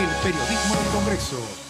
El periodismo del Congreso.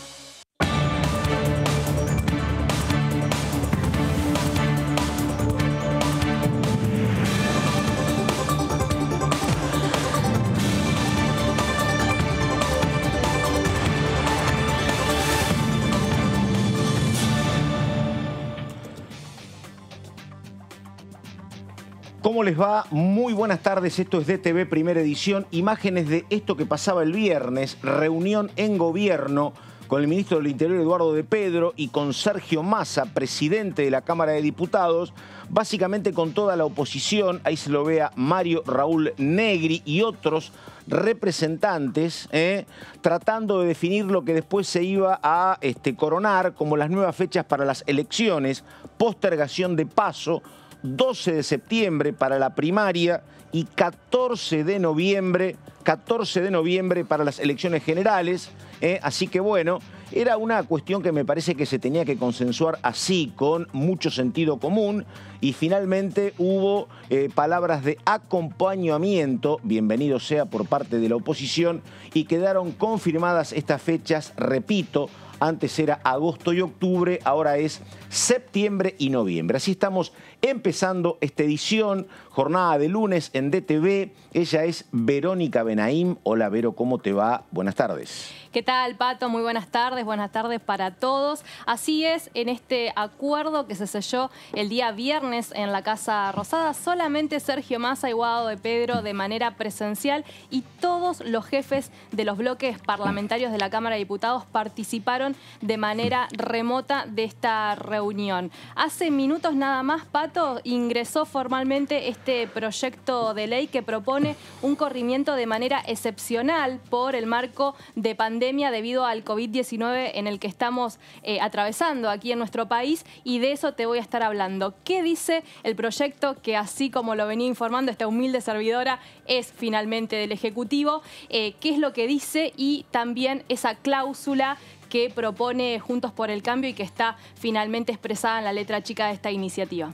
¿Cómo les va? Muy buenas tardes, esto es DTV Primera Edición, imágenes de esto que pasaba el viernes, reunión en gobierno con el ministro del Interior Eduardo de Pedro y con Sergio Massa, presidente de la Cámara de Diputados, básicamente con toda la oposición, ahí se lo vea Mario Raúl Negri y otros representantes, ¿eh? tratando de definir lo que después se iba a este, coronar como las nuevas fechas para las elecciones, postergación de paso, 12 de septiembre para la primaria y 14 de noviembre, 14 de noviembre para las elecciones generales. ¿eh? Así que bueno, era una cuestión que me parece que se tenía que consensuar así, con mucho sentido común, y finalmente hubo eh, palabras de acompañamiento, bienvenido sea por parte de la oposición, y quedaron confirmadas estas fechas, repito, antes era agosto y octubre, ahora es septiembre y noviembre. Así estamos empezando esta edición, jornada de lunes en DTV. Ella es Verónica Benaim. Hola Vero, ¿cómo te va? Buenas tardes. ¿Qué tal, Pato? Muy buenas tardes, buenas tardes para todos. Así es, en este acuerdo que se selló el día viernes en la Casa Rosada, solamente Sergio Massa y Guado de Pedro de manera presencial y todos los jefes de los bloques parlamentarios de la Cámara de Diputados participaron de manera remota de esta reunión. Hace minutos nada más, Pato, ingresó formalmente este proyecto de ley que propone un corrimiento de manera excepcional por el marco de pandemia debido al COVID-19 en el que estamos eh, atravesando aquí en nuestro país y de eso te voy a estar hablando. ¿Qué dice el proyecto que así como lo venía informando esta humilde servidora es finalmente del Ejecutivo? Eh, ¿Qué es lo que dice y también esa cláusula que propone Juntos por el Cambio y que está finalmente expresada en la letra chica de esta iniciativa.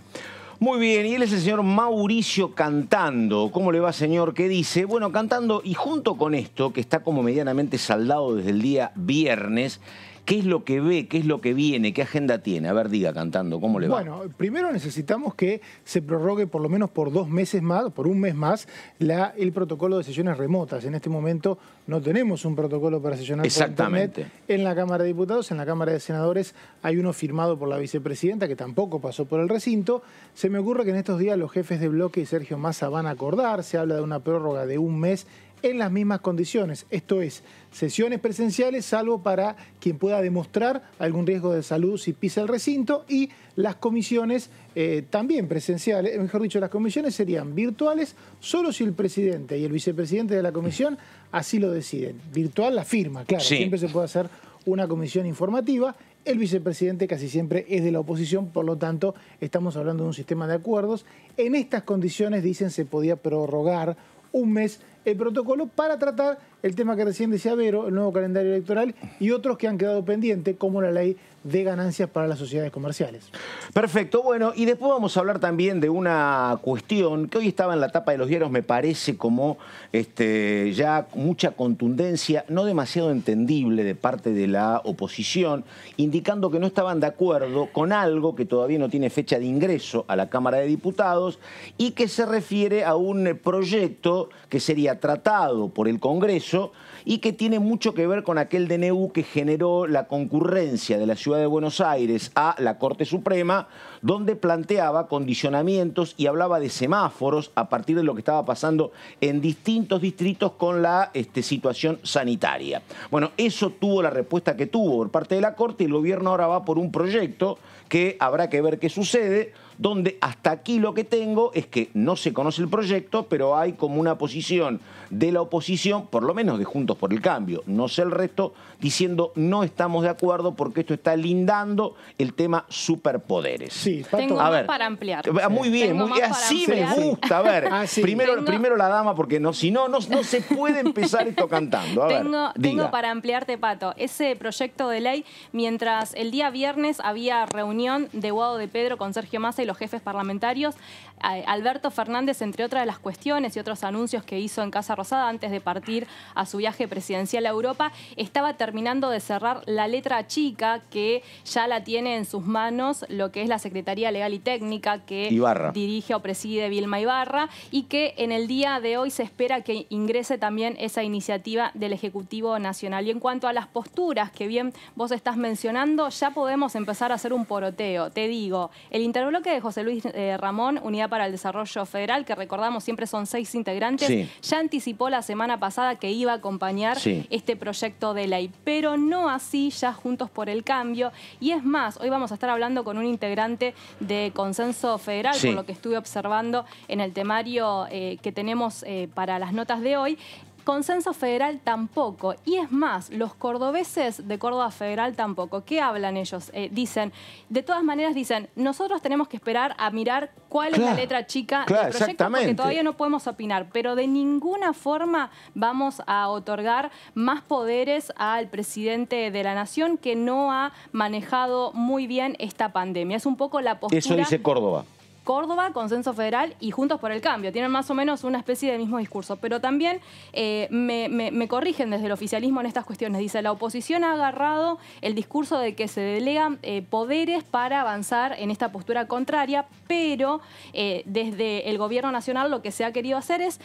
Muy bien, y él es el señor Mauricio Cantando. ¿Cómo le va, señor? ¿Qué dice? Bueno, cantando, y junto con esto, que está como medianamente saldado desde el día viernes, ¿Qué es lo que ve? ¿Qué es lo que viene? ¿Qué agenda tiene? A ver, diga cantando, ¿cómo le va? Bueno, primero necesitamos que se prorrogue por lo menos por dos meses más, por un mes más, la, el protocolo de sesiones remotas. En este momento no tenemos un protocolo para sesionar Exactamente. por internet en la Cámara de Diputados, en la Cámara de Senadores hay uno firmado por la vicepresidenta que tampoco pasó por el recinto. Se me ocurre que en estos días los jefes de bloque y Sergio Massa van a acordar, se habla de una prórroga de un mes en las mismas condiciones. Esto es, sesiones presenciales, salvo para quien pueda demostrar algún riesgo de salud si pisa el recinto, y las comisiones eh, también presenciales, mejor dicho, las comisiones serían virtuales solo si el presidente y el vicepresidente de la comisión así lo deciden. Virtual la firma, claro, siempre se puede hacer una comisión informativa. El vicepresidente casi siempre es de la oposición, por lo tanto estamos hablando de un sistema de acuerdos. En estas condiciones, dicen, se podía prorrogar un mes el protocolo para tratar el tema que recién decía Vero, el nuevo calendario electoral y otros que han quedado pendientes, como la ley de ganancias para las sociedades comerciales. Perfecto, bueno, y después vamos a hablar también de una cuestión que hoy estaba en la tapa de los diarios, me parece como este, ya mucha contundencia, no demasiado entendible de parte de la oposición, indicando que no estaban de acuerdo con algo que todavía no tiene fecha de ingreso a la Cámara de Diputados y que se refiere a un proyecto que sería tratado por el Congreso y que tiene mucho que ver con aquel DNU que generó la concurrencia de la ciudad de Buenos Aires a la Corte Suprema, donde planteaba condicionamientos y hablaba de semáforos a partir de lo que estaba pasando en distintos distritos con la este, situación sanitaria. Bueno, eso tuvo la respuesta que tuvo por parte de la Corte y el gobierno ahora va por un proyecto que habrá que ver qué sucede donde hasta aquí lo que tengo es que no se conoce el proyecto, pero hay como una posición de la oposición, por lo menos de Juntos por el Cambio, no sé el resto, diciendo no estamos de acuerdo porque esto está lindando el tema superpoderes. Sí, Tengo a ver, para ampliar. Ah, muy bien, muy, así me gusta. A ver, ah, primero, primero la dama, porque no, si no, no, se puede empezar esto cantando. A tengo, tengo para ampliarte, Pato, ese proyecto de ley, mientras el día viernes había reunión de Guado de Pedro con Sergio Massa los jefes parlamentarios. Alberto Fernández, entre otras de las cuestiones y otros anuncios que hizo en Casa Rosada antes de partir a su viaje presidencial a Europa, estaba terminando de cerrar la letra chica que ya la tiene en sus manos lo que es la Secretaría Legal y Técnica que dirige o preside Vilma Ibarra y que en el día de hoy se espera que ingrese también esa iniciativa del Ejecutivo Nacional. Y en cuanto a las posturas que bien vos estás mencionando, ya podemos empezar a hacer un poroteo. Te digo, el interbloque de José Luis eh, Ramón, Unidad para el Desarrollo Federal, que recordamos siempre son seis integrantes, ya anticipó la semana pasada que iba a acompañar este proyecto de ley, pero no así ya Juntos por el Cambio. Y es más, hoy vamos a estar hablando con un integrante de Consenso Federal, por lo que estuve observando en el temario eh, que tenemos eh, para las notas de hoy, Consenso federal tampoco. Y es más, los cordobeses de Córdoba Federal tampoco. ¿Qué hablan ellos? Eh, dicen, de todas maneras dicen, nosotros tenemos que esperar a mirar cuál es la letra chica del proyecto porque todavía no podemos opinar, pero de ninguna forma vamos a otorgar más poderes al presidente de la nación que no ha manejado muy bien esta pandemia. Es un poco la postura... Eso dice Córdoba. Córdoba, Consenso Federal y Juntos por el Cambio. Tienen más o menos una especie de mismo discurso. Pero también eh, me, corrigen desde el oficialismo en estas cuestiones. Dice, la oposición ha agarrado el discurso de que se delegan eh, poderes para avanzar en esta postura contraria, pero eh, desde el gobierno nacional lo que se ha querido hacer es,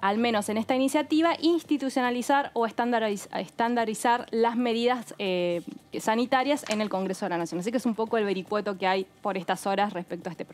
al menos en esta iniciativa, institucionalizar o estandarizar las medidas sanitarias en el Congreso de la Nación. Así que es un poco el vericueto que hay por estas horas respecto a este.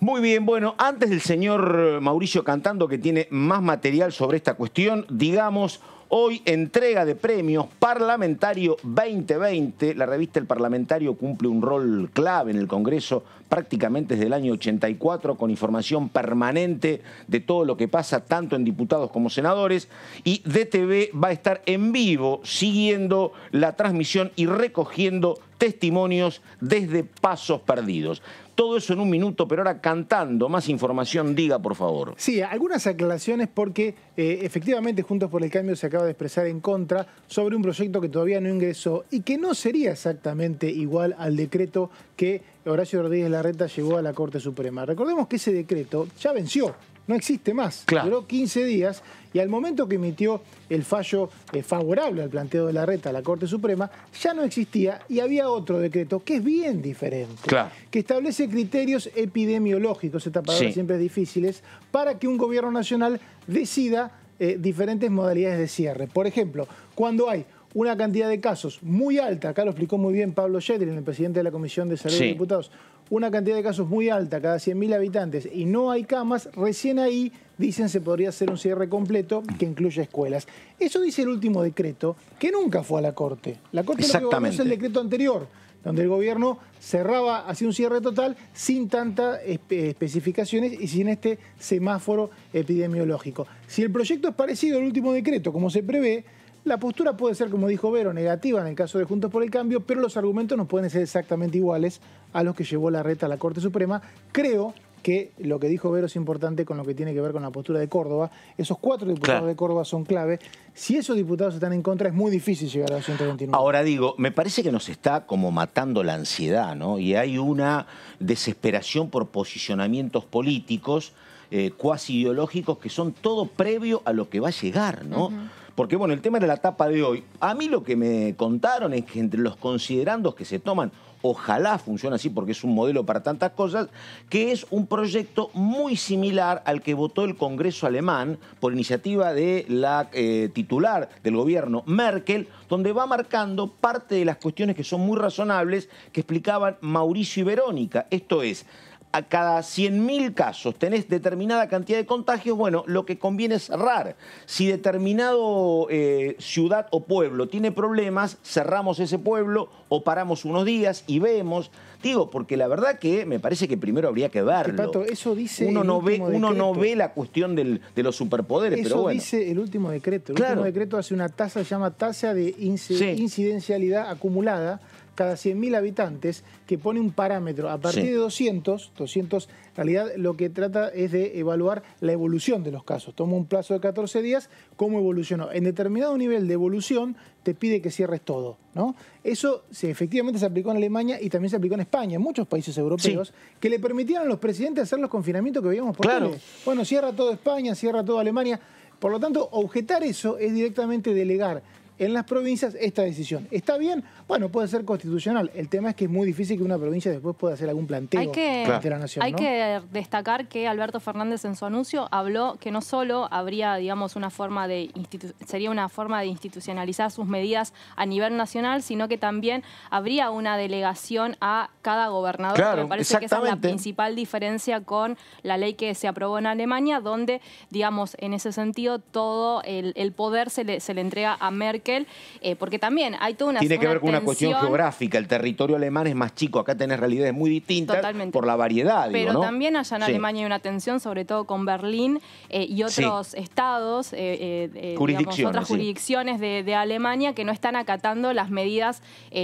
Muy bien, bueno, antes del señor Mauricio Cantando, que tiene más material sobre esta cuestión, digamos, hoy entrega de premios Parlamentario 2020. La revista El Parlamentario cumple un rol clave en el Congreso prácticamente desde el año 84, con información permanente de todo lo que pasa tanto en diputados como senadores. Y DTV va a estar en vivo siguiendo la transmisión y recogiendo testimonios desde pasos perdidos. Todo eso en un minuto, pero ahora cantando. Más información, diga por favor. Sí, algunas aclaraciones porque eh, efectivamente Juntos por el Cambio se acaba de expresar en contra sobre un proyecto que todavía no ingresó y que no sería exactamente igual al decreto que Horacio Rodríguez Larreta llegó a la Corte Suprema. Recordemos que ese decreto ya venció, no existe más. Duró 15 días y al momento que emitió el fallo eh, favorable al planteo de la reta a la Corte Suprema, ya no existía y había otro decreto que es bien diferente, que establece criterios epidemiológicos, esta palabra siempre es difícil, para que un gobierno nacional decida eh, diferentes modalidades de cierre. Por ejemplo, cuando hay una cantidad de casos muy alta, acá lo explicó muy bien Pablo Yedrin, el presidente de la Comisión de Salud de Diputados, una cantidad de casos muy alta, cada 100.000 habitantes, y no hay camas, recién ahí dicen se podría hacer un cierre completo que incluya escuelas. Eso dice el último decreto, que nunca fue a la Corte. La Corte lo que es el decreto anterior, donde el gobierno cerraba, hacía un cierre total sin tantas especificaciones y sin este semáforo epidemiológico. Si el proyecto es parecido al último decreto, como se prevé, la postura puede ser, como dijo Vero, negativa en el caso de Juntos por el Cambio, pero los argumentos no pueden ser exactamente iguales a los que llevó la reta a la Corte Suprema. Creo que lo que dijo Vero es importante con lo que tiene que ver con la postura de Córdoba. Esos cuatro diputados de Córdoba son clave. Si esos diputados están en contra, es muy difícil llegar a los 129. Ahora digo, me parece que nos está como matando la ansiedad, ¿no? Y hay una desesperación por posicionamientos políticos, eh, cuasi ideológicos, que son todo previo a lo que va a llegar, ¿no? Porque, bueno, el tema de la tapa de hoy. A mí lo que me contaron es que entre los considerandos que se toman, ojalá funcione así porque es un modelo para tantas cosas, que es un proyecto muy similar al que votó el Congreso alemán por iniciativa de la eh, titular del gobierno, Merkel, donde va marcando parte de las cuestiones que son muy razonables que explicaban Mauricio y Verónica. Esto es, a cada 100.000 casos tenés determinada cantidad de contagios, bueno, lo que conviene es cerrar. Si determinado eh, ciudad o pueblo tiene problemas, cerramos ese pueblo o paramos unos días y vemos. Digo, porque la verdad que me parece que primero habría que verlo. eso dice uno no ve, uno no ve la cuestión de los superpoderes, eso pero bueno. dice el último decreto. El último decreto hace una tasa, se llama tasa de incidencialidad acumulada cada 100.000 habitantes que pone un parámetro. A partir Sí. de 200, 200, en realidad lo que trata es de evaluar la evolución de los casos. Toma un plazo de 14 días, cómo evolucionó. En determinado nivel de evolución te pide que cierres todo, ¿no? Eso sí, efectivamente se aplicó en Alemania y también se aplicó en España, en muchos países europeos, que le permitieron a los presidentes hacer los confinamientos que veíamos por Claro. tele. Bueno, cierra todo España, cierra todo Alemania. Por lo tanto, objetar eso es directamente delegar en las provincias esta decisión. ¿Está bien? Bueno, puede ser constitucional. El tema es que es muy difícil que una provincia después pueda hacer algún planteo Hay que, ante la nación. hay ¿no? que destacar que Alberto Fernández en su anuncio habló que no solo habría, digamos, una forma de institu- sería una forma de institucionalizar sus medidas a nivel nacional, sino que también habría una delegación a cada gobernador. Claro, que me parece que esa es la principal diferencia con la ley que se aprobó en Alemania, donde, digamos, en ese sentido todo el, el poder se le, se le entrega a Merkel, eh, porque también hay toda una Tiene que una ver con una cuestión tensión- geográfica. El territorio alemán es más chico. Acá tenés realidades muy distintas Totalmente. por la variedad. digo, Pero ¿no? también allá en Sí. Alemania hay una tensión, sobre todo con Berlín eh, y otros estados, eh, eh, digamos, Jurisdicciones, otras sí. jurisdicciones de, de Alemania que no están acatando las medidas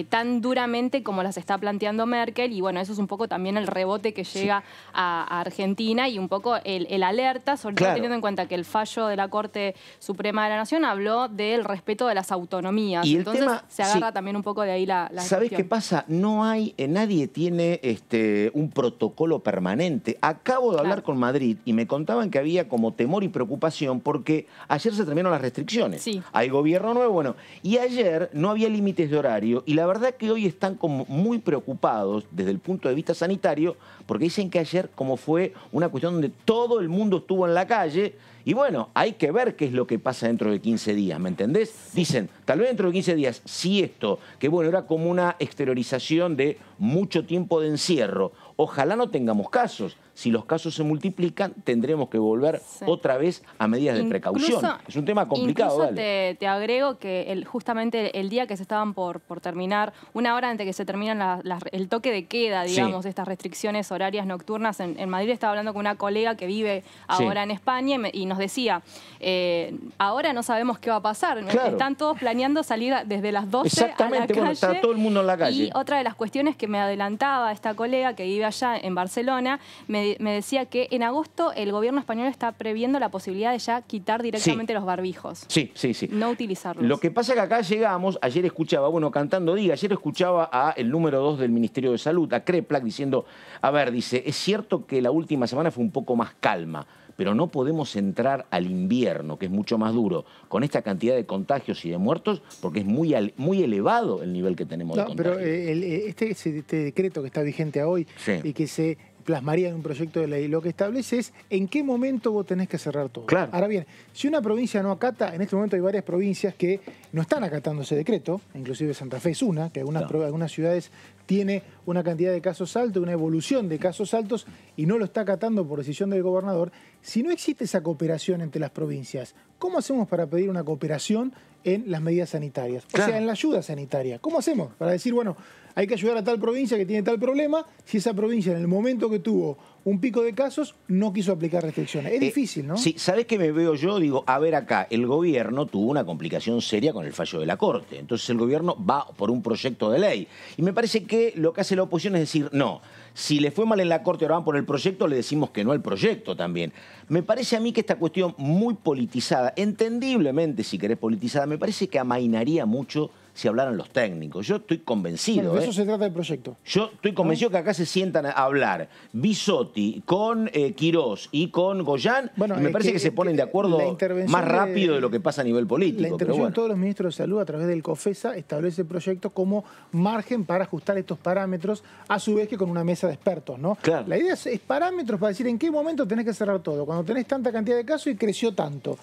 tan duramente como las está planteando Merkel. Y bueno, eso es un poco también el rebote que llega a, a Argentina y un poco el, el alerta, sobre Claro. todo teniendo en cuenta que el fallo de la Corte Suprema de la Nación habló del respeto de las autonomías. Y Entonces tema- se agarra también un poco de ahí la, la ¿Sabés cuestión. qué pasa? No hay, eh, nadie tiene este, un protocolo permanente. Acabo de hablar con Madrid y me contaban que había como temor y preocupación porque ayer se terminaron las restricciones. Sí. Hay gobierno nuevo, bueno, y ayer no había límites de horario y la verdad que hoy están como muy preocupados desde el punto de vista sanitario porque dicen que ayer como fue una cuestión donde todo el mundo estuvo en la calle y bueno, hay que ver qué es lo que pasa dentro de 15 días, ¿me entendés? Dicen, tal vez dentro de 15 días, si esto, que bueno, era como una exteriorización de mucho tiempo de encierro, ojalá no tengamos casos. Si los casos se multiplican, tendremos que volver Sí. otra vez a medidas de precaución. Es un tema complicado, Incluso te, te agrego que el, justamente el día que se estaban por, por terminar, una hora antes que se terminan la- el toque de queda, Sí. digamos, estas restricciones horarias nocturnas, en, en Madrid estaba hablando con una colega que vive Sí. ahora en España y, me- y nos decía, eh, ahora no sabemos qué va a pasar, Claro. están todos planeando salir desde las 12 a la Exactamente, calle. bueno, está todo el mundo en la calle. Y otra de las cuestiones que me adelantaba esta colega que vive allá en Barcelona, me, me decía que en agosto el gobierno español está previendo la posibilidad de ya quitar directamente los barbijos. Sí, sí, sí. No utilizarlos. Lo que pasa es que acá llegamos, ayer escuchaba, bueno, cantando diga, ayer escuchaba a el número dos del Ministerio de Salud, a Kreplak, diciendo, a ver, dice, es cierto que la última semana fue un poco más calma, pero no podemos entrar al invierno, que es mucho más duro, con esta cantidad de contagios y de muertos, porque es muy, muy elevado el nivel que tenemos de No, contagio. pero eh, el- eh, este, este decreto que está vigente hoy Sí. y que se plasmaría en un proyecto de ley, lo que establece es en qué momento vos tenés que cerrar todo. Claro. Ahora bien, si una provincia no acata, en este momento hay varias provincias que no están acatando ese decreto, inclusive Santa Fe es una, que algunas, algunas ciudades tiene una cantidad de casos altos, una evolución de casos altos y no lo está acatando por decisión del gobernador. Si no existe esa cooperación entre las provincias, ¿cómo hacemos para pedir una cooperación en las medidas sanitarias? O Claro. sea, en la ayuda sanitaria. ¿Cómo hacemos para decir, bueno, hay que ayudar a tal provincia que tiene tal problema, si esa provincia en el momento que tuvo un pico de casos no quiso aplicar restricciones? Es Eh, difícil, ¿no? Sí, ¿sabés qué me veo yo? Digo, a ver acá, el gobierno tuvo una complicación seria con el fallo de la Corte. Entonces el gobierno va por un proyecto de ley. Y me parece que lo que hace la oposición es decir, no, si le fue mal en la Corte, ahora van por el proyecto, le decimos que no al proyecto también. Me parece a mí que esta cuestión muy politizada, entendiblemente si querés politizada, me parece que amainaría mucho si hablaran los técnicos. Yo estoy convencido. Bueno, de ¿eh? eso se trata el proyecto. Yo estoy convencido que acá se sientan a hablar Bisotti con eh, Quirós y con Goyán Bueno, y me parece que, que- se es ponen de acuerdo más rápido de lo que pasa a nivel político. La pero intervención bueno. de todos los ministros de salud a través del COFESA establece el proyecto como margen para ajustar estos parámetros, a su vez que con una mesa de expertos, ¿no? Claro. La idea es, es parámetros para decir en qué momento tenés que cerrar todo, cuando tenés tanta cantidad de casos y creció tanto.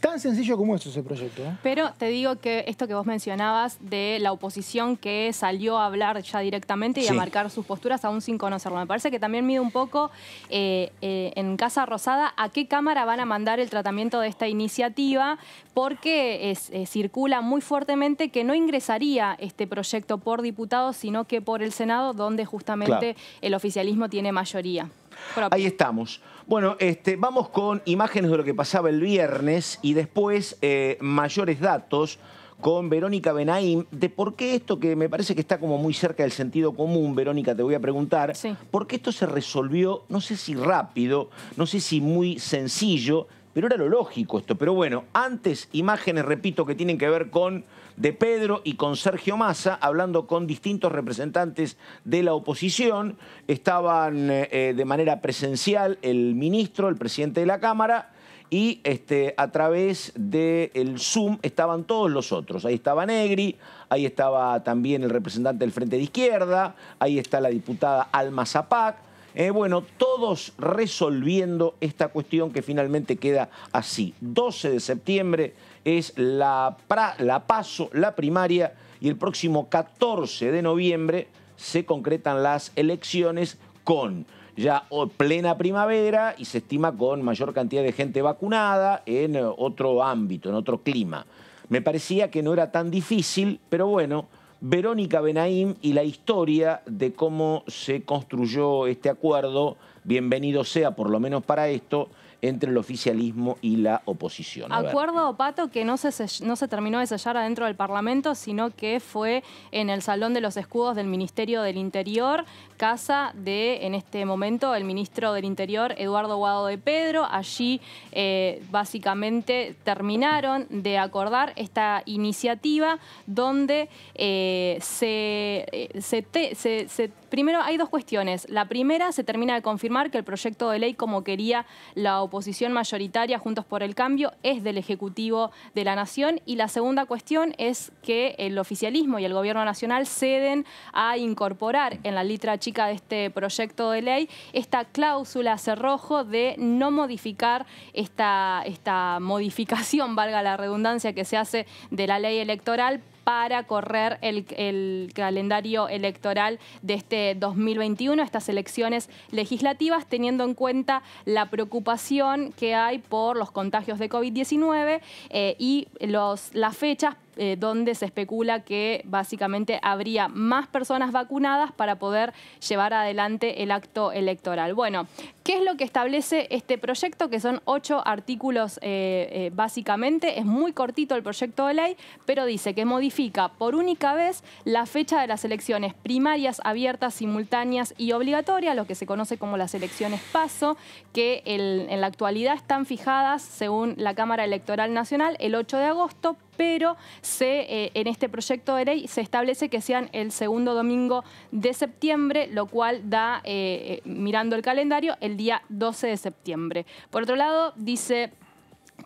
Tan sencillo como eso ese proyecto. ¿eh? Pero te digo que esto que vos mencionabas de la oposición que salió a hablar ya directamente y Sí. a marcar sus posturas aún sin conocerlo. Me parece que también mide un poco eh, eh, en Casa Rosada a qué Cámara van a mandar el tratamiento de esta iniciativa, porque es- eh, circula muy fuertemente que no ingresaría este proyecto por diputados, sino que por el Senado, donde justamente Claro. el oficialismo tiene mayoría. Propia. Ahí estamos. Bueno, este, vamos con imágenes de lo que pasaba el viernes y después eh, mayores datos con Verónica Benaim de por qué esto que me parece que está como muy cerca del sentido común, Verónica, te voy a preguntar, Sí. por qué esto se resolvió, no sé si rápido, no sé si muy sencillo, pero era lo lógico esto. Pero bueno, antes imágenes, repito, que tienen que ver con De Pedro y con Sergio Massa, hablando con distintos representantes de la oposición. Estaban eh, eh, de manera presencial el ministro, el presidente de la Cámara, y este, a través del Zoom estaban todos los otros. Ahí estaba Negri, ahí estaba también el representante del Frente de Izquierda, ahí está la diputada Alma Zapac. Eh, bueno, todos resolviendo esta cuestión que finalmente queda así. 12 de septiembre es la, la paso, la primaria, y el próximo 14 de noviembre se concretan las elecciones con ya plena primavera y se estima con mayor cantidad de gente vacunada en eh, otro ámbito, en otro clima. Me parecía que no era tan difícil, pero bueno, Verónica Benaim y la historia de cómo se construyó este acuerdo, bienvenido sea por lo menos para esto, entre el oficialismo y la oposición. Acuerdo, Pato, que no se, no se terminó de sellar adentro del Parlamento, sino que fue en el Salón de los Escudos del Ministerio del Interior, casa de, en este momento, el ministro del Interior, Eduardo Guado de Pedro. Allí, eh, básicamente, terminaron de acordar esta iniciativa donde eh, eh, se te- se- se- Primero, hay dos cuestiones. La primera, se termina de confirmar que el proyecto de ley, como quería la oposición mayoritaria, Juntos por el Cambio, es del Ejecutivo de la Nación. Y la segunda cuestión es que el oficialismo y el Gobierno Nacional ceden a incorporar en la letra chica de este proyecto de ley esta cláusula cerrojo de no modificar esta, esta modificación, valga la redundancia, que se hace de la ley electoral para correr el, calendario electoral de este 2021, estas elecciones legislativas, teniendo en cuenta la preocupación que hay por los contagios de COVID-19 eh, y los, las fechas eh, donde se especula que básicamente habría más personas vacunadas para poder llevar adelante el acto electoral. Bueno, ¿qué es lo que establece este proyecto? Que son ocho artículos eh, eh, básicamente. Es muy cortito el proyecto de ley, pero dice que modifica por única vez la fecha de las elecciones primarias, abiertas, simultáneas y obligatorias, lo que se conoce como las elecciones PASO, que en la actualidad están fijadas, según la Cámara Electoral Nacional, el 8 de agosto, pero se, eh, en este proyecto de ley se establece que sean el segundo domingo de septiembre, lo cual da, eh, eh, mirando el calendario, el día 12 de septiembre. Por otro lado, dice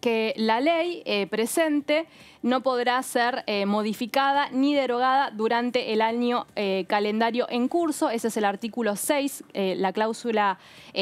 que la ley eh, presente no podrá ser eh, modificada ni derogada durante el año eh, calendario en curso. Ese es el artículo 6, eh, la cláusula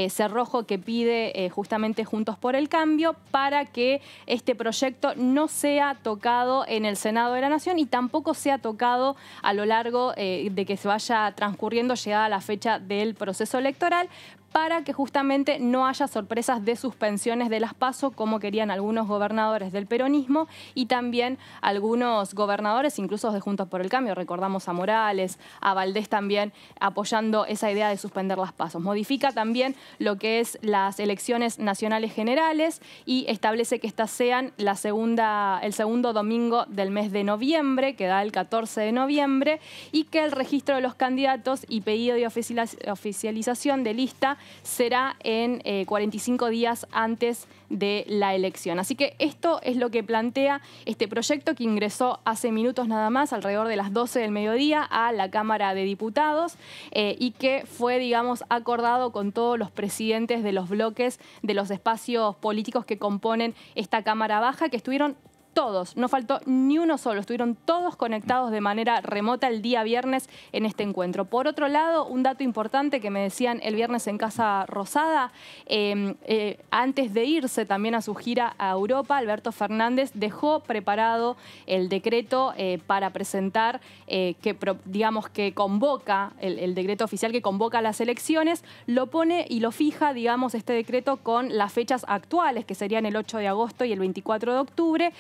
cerrojo que pide justamente Juntos por el Cambio para que este proyecto no sea tocado en el Senado de la Nación y tampoco sea tocado a lo largo de que se vaya transcurriendo llegada la fecha del proceso electoral para que justamente no haya sorpresas de suspensiones de las PASO como querían algunos gobernadores del peronismo y también algunos gobernadores, incluso de Juntos por el Cambio. Recordamos a Morales, a Valdés también apoyando esa idea de suspender las PASO. Modifica también lo que es las elecciones nacionales generales y establece que estas sean la segunda, el segundo domingo del mes de noviembre, que da el 14 de noviembre, y que el registro de los candidatos y pedido de oficializ- oficialización de lista será en eh, 45 días antes de la elección. Así que esto es lo que plantea este proyecto que ingresó hace minutos nada más, alrededor de las 12 del mediodía, a la Cámara de Diputados eh, y que fue, digamos, acordado con todos los presidentes de los bloques de los espacios políticos que componen esta Cámara Baja, que estuvieron todos, no faltó ni uno solo, estuvieron todos conectados de manera remota el día viernes en este encuentro. Por otro lado, un dato importante que me decían el viernes en Casa Rosada, eh, eh, antes de irse también a su gira a Europa, Alberto Fernández dejó preparado el decreto eh, para presentar, eh, que digamos que convoca, el, el decreto oficial que convoca las elecciones, lo pone y lo fija, digamos, este decreto con las fechas actuales, que serían el 8 de agosto y el 24 de octubre,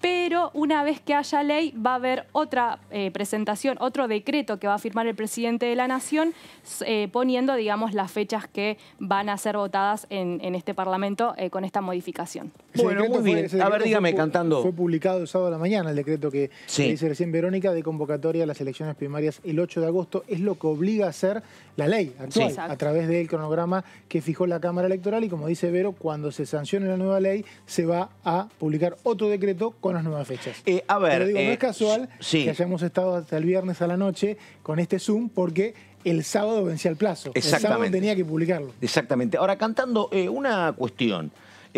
pero una vez que haya ley va a haber otra eh, presentación, otro decreto que va a firmar el presidente de la Nación, eh, poniendo, digamos, las fechas que van a ser votadas en, en este Parlamento eh, con esta modificación. Bueno, muy bien. A ver, dígame, fue cantando. Fue publicado el sábado a la mañana el decreto que, Sí. que dice recién Verónica de convocatoria a las elecciones primarias el 8 de agosto. Es lo que obliga a hacer la ley actual Sí. a través del cronograma que fijó la Cámara Electoral y como dice Vero, cuando se sancione la nueva ley se va a publicar otro decreto con las nuevas fechas. Eh, a ver, Pero digo, no eh, es casual sí. que hayamos estado hasta el viernes a la noche con este Zoom porque el sábado vencía el plazo. El sábado Exactamente. tenía que publicarlo. Exactamente. Ahora, cantando eh, una cuestión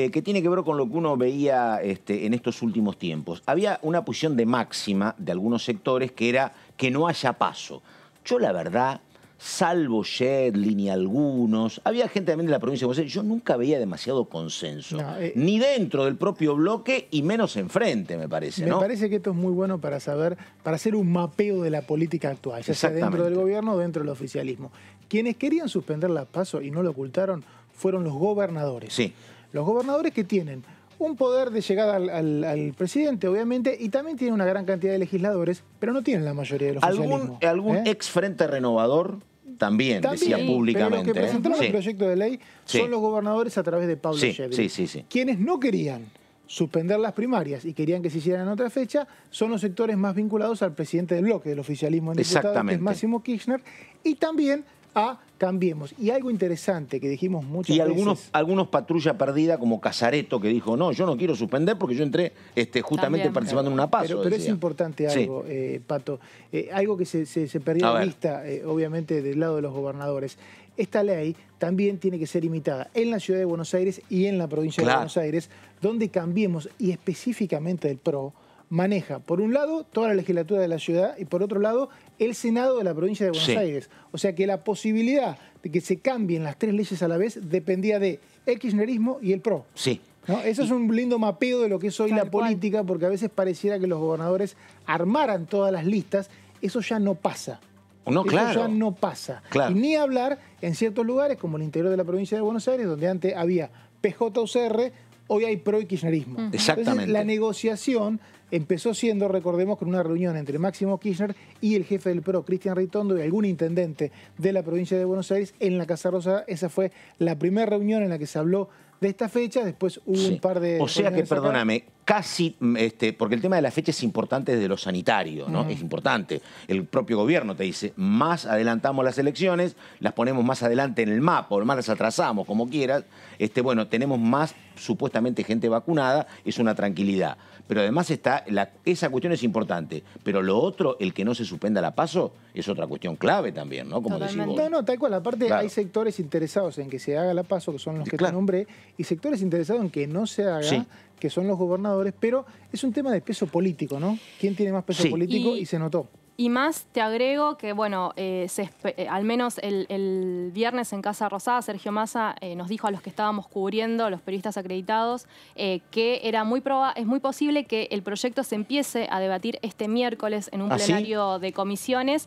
eh, que tiene que ver con lo que uno veía este, en estos últimos tiempos. Había una posición de máxima de algunos sectores que era que no haya paso. Yo, la verdad, salvo Shedlin y algunos, había gente también de la provincia de Buenos Aires, yo nunca veía demasiado consenso. No, eh, ni dentro del propio bloque y menos enfrente, me parece, Me ¿no? parece que esto es muy bueno para saber, para hacer un mapeo de la política actual, ya sea dentro del gobierno o dentro del oficialismo. Quienes querían suspender la paso y no lo ocultaron fueron los gobernadores. Sí. Los gobernadores que tienen un poder de llegada al, al- al presidente, obviamente, y también tienen una gran cantidad de legisladores, pero no tienen la mayoría del ¿Algún, oficialismo. algún ¿eh? ex frente renovador también, También, decía pero públicamente. los que ¿eh? presentaron Sí. el proyecto de ley Sí. son los gobernadores a través de Pablo Sí, sí, sí, sí. Quienes no querían suspender las primarias y querían que se hicieran en otra fecha son los sectores más vinculados al presidente del bloque, del oficialismo en diputados, que es. Máximo Kirchner, y también a Cambiemos. Y algo interesante que dijimos muchas Y veces... algunos, algunos patrulla perdida como Casareto que dijo, no, yo no quiero suspender porque yo entré este, justamente También. participando en una paso. Pero, pero es importante Sí. algo, eh, Pato, eh, algo que se, se- se perdió de vista, eh, obviamente, del lado de los gobernadores. Esta ley también tiene que ser imitada en la ciudad de Buenos Aires y en la provincia Claro. de Buenos Aires, donde Cambiemos, y específicamente el PRO, maneja, por un lado, toda la legislatura de la ciudad y por otro lado, el Senado de la provincia de Buenos Sí. Aires. O sea que la posibilidad de que se cambien las tres leyes a la vez dependía de el kirchnerismo y el PRO. Sí. ¿no? Eso es un lindo mapeo de lo que es hoy Tal la cual. política, porque a veces pareciera que los gobernadores armaran todas las listas. Eso ya no pasa. No, Eso claro. ya no pasa. Claro. Y ni hablar en ciertos lugares, como el interior de la provincia de Buenos Aires, donde antes había PJ o CR, hoy hay pro y kirchnerismo. Entonces, Exactamente. la negociación empezó siendo, recordemos, con una reunión entre Máximo Kirchner y el jefe del PRO, Cristian Ritondo, y algún intendente de la provincia de Buenos Aires en la Casa Rosada. Esa fue la primera reunión en la que se habló de esta fecha. Después hubo Sí. un par de. O sea que, perdóname, casi, mm, este, porque el tema de la fecha es importante desde lo sanitario, ¿no? Es importante. El propio gobierno te dice, más adelantamos las elecciones, las ponemos más adelante en el mapa, o más las atrasamos, como quieras. Este, bueno, tenemos más supuestamente gente vacunada, es una tranquilidad. Pero además está, la- esa cuestión es importante. Pero lo otro, el que no se suspenda la paso, es otra cuestión clave también, ¿no? Como decís vos. No, no, tal cual. Aparte, Claro. hay sectores interesados en que se haga la paso, que son los que Claro. te nombré, y sectores interesados en que no se haga, Sí. que son los gobernadores, pero es un tema de peso político, ¿no? ¿Quién tiene más peso Sí. político? Y- Y, se notó. Y más te agrego que, bueno, eh, se eh, al menos el, el viernes en Casa Rosada, Sergio Massa eh, nos dijo a los que estábamos cubriendo, los periodistas acreditados, que era muy proba es muy posible que el proyecto se empiece a debatir este miércoles en un ¿Ah, sí? plenario de comisiones.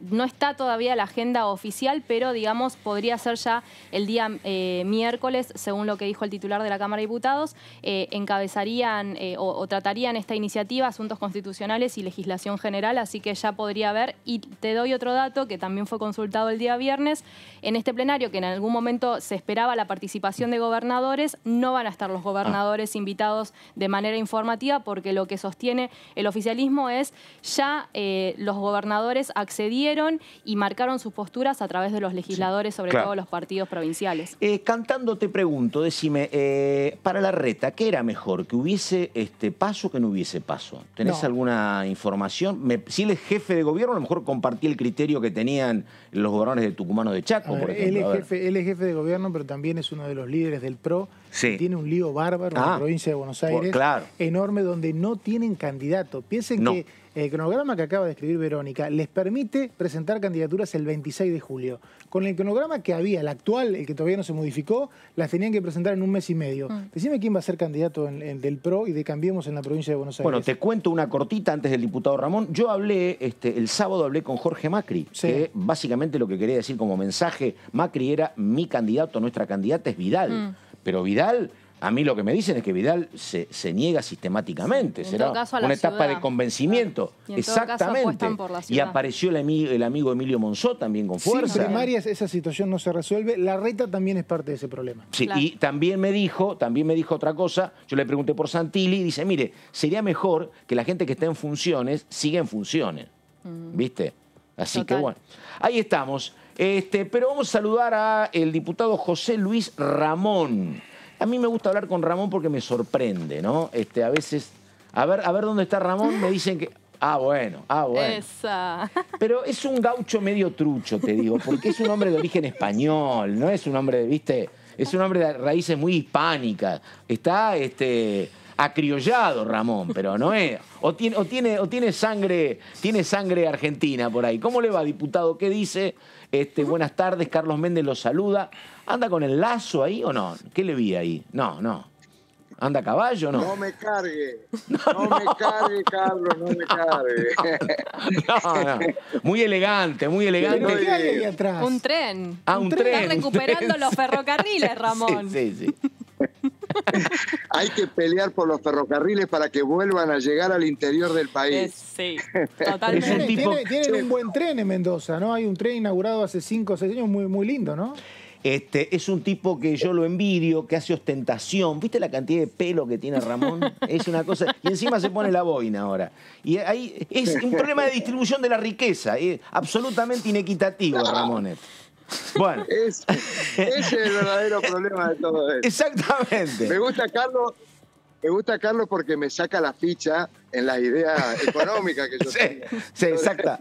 No está todavía la agenda oficial, pero digamos podría ser ya el día miércoles, según lo que dijo el titular de la Cámara de Diputados, encabezarían o, o tratarían esta iniciativa, asuntos constitucionales y legislación general, así que ya podría haber. Y te doy otro dato que también fue consultado el día viernes. En este plenario, que en algún momento se esperaba la participación de gobernadores, no van a estar los gobernadores invitados de manera informativa porque lo que sostiene el oficialismo es ya eh, los gobernadores accedieron y marcaron sus posturas a través de los legisladores, sobre claro. todo los partidos provinciales. Eh, cantando te pregunto, decime, eh, para la reta, ¿qué era mejor? ¿Que hubiese este paso o que no hubiese paso? ¿Tenés No. alguna información? Me- si él es jefe de gobierno, a lo mejor compartí el criterio que tenían los gobernadores de Tucumano de Chaco, por ver, él, ejemplo. es jefe, él es jefe de gobierno, pero también es uno de los líderes del PRO. Sí. Tiene un lío bárbaro en Ah, la provincia de Buenos por- Aires. claro. Enorme, donde no tienen candidato. Piensen No. que el cronograma que acaba de escribir Verónica les permite presentar candidaturas el 26 de julio. Con el cronograma que había, el actual, el que todavía no se modificó, las tenían que presentar en un mes y medio. Mm. Decime quién va a ser candidato en- en- del PRO y de Cambiemos en la provincia de Buenos Aires. Bueno, te cuento una cortita antes del diputado Ramón. Yo hablé, este, el sábado hablé con Jorge Macri, Sí. que básicamente lo que quería decir como mensaje, Macri era mi candidato, nuestra candidata es Vidal. Mm. Pero Vidal A mí lo que me dicen es que Vidal se, se niega sistemáticamente. En Será caso, una etapa ciudad. de convencimiento. Claro. Y Exactamente. y apareció el, ami- el amigo Emilio Monzó también con Sin fuerza. primarias esa situación no se resuelve. La reta también es parte de ese problema. Sí, Claro. y también me dijo, también me dijo otra cosa, yo le pregunté por Santilli, y dice, mire, sería mejor que la gente que está en funciones siga en funciones. ¿Viste? Así que bueno. Ahí estamos. Este, pero vamos a saludar a el diputado José Luis Ramón. A mí me gusta hablar con Ramón porque me sorprende, ¿no? Este, a veces. A ver, a ver dónde está Ramón, me dicen que. Ah, bueno, ah, bueno. Esa. Pero es un gaucho medio trucho, te digo, porque es un hombre de origen español, no es un hombre, de, viste, es un hombre de raíces muy hispánicas. Está este acriollado Ramón, pero no es. O tiene, o tiene, o tiene sangre, tiene sangre argentina por ahí. ¿Cómo le va, diputado? ¿Qué dice? Este, buenas tardes, Carlos Méndez lo saluda. ¿Anda con el lazo ahí o no? ¿Qué le vi ahí? No, no. ¿Anda a caballo o no? No me cargue, no, me cargue, Carlos, no me cargue. No, no. Muy elegante, muy elegante. ¿Pero qué hay ahí atrás? Un tren. Ah, un tren. Está recuperando los ferrocarriles, Ramón. Sí, sí, sí. Hay que pelear por los ferrocarriles para que vuelvan a llegar al interior del Es- país. sí, Es totalmente. tipo- tienen- tienen un buen tren en Mendoza, ¿no? Hay un tren inaugurado hace 5 o 6 años muy, muy lindo, ¿no? Este, es un tipo que yo lo envidio, que hace ostentación. ¿Viste la cantidad de pelo que tiene Ramón? Es una cosa. Y encima se pone la boina ahora. Y ahí es un problema de distribución de la riqueza. Es absolutamente inequitativo, Ramón. Bueno, Es, ese es el verdadero problema de todo esto. Me exactamente. gusta Carlos, me gusta Carlos porque me saca la ficha en la idea económica que yo Sí, tengo. sí, exacta.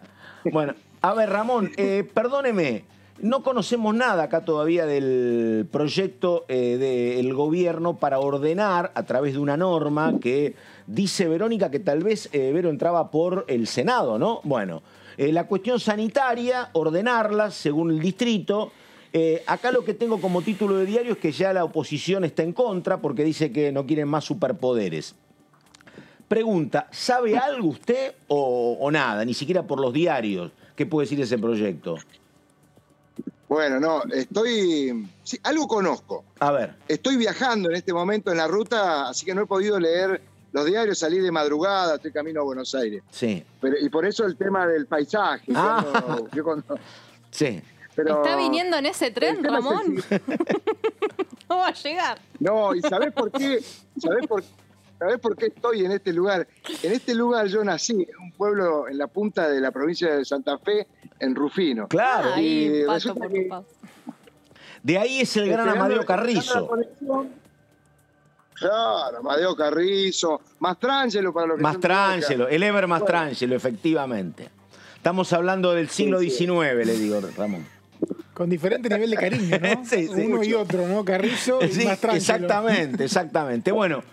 Bueno, a ver, Ramón, eh, perdóneme. No conocemos nada acá todavía del proyecto eh, del gobierno para ordenar a través de una norma que dice Verónica que tal vez eh, Vero entraba por el Senado, ¿no? Bueno, eh, la cuestión sanitaria, ordenarla según el distrito. Eh, acá lo que tengo como título de diario es que ya la oposición está en contra porque dice que no quieren más superpoderes. Pregunta, ¿sabe algo usted o, o nada? Ni siquiera por los diarios. ¿Qué puede decir ese proyecto? Bueno, no, estoy. sí, algo conozco. A ver. Estoy viajando en este momento en la ruta, así que no he podido leer los diarios, salí de madrugada, estoy camino a Buenos Aires. Sí, Pero, y por eso el tema del paisaje. Ah. cuando- yo cuando- sí. pero- ¿Está viniendo en ese tren, es Ramón? No va a llegar. No, ¿y sabés por qué? ¿Sabés por, ¿Sabés por qué estoy en este lugar? En este lugar yo nací, en un pueblo en la punta de la provincia de Santa Fe, en Rufino. Claro. Ah, Ahí, Y pato resulta por que- tu paso. De ahí es el gran Amadeo Carrizo. Claro, Amadeo Carrizo, Mastrangelo para lo que Mastrangelo, el Ever Mastrangelo, efectivamente. Estamos hablando del siglo Sí, sí. XIX, le digo, Ramón. Con diferente nivel de cariño, ¿no? Sí, sí. Uno y otro, ¿no? Carrizo y Sí, Mastrangelo. exactamente, exactamente. Bueno,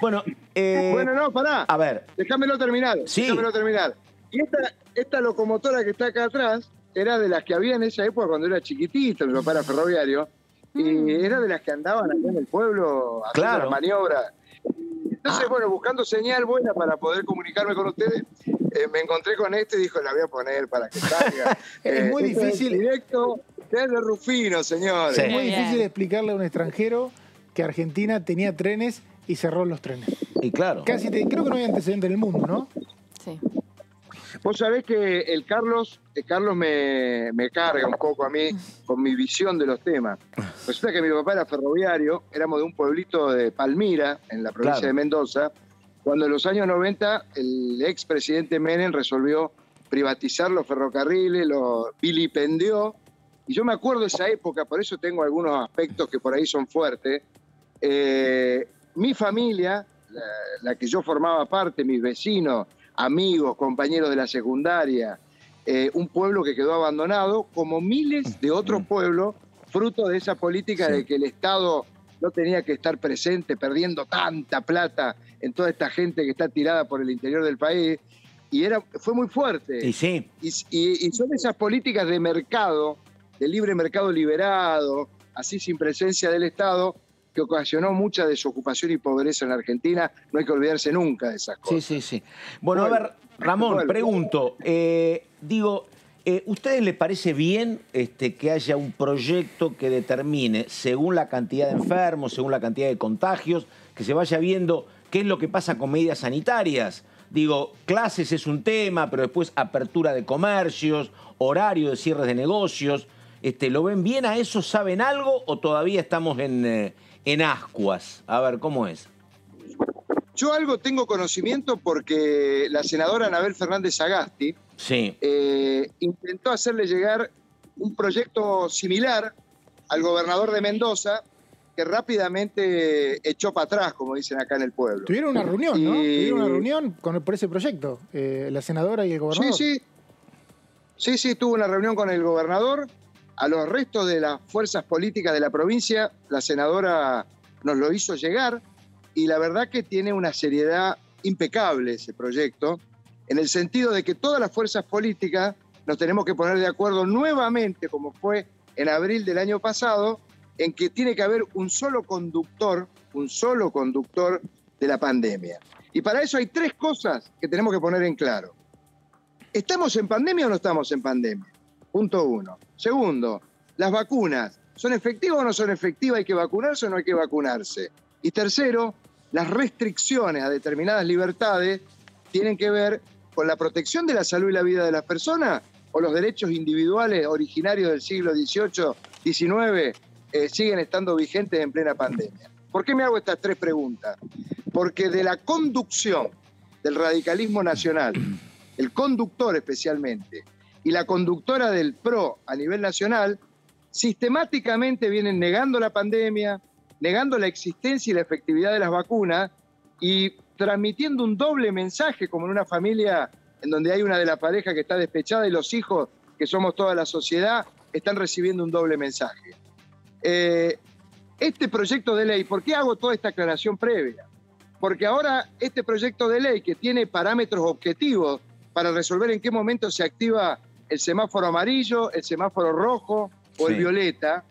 bueno, eh, Bueno, no, pará. a ver, Déjamelo terminar. Sí. Déjamelo terminar. Y esta, esta locomotora que está acá atrás era de las que había en esa época cuando era chiquitito, mi papá era ferroviario, y era de las que andaban acá en el pueblo haciendo Claro. las maniobras. Entonces, Ah. bueno, buscando señal buena para poder comunicarme con ustedes, eh, me encontré con este y dijo, la voy a poner para que salga. Es muy esto difícil. directo desde Rufino, señores. Sí. Es muy difícil explicarle a un extranjero que Argentina tenía trenes y cerró los trenes. y claro. Casi te- creo que no hay antecedente en el mundo, ¿no? Sí. Vos sabés que el Carlos, el Carlos me, me carga un poco a mí con mi visión de los temas. Resulta que mi papá era ferroviario, éramos de un pueblito de Palmira, en la provincia Claro. de Mendoza, cuando en los años 90 el expresidente Menem resolvió privatizar los ferrocarriles, los vilipendió. Y yo me acuerdo de esa época, por eso tengo algunos aspectos que por ahí son fuertes. Eh, mi familia, la, la que yo formaba parte, mis vecinos, amigos, compañeros de la secundaria, eh, un pueblo que quedó abandonado, como miles de otros pueblos, fruto de esa política de que el Estado no tenía que estar presente, perdiendo tanta plata en toda esta gente que está tirada por el interior del país. Y era, fue muy fuerte. Y sí, Y, y- y son esas políticas de mercado, de libre mercado liberado, así sin presencia del Estado, que ocasionó mucha desocupación y pobreza en la Argentina. No hay que olvidarse nunca de esas sí, cosas. sí, sí. Bueno, a ver, Ramón, bueno. pregunto, eh, digo, Eh, ¿Ustedes les parece bien este, que haya un proyecto que determine, según la cantidad de enfermos, según la cantidad de contagios, que se vaya viendo qué es lo que pasa con medidas sanitarias? Digo, clases es un tema, pero después apertura de comercios, horario de cierres de negocios. Este, ¿Lo ven bien a eso? ¿Saben algo o todavía estamos en, eh, en ascuas? A ver, ¿cómo es? Yo algo tengo conocimiento porque la senadora Anabel Fernández Agasti Sí. eh, intentó hacerle llegar un proyecto similar al gobernador de Mendoza, que rápidamente echó para atrás, como dicen acá en el pueblo. Tuvieron una reunión, ¿no? Tuvieron una reunión con, por ese proyecto, eh, la senadora y el Sí, gobernador. sí. Sí, sí, tuvo una reunión con el gobernador. A los restos de las fuerzas políticas de la provincia, la senadora nos lo hizo llegar y la verdad que tiene una seriedad impecable ese proyecto, en el sentido de que todas las fuerzas políticas nos tenemos que poner de acuerdo nuevamente, como fue en abril del año pasado, en que tiene que haber un solo conductor, un solo conductor de la pandemia. Y para eso hay tres cosas que tenemos que poner en claro. ¿Estamos en pandemia o no estamos en pandemia? Punto uno. Segundo, las vacunas, ¿son efectivas o no son efectivas? ¿Hay que vacunarse o no hay que vacunarse? Y tercero, las restricciones a determinadas libertades tienen que ver con la protección de la salud y la vida de las personas o los derechos individuales originarios del siglo XVIII, XIX eh, siguen estando vigentes en plena pandemia. ¿Por qué me hago estas tres preguntas? Porque de la conducción del radicalismo nacional, el conductor especialmente, y la conductora del PRO a nivel nacional, sistemáticamente vienen negando la pandemia, negando la existencia y la efectividad de las vacunas y transmitiendo un doble mensaje, como en una familia en donde hay una de las parejas que está despechada y los hijos, que somos toda la sociedad, están recibiendo un doble mensaje. Eh, este proyecto de ley, ¿por qué hago toda esta aclaración previa? Porque ahora este proyecto de ley que tiene parámetros objetivos para resolver en qué momento se activa el semáforo amarillo, el semáforo rojo o el violeta,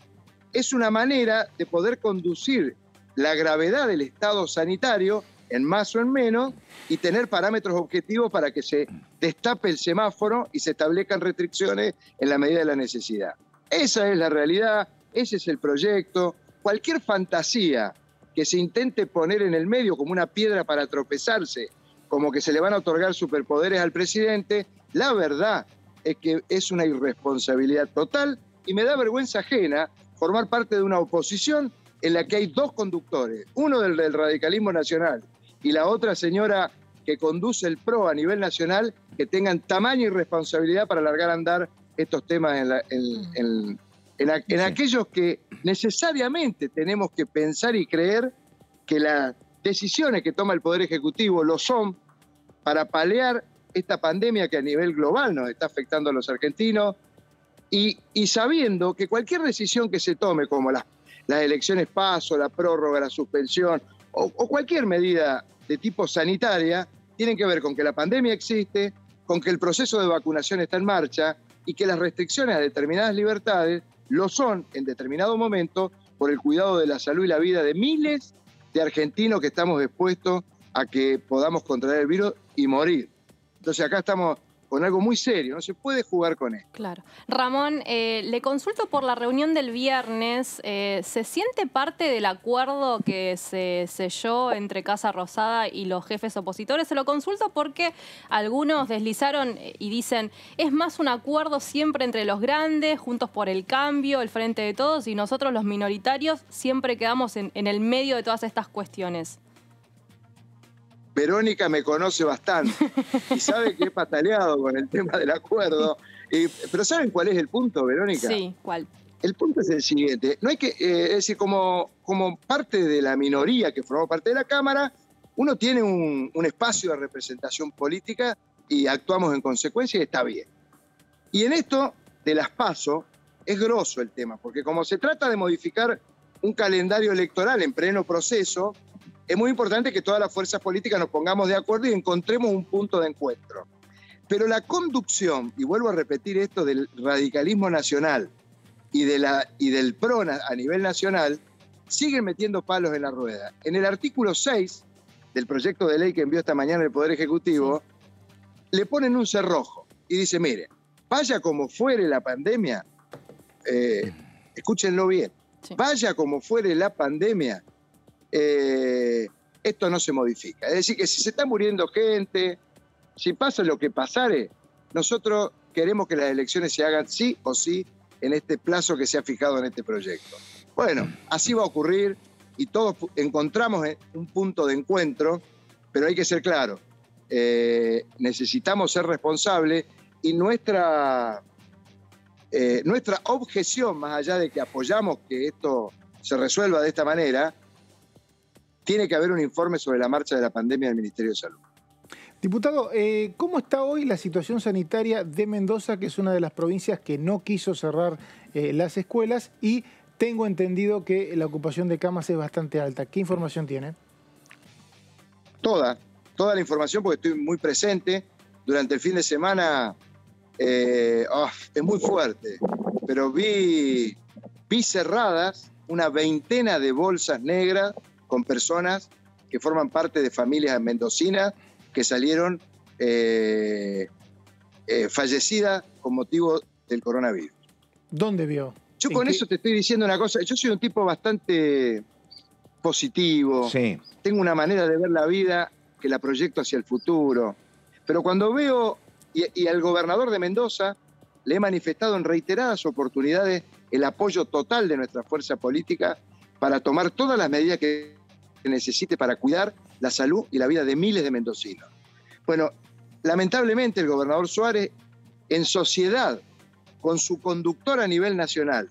es una manera de poder conducir la gravedad del estado sanitario en más o en menos y tener parámetros objetivos para que se destape el semáforo y se establezcan restricciones en la medida de la necesidad. Esa es la realidad, ese es el proyecto. Cualquier fantasía que se intente poner en el medio como una piedra para tropezarse, como que se le van a otorgar superpoderes al presidente, la verdad es que es una irresponsabilidad total y me da vergüenza ajena formar parte de una oposición en la que hay dos conductores, uno del, del radicalismo nacional y la otra señora que conduce el PRO a nivel nacional, que tengan tamaño y responsabilidad para largar a andar estos temas en, la- en- en- en a- en aquellos que necesariamente tenemos que pensar y creer que las decisiones que toma el Poder Ejecutivo lo son para paliar esta pandemia que a nivel global nos está afectando a los argentinos y, sabiendo que cualquier decisión que se tome, como las, las elecciones paso, la prórroga, la suspensión o, o cualquier medida de tipo sanitaria, tienen que ver con que la pandemia existe, con que el proceso de vacunación está en marcha y que las restricciones a determinadas libertades lo son en determinado momento por el cuidado de la salud y la vida de miles de argentinos que estamos expuestos a que podamos contraer el virus y morir. Entonces acá estamos con algo muy serio, no se puede jugar con esto. Claro. Ramón, eh, le consulto por la reunión del viernes. eh, ¿Se siente parte del acuerdo que se selló entre Casa Rosada y los jefes opositores? Se lo consulto porque algunos deslizaron y dicen, es más un acuerdo siempre entre los grandes, juntos por el cambio, el frente de todos, y nosotros los minoritarios siempre quedamos en el medio de todas estas cuestiones. Verónica me conoce bastante y sabe que he pataleado con el tema del acuerdo. Y- pero ¿saben cuál es el punto, Verónica? Sí, ¿cuál? El punto es el siguiente, no hay que, eh, es decir, como, como parte de la minoría que formó parte de la Cámara, uno tiene un, un espacio de representación política y actuamos en consecuencia y está bien. Y en esto de las PASO es grosso el tema, porque como se trata de modificar un calendario electoral en pleno proceso, es muy importante que todas las fuerzas políticas nos pongamos de acuerdo y encontremos un punto de encuentro. Pero la conducción, y vuelvo a repetir esto del radicalismo nacional y, de la, y del PRO a nivel nacional, siguen metiendo palos en la rueda. En el artículo 6 del proyecto de ley que envió esta mañana el Poder Ejecutivo, le ponen un cerrojo y dice, mire, vaya como fuere la pandemia, eh, escúchenlo bien, Sí. vaya como fuere la pandemia, eh, esto no se modifica. Es decir, que si se está muriendo gente, si pasa lo que pasare, nosotros queremos que las elecciones se hagan sí o sí en este plazo que se ha fijado en este proyecto. Bueno, así va a ocurrir y todos encontramos eh, un punto de encuentro, pero hay que ser claro, eh, necesitamos ser responsables y nuestra, eh, nuestra objeción, más allá de que apoyamos que esto se resuelva de esta manera, tiene que haber un informe sobre la marcha de la pandemia del Ministerio de Salud. Diputado, eh, ¿cómo está hoy la situación sanitaria de Mendoza, que es una de las provincias que no quiso cerrar eh, las escuelas? Y tengo entendido que la ocupación de camas es bastante alta. ¿Qué información tiene? toda, toda la información porque estoy muy presente. Durante el fin de semana eh, ah, es muy fuerte, pero vi, vi cerradas una veintena de bolsas negras con personas que forman parte de familias mendocinas que salieron eh, eh, fallecidas con motivo del coronavirus. ¿Dónde vio? Yo ¿En con qué- eso te estoy diciendo una cosa, yo soy un tipo bastante positivo, Sí. tengo una manera de ver la vida que la proyecto hacia el futuro. Pero cuando veo, y, y al gobernador de Mendoza le he manifestado en reiteradas oportunidades el apoyo total de nuestra fuerza política para tomar todas las medidas que necesite para cuidar la salud y la vida de miles de mendocinos. Bueno, lamentablemente el gobernador Suárez, en sociedad con su conductor a nivel nacional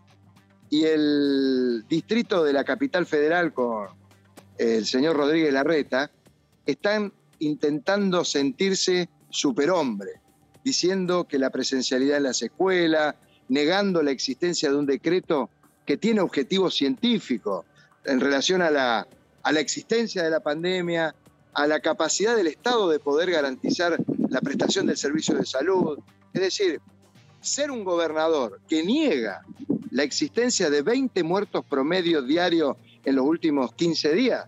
y el distrito de la capital federal con el señor Rodríguez Larreta, están intentando sentirse superhombre, diciendo que la presencialidad en las escuelas, negando la existencia de un decreto que tiene objetivos científicos en relación a la, a la existencia de la pandemia, a la capacidad del Estado de poder garantizar la prestación del servicio de salud. Es decir, ser un gobernador que niega la existencia de 20 muertos promedio diarios en los últimos 15 días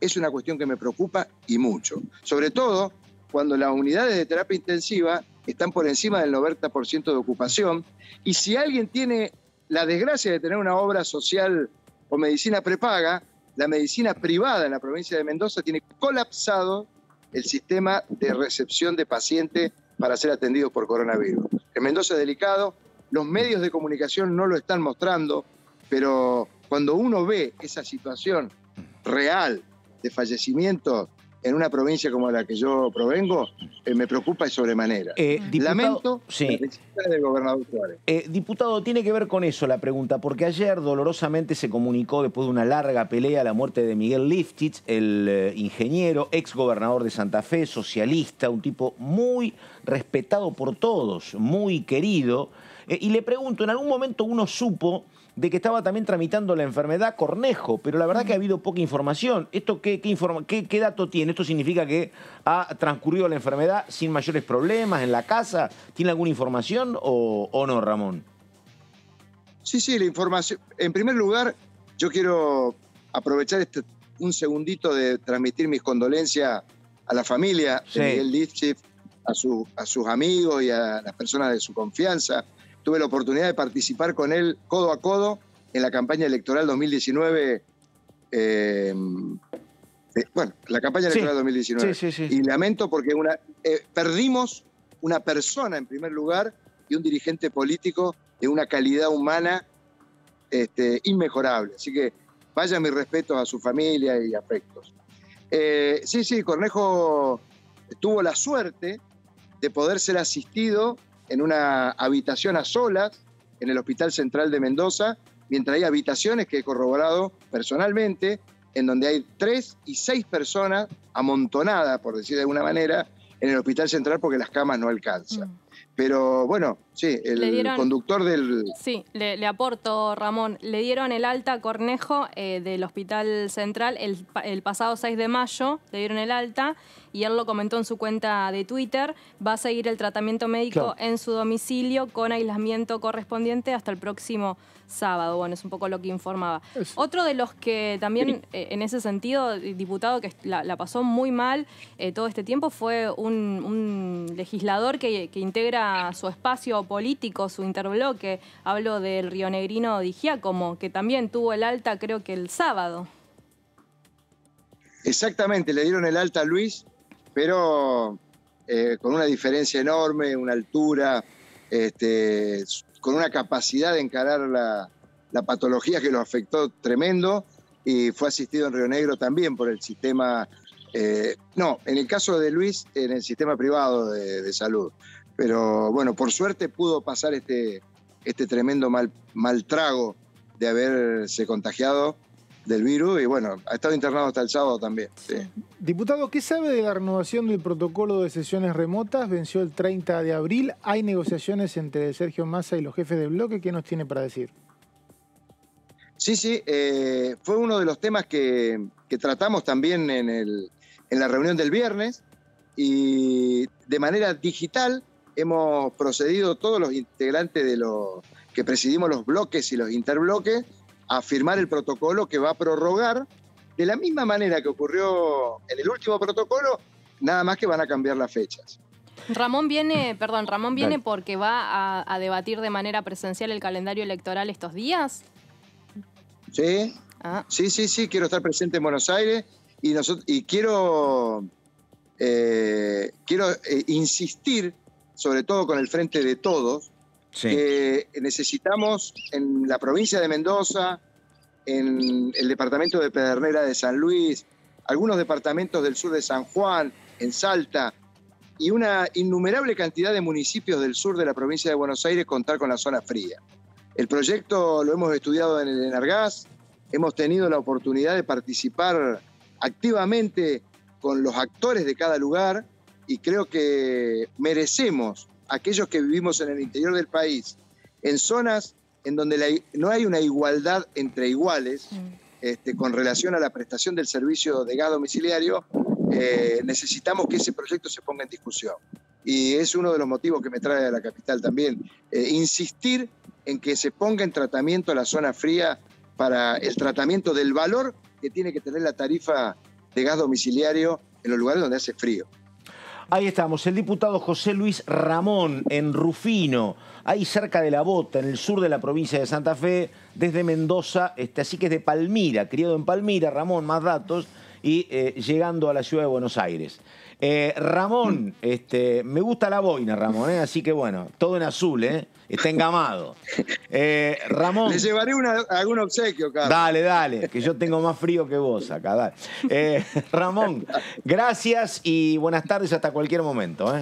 es una cuestión que me preocupa y mucho. Sobre todo cuando las unidades de terapia intensiva están por encima del 90% de ocupación y si alguien tiene la desgracia de tener una obra social o medicina prepaga, la medicina privada en la provincia de Mendoza tiene colapsado el sistema de recepción de pacientes para ser atendidos por coronavirus. En Mendoza es delicado, los medios de comunicación no lo están mostrando, pero cuando uno ve esa situación real de fallecimientos en una provincia como la que yo provengo, eh, me preocupa de sobremanera. Eh, diputado- Lamento Sí. la del gobernador Suárez. Eh, diputado, tiene que ver con eso la pregunta, porque ayer dolorosamente se comunicó, después de una larga pelea, la muerte de Miguel Liftich, el ingeniero, ex gobernador de Santa Fe, socialista, un tipo muy respetado por todos, muy querido. Y le pregunto, ¿en algún momento uno supo de que estaba también tramitando la enfermedad Cornejo? Pero la verdad que ha habido poca información. ¿Esto qué, qué, informa- qué- qué dato tiene? ¿Esto significa que ha transcurrido la enfermedad sin mayores problemas en la casa? ¿Tiene alguna información o, o no, Ramón? Sí, sí, la información. En primer lugar, yo quiero aprovechar este, un segundito de transmitir mis condolencias a la familia Sí. de Miguel Lifchif, a, su- a sus amigos y a las personas de su confianza. Tuve la oportunidad de participar con él codo a codo en la campaña electoral 2019. eh, eh, bueno, la campaña Sí. electoral 2019. Sí, sí, sí. Y lamento porque una, eh, perdimos una persona en primer lugar y un dirigente político de una calidad humana este, inmejorable. Así que vaya mis respetos a su familia y afectos. Eh, sí, sí, Cornejo tuvo la suerte de poder ser asistido en una habitación a solas en el Hospital Central de Mendoza, mientras hay habitaciones que he corroborado personalmente, en donde hay tres y seis personas amontonadas, por decir de alguna manera, en el Hospital Central porque las camas no alcanzan. Mm. Pero bueno, sí, el dieron- conductor del, Sí, le, le aporto, Ramón. Le dieron el alta a Cornejo eh, del Hospital Central el, el pasado 6 de mayo, le dieron el alta y él lo comentó en su cuenta de Twitter. Va a seguir el tratamiento médico Claro. en su domicilio con aislamiento correspondiente hasta el próximo sábado. Bueno, es un poco lo que informaba. Es- Otro de los que también, eh, en ese sentido, diputado, que la, la pasó muy mal eh, todo este tiempo fue un, un legislador que, que integra integra su espacio político, su interbloque. Hablo del rionegrino Digiacomo, que también tuvo el alta creo que el sábado. Exactamente, le dieron el alta a Luis, pero eh, con una diferencia enorme, una altura, este, con una capacidad de encarar la, patología que lo afectó tremendo y fue asistido en Río Negro también por el sistema, eh, no, en el caso de Luis, en el sistema privado de, salud. Pero bueno, por suerte pudo pasar este, este tremendo mal, mal trago de haberse contagiado del virus y bueno, ha estado internado hasta el sábado también. Diputado, ¿qué sabe de la renovación del protocolo de sesiones remotas? Venció el 30 de abril. ¿Hay negociaciones entre Sergio Massa y los jefes de bloque? ¿Qué nos tiene para decir? Sí, sí, eh, fue uno de los temas que, tratamos también en, el, en la reunión del viernes y de manera digital hemos procedido todos los integrantes de los que presidimos los bloques y los interbloques a firmar el protocolo que va a prorrogar de la misma manera que ocurrió en el último protocolo, nada más que van a cambiar las fechas. Ramón viene, perdón, Ramón viene porque va a, debatir de manera presencial el calendario electoral estos días. Sí, ah. sí, sí, sí, quiero estar presente en Buenos Aires y, nosotros, y quiero, eh, quiero eh, insistir, sobre todo con el frente de todos, que necesitamos en la provincia de Mendoza, en el departamento de Pedernera de San Luis, algunos departamentos del sur de San Juan, en Salta, y una innumerable cantidad de municipios del sur de la provincia de Buenos Aires contar con la zona fría. El proyecto lo hemos estudiado en el Enargas, hemos tenido la oportunidad de participar activamente con los actores de cada lugar y creo que merecemos aquellos que vivimos en el interior del país, en zonas en donde no hay una igualdad entre iguales mm. este, con relación a la prestación del servicio de gas domiciliario, eh, necesitamos que ese proyecto se ponga en discusión. Y es uno de los motivos que me trae a la capital también, eh, insistir en que se ponga en tratamiento la zona fría para el tratamiento del valor que tiene que tener la tarifa de gas domiciliario en los lugares donde hace frío. Ahí estamos, el diputado José Luis Ramón en Rufino, ahí cerca de La Bota, en el sur de la provincia de Santa Fe, desde Mendoza, este, así que es de Palmira, criado en Palmira, Ramón, más datos, y eh, llegando a la ciudad de Buenos Aires. Eh, Ramón, este, me gusta la boina, Ramón, ¿eh? así que bueno, todo en azul, ¿eh? está engamado. Ramón. Le llevaré algún obsequio, Carlos. Dale, dale, que yo tengo más frío que vos acá, dale. Ramón, gracias y buenas tardes hasta cualquier momento.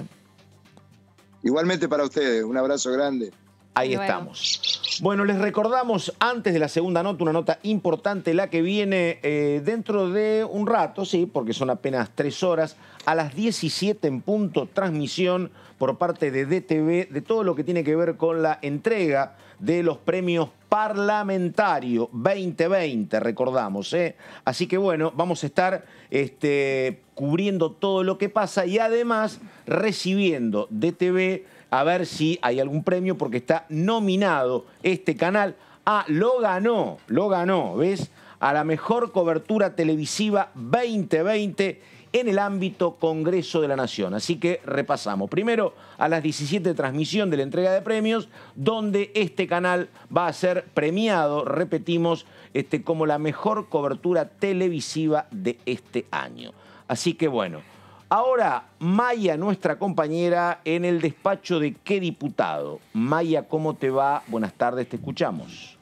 Igualmente para ustedes, un abrazo grande. Ahí estamos. Bueno, les recordamos antes de la segunda nota, una nota importante, la que viene eh, dentro de un rato, sí, porque son apenas tres horas, a las 17 en punto, transmisión por parte de DTV de todo lo que tiene que ver con la entrega de los premios parlamentarios 2020, recordamos. ¿eh? Así que bueno, vamos a estar este, cubriendo todo lo que pasa y además recibiendo DTV a ver si hay algún premio porque está nominado este canal. Ah, lo ganó, lo ganó, ¿ves? A la mejor cobertura televisiva 2020 en el ámbito Congreso de la Nación. Así que repasamos. Primero, a las 17 transmisión de la entrega de premios, donde este canal va a ser premiado, repetimos, este, como la mejor cobertura televisiva de este año. Así que bueno, Ahora, Maya, nuestra compañera, en el despacho de qué diputado. Maya, ¿cómo te va? Buenas tardes, te escuchamos.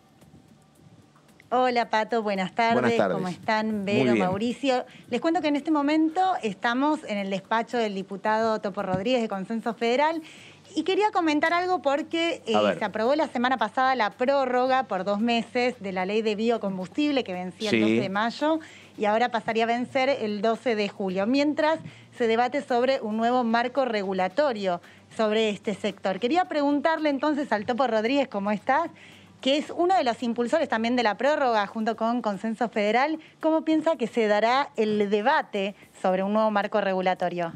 Hola Pato, buenas tardes. ¿Cómo están? Vero, Mauricio. Les cuento que en este momento estamos en el despacho del diputado Topo Rodríguez de Consenso Federal y quería comentar algo porque eh, se aprobó la semana pasada la prórroga por dos meses de la ley de biocombustible que vencía el 12 de mayo y ahora pasaría a vencer el 12 de julio. Mientras se debate sobre un nuevo marco regulatorio sobre este sector. Quería preguntarle entonces al Topo Rodríguez, ¿cómo estás? que es uno de los impulsores también de la prórroga junto con Consenso Federal, ¿cómo piensa que se dará el debate sobre un nuevo marco regulatorio?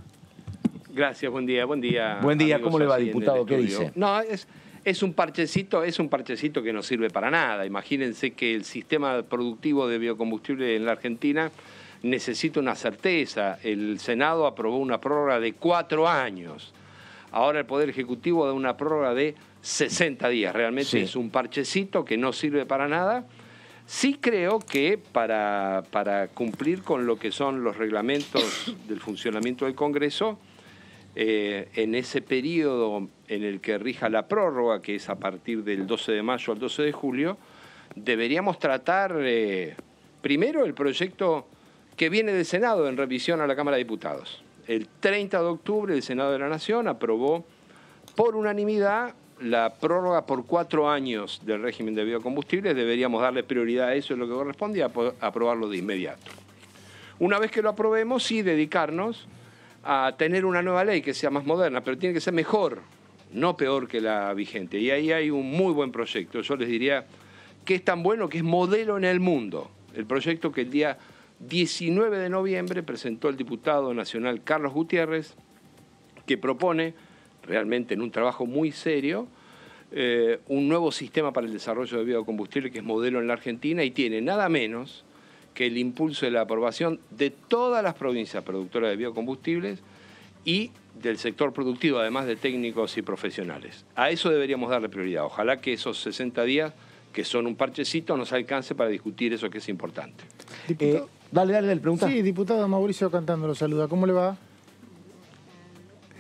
Gracias, buen día, buen día. Buen día, ¿cómo le va, diputado? ¿Qué dice? No, es, es un parchecito, es un parchecito que no sirve para nada. Imagínense que el sistema productivo de biocombustible en la Argentina necesita una certeza. El Senado aprobó una prórroga de cuatro años. Ahora el Poder Ejecutivo da una prórroga de 60 días. Realmente es un parchecito que no sirve para nada. Sí creo que para, para, cumplir con lo que son los reglamentos del funcionamiento del Congreso, eh, en ese periodo en el que rija la prórroga, que es a partir del 12 de mayo al 12 de julio, deberíamos tratar eh, primero el proyecto que viene del Senado en revisión a la Cámara de Diputados. El 30 de octubre el Senado de la Nación aprobó por unanimidad la prórroga por cuatro años del régimen de biocombustibles. Deberíamos darle prioridad a eso, es lo que corresponde, y aprobarlo de inmediato. Una vez que lo aprobemos, sí dedicarnos a tener una nueva ley que sea más moderna, pero tiene que ser mejor, no peor que la vigente. Y ahí hay un muy buen proyecto. Yo les diría que es tan bueno que es modelo en el mundo. El proyecto que el día 19 de noviembre presentó el diputado nacional Carlos Gutiérrez, que propone, realmente en un trabajo muy serio, eh, un nuevo sistema para el desarrollo de biocombustible que es modelo en la Argentina y tiene nada menos que el impulso de la aprobación de todas las provincias productoras de biocombustibles y del sector productivo, además de técnicos y profesionales. A eso deberíamos darle prioridad. Ojalá que esos 60 días, que son un parchecito, nos alcance para discutir eso que es importante. Eh, dale, dale, le pregunta. Sí, diputado Mauricio Cantando lo saluda. ¿Cómo le va?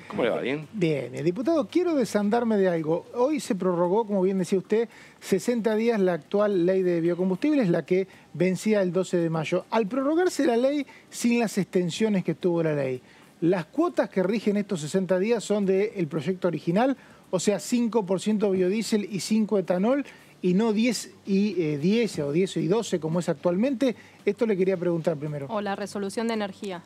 ¿Cómo le va? ¿Bien? Bien, diputado, quiero desandarme de algo. Hoy se prorrogó, como bien decía usted, 60 días la actual ley de biocombustibles, la que vencía el 12 de mayo. Al prorrogarse la ley sin las extensiones que tuvo la ley, ¿las cuotas que rigen estos 60 días son del proyecto original? O sea, 5% biodiesel y 5 etanol y no 10 y 10 eh, o 10 y 12 como es actualmente. Esto le quería preguntar primero. O la resolución de energía.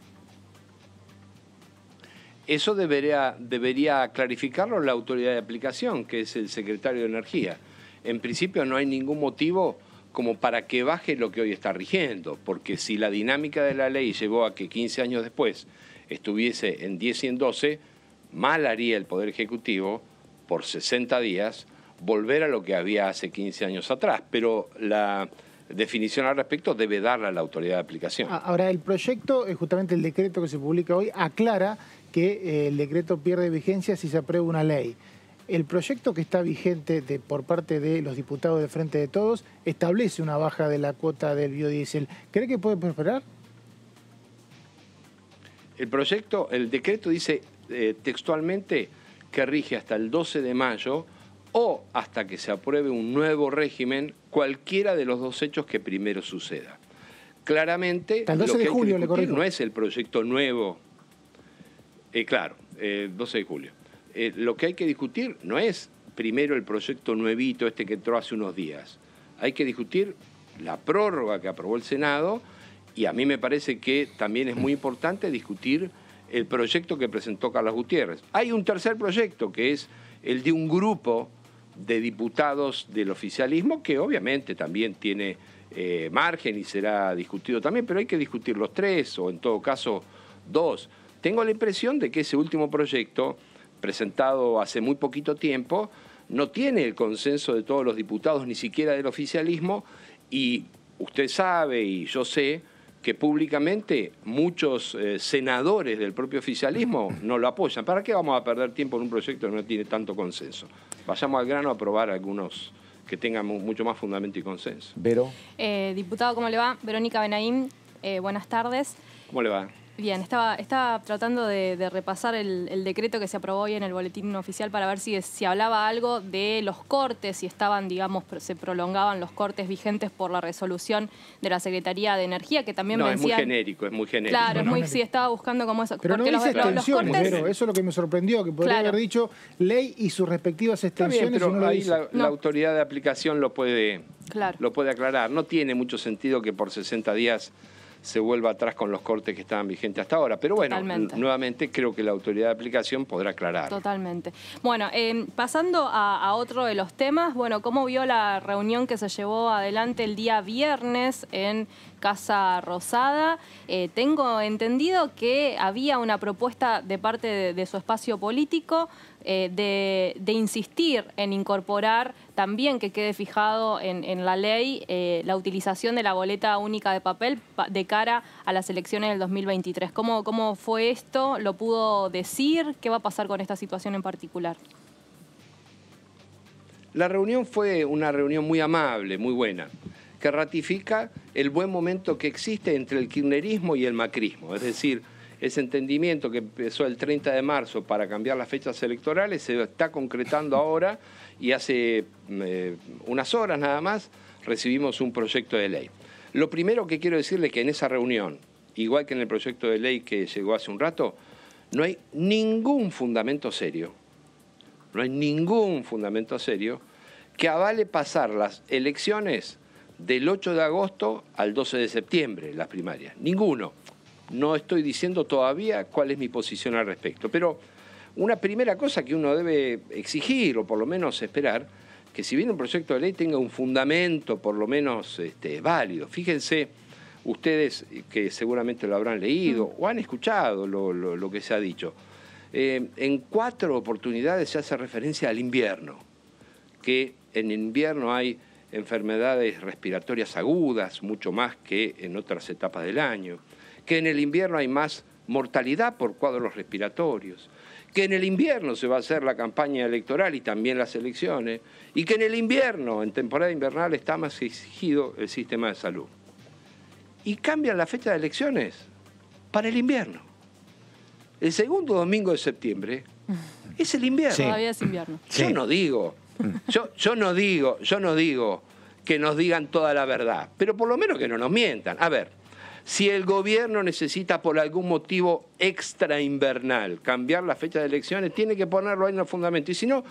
Eso debería, debería clarificarlo la autoridad de aplicación, que es el secretario de Energía. En principio no hay ningún motivo como para que baje lo que hoy está rigiendo, porque si la dinámica de la ley llevó a que 15 años después estuviese en 10 y en 12, mal haría el Poder Ejecutivo, por 60 días, volver a lo que había hace 15 años atrás. Pero la definición al respecto debe darla la autoridad de aplicación. Ah, ahora, el proyecto, justamente el decreto que se publica hoy, aclara que eh, el decreto pierde vigencia si se aprueba una ley. El proyecto que está vigente de, por parte de los diputados de Frente de Todos establece una baja de la cuota del biodiesel. ¿Cree que puede prosperar? El proyecto, el decreto dice eh, textualmente que rige hasta el 12 de mayo o hasta que se apruebe un nuevo régimen, cualquiera de los dos hechos que primero suceda. Claramente, el 12 de julio, le no es el proyecto nuevo eh, claro, 12 de julio. Eh, lo que hay que discutir no es primero el proyecto nuevito, este que entró hace unos días. Hay que discutir la prórroga que aprobó el Senado y a mí me parece que también es muy importante discutir el proyecto que presentó Carlos Gutiérrez. Hay un tercer proyecto que es el de un grupo de diputados del oficialismo que obviamente también tiene eh, margen y será discutido también, pero hay que discutir los tres o en todo caso dos. Tengo la impresión de que ese último proyecto, presentado hace muy poquito tiempo, no tiene el consenso de todos los diputados, ni siquiera del oficialismo, y usted sabe y yo sé que públicamente muchos eh, senadores del propio oficialismo no lo apoyan. ¿Para qué vamos a perder tiempo en un proyecto que no tiene tanto consenso? Vayamos al grano a aprobar algunos que tengan mucho más fundamento y consenso. Vero. Eh, diputado, ¿cómo le va? Verónica Benaín, eh, buenas tardes. ¿Cómo le va? Bien, estaba, estaba tratando de, repasar el, decreto que se aprobó hoy en el boletín oficial para ver si, si hablaba algo de los cortes, si estaban, digamos, se prolongaban los cortes vigentes por la resolución de la Secretaría de Energía, que también no, es muy genérico, es muy genérico. Claro, es muy, sí, estaba buscando como eso. Pero no dice extensiones, eso es lo que me sorprendió, que podría haber dicho ley y sus respectivas extensiones. pero ahí la, autoridad de aplicación lo puede, lo puede aclarar. No tiene mucho sentido que por 60 días se vuelva atrás con los cortes que estaban vigentes hasta ahora. Pero bueno, nuevamente creo que la autoridad de aplicación podrá aclarar. Totalmente. Bueno, em, pasando a, otro de los temas, bueno, ¿cómo vio la reunión que se llevó adelante el día viernes en Casa Rosada? Eh, tengo entendido que había una propuesta de parte de, su espacio político eh, de, insistir en incorporar también que quede fijado en, la ley eh, la utilización de la boleta única de papel de cara a las elecciones del 2023. ¿Cómo, ¿Cómo fue esto? ¿Lo pudo decir? ¿Qué va a pasar con esta situación en particular? La reunión fue una reunión muy amable, muy buena, que ratifica el buen momento que existe entre el kirchnerismo y el macrismo. Es decir, ese entendimiento que empezó el 30 de marzo para cambiar las fechas electorales se está concretando ahora y hace eh, unas horas nada más recibimos un proyecto de ley. Lo primero que quiero decirle es que en esa reunión, igual que en el proyecto de ley que llegó hace un rato, no hay ningún fundamento serio, no hay ningún fundamento serio que avale pasar las elecciones del 8 de agosto al 12 de septiembre, las primarias. Ninguno. No estoy diciendo todavía cuál es mi posición al respecto, pero una primera cosa que uno debe exigir, o por lo menos esperar, que si bien un proyecto de ley tenga un fundamento por lo menos este, válido. Fíjense ustedes que seguramente lo habrán leído o han escuchado lo, que se ha dicho. Eh, en cuatro oportunidades se hace referencia al invierno, que en invierno hay enfermedades respiratorias agudas, mucho más que en otras etapas del año que en el invierno hay más mortalidad por cuadros respiratorios, que en el invierno se va a hacer la campaña electoral y también las elecciones, y que en el invierno, en temporada invernal, está más exigido el sistema de salud. Y cambian la fecha de elecciones para el invierno. El segundo domingo de septiembre es el invierno. Todavía es invierno. Yo no digo, yo, yo no digo, yo no digo que nos digan toda la verdad, pero por lo menos que no nos mientan. A ver, si el gobierno necesita por algún motivo extra invernal cambiar la fecha de elecciones, tiene que ponerlo ahí en el fundamento. Y si no,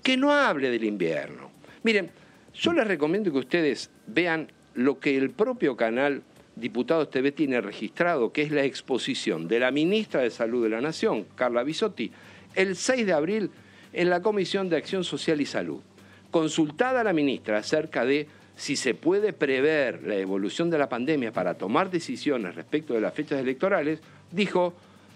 que no hable del invierno. Miren, yo les recomiendo que ustedes vean lo que el propio canal Diputados TV tiene registrado, que es la exposición de la ministra de Salud de la Nación, Carla Bisotti, el 6 de abril en la Comisión de Acción Social y Salud. Consultada la ministra acerca de si se puede prever la evolución de la pandemia para tomar decisiones respecto de las fechas electorales, dijo,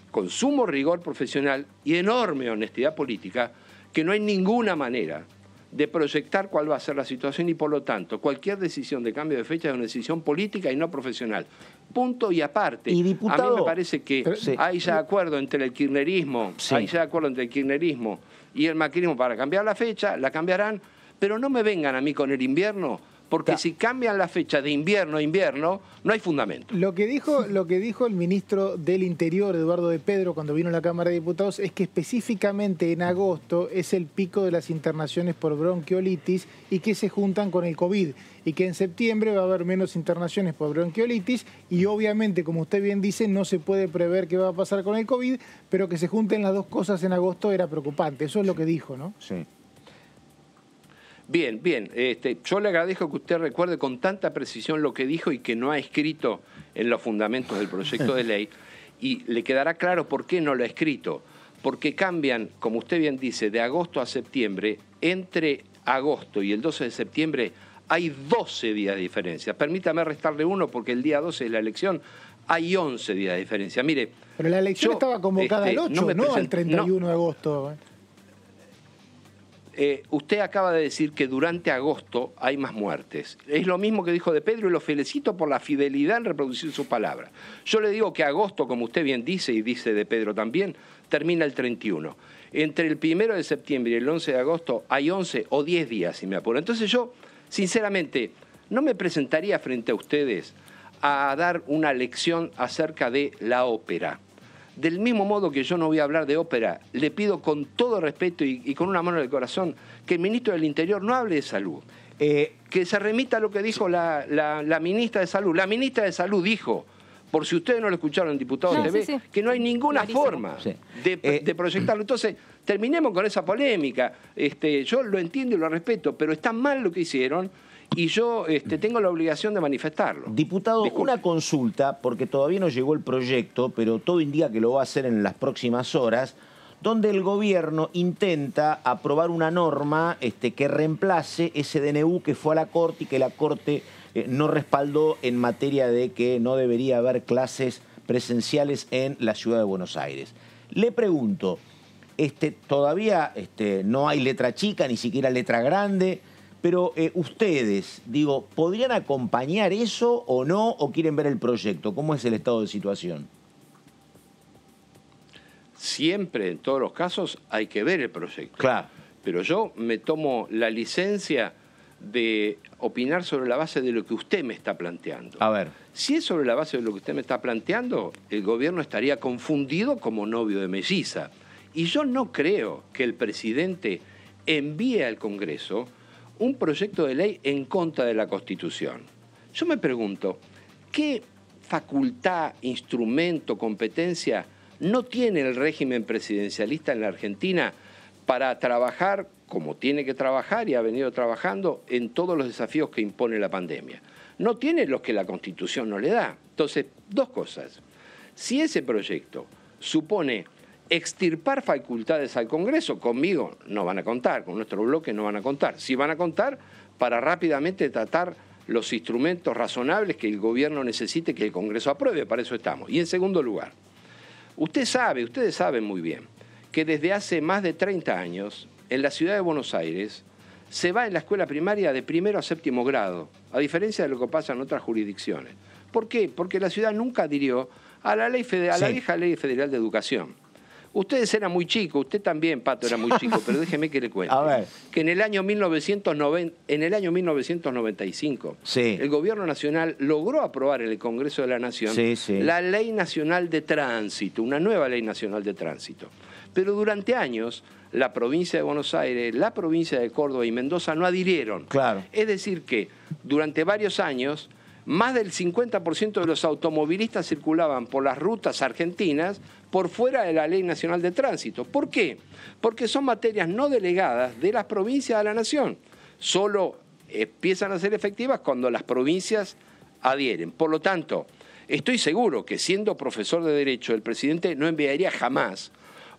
con sumo rigor profesional y enorme honestidad política, que no hay ninguna manera de proyectar cuál va a ser la situación y por lo tanto cualquier decisión de cambio de fecha es una decisión política y no profesional. Punto y aparte. a mí me parece que hay ya acuerdo entre el kirchnerismo, hay ya acuerdo entre el kirchnerismo y el macrismo para cambiar la fecha, la cambiarán, pero no me vengan a mí con el invierno porque si cambian la fecha de invierno a invierno, no hay fundamento. Lo que, dijo, lo que dijo el ministro del Interior, Eduardo de Pedro, cuando vino a la Cámara de Diputados, es que específicamente en agosto es el pico de las internaciones por bronquiolitis y que se juntan con el COVID. Y que en septiembre va a haber menos internaciones por bronquiolitis y obviamente, como usted bien dice, no se puede prever qué va a pasar con el COVID, pero que se junten las dos cosas en agosto era preocupante. Eso es lo que dijo, ¿no? Sí. Bien, bien. Este, yo le agradezco que usted recuerde con tanta precisión lo que dijo y que no ha escrito en los fundamentos del proyecto de ley. Y le quedará claro por qué no lo ha escrito. Porque cambian, como usted bien dice, de agosto a septiembre. Entre agosto y el 12 de septiembre hay 12 días de diferencia. Permítame restarle uno porque el día 12 de la elección hay 11 días de diferencia. Mire. Pero la elección estaba convocada el 8, este, no, al 31 de agosto. ¿Eh? Usted acaba de decir que durante agosto hay más muertes. Es lo mismo que dijo de Pedro y lo felicito por la fidelidad en reproducir su palabra. Yo le digo que agosto, como usted bien dice y dice de Pedro también, termina el 31. Entre el 1 de septiembre y el 11 de agosto hay 11 o 10 días, si me apuro. Entonces yo, sinceramente, no me presentaría frente a ustedes a dar una lección acerca de la ópera. Del mismo modo que yo no voy a hablar de ópera, le pido con todo respeto y, con una mano en el corazón que el ministro del Interior no hable de salud. Eh, que se remita a lo que dijo la, ministra de Salud. La ministra de Salud dijo, por si ustedes no lo escucharon Diputados TV, que no hay ninguna forma de, eh, de, proyectarlo. Entonces, terminemos con esa polémica. Este, yo lo entiendo y lo respeto, pero está mal lo que hicieron y yo este, tengo la obligación de manifestarlo. Diputado, una consulta, porque todavía no llegó el proyecto, pero todo indica que lo va a hacer en las próximas horas, donde el gobierno intenta aprobar una norma este, que reemplace ese DNU que fue a la Corte y que la Corte eh, no respaldó en materia de que no debería haber clases presenciales en la ciudad de Buenos Aires. Le pregunto, este, todavía este, no hay letra chica, ni siquiera letra grande. Pero eh, ustedes, digo, ¿podrían acompañar eso o no? ¿O quieren ver el proyecto? ¿Cómo es el estado de situación? Siempre, en todos los casos, hay que ver el proyecto. Claro. Pero yo me tomo la licencia de opinar sobre la base de lo que usted me está planteando. A ver. Si es sobre la base de lo que usted me está planteando, el gobierno estaría confundido como novio de melliza. Y yo no creo que el presidente envíe al Congreso un proyecto de ley en contra de la Constitución. Yo me pregunto, ¿qué facultad, instrumento, competencia no tiene el régimen presidencialista en la Argentina para trabajar como tiene que trabajar y ha venido trabajando en todos los desafíos que impone la pandemia? No tiene los que la Constitución no le da. Entonces, dos cosas. Si ese proyecto supone extirpar facultades al Congreso, conmigo no van a contar, con nuestro bloque no van a contar. Si van a contar para rápidamente tratar los instrumentos razonables que el gobierno necesite que el Congreso apruebe, para eso estamos. Y en segundo lugar, usted sabe, ustedes saben muy bien, que desde hace más de 30 años, en la ciudad de Buenos Aires, se va en la escuela primaria de primero a séptimo grado, a diferencia de lo que pasa en otras jurisdicciones. ¿Por qué? Porque la ciudad nunca adhirió a la, ley federal, a la vieja ley federal de educación. Ustedes eran muy chicos, usted también, Pato, era muy chico, pero déjeme que le cuente. Que en el año, 1990, en el año 1995, el Gobierno Nacional logró aprobar en el Congreso de la Nación la Ley Nacional de Tránsito, una nueva Ley Nacional de Tránsito. Pero durante años, la provincia de Buenos Aires, la provincia de Córdoba y Mendoza no adhirieron. Claro. Es decir, que durante varios años más del 50% de los automovilistas circulaban por las rutas argentinas por fuera de la Ley Nacional de Tránsito. ¿Por qué? Porque son materias no delegadas de las provincias a la nación. Solo empiezan a ser efectivas cuando las provincias adhieren. Por lo tanto, estoy seguro que siendo profesor de Derecho, el presidente no enviaría jamás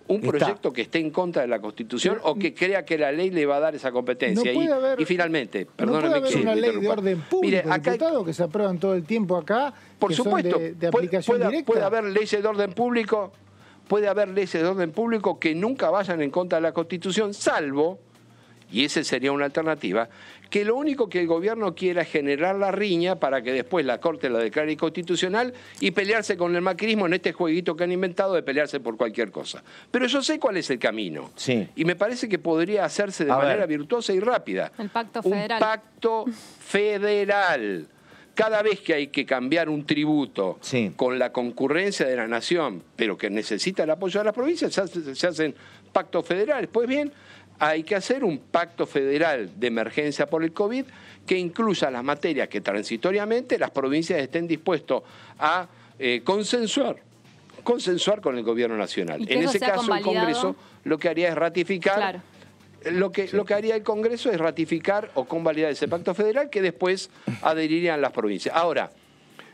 un proyecto que esté en contra de la Constitución o que crea que la ley le va a dar esa competencia. y, finalmente, perdóneme no una ley de orden público, Mire, que se aprueban todo el tiempo acá, por supuesto, de, aplicación puede, directa. Puede haber leyes de orden público, puede haber leyes de orden público que nunca vayan en contra de la Constitución, salvo y esa sería una alternativa, que lo único que el gobierno quiera es generar la riña para que después la Corte la declare inconstitucional y pelearse con el macrismo en este jueguito que han inventado de pelearse por cualquier cosa. Pero yo sé cuál es el camino. Sí. Y me parece que podría hacerse de manera virtuosa y rápida. El pacto federal. Un pacto federal. Cada vez que hay que cambiar un tributo con la concurrencia de la nación, pero que necesita el apoyo de las provincias, se, se hacen pactos federales. Pues bien, hay que hacer un pacto federal de emergencia por el COVID que incluya las materias que transitoriamente las provincias estén dispuestos a eh, consensuar consensuar con el gobierno nacional. En ese caso el Congreso lo que haría es ratificar Lo que, lo que haría el Congreso es ratificar o convalidar ese pacto federal que después adherirían las provincias. Ahora,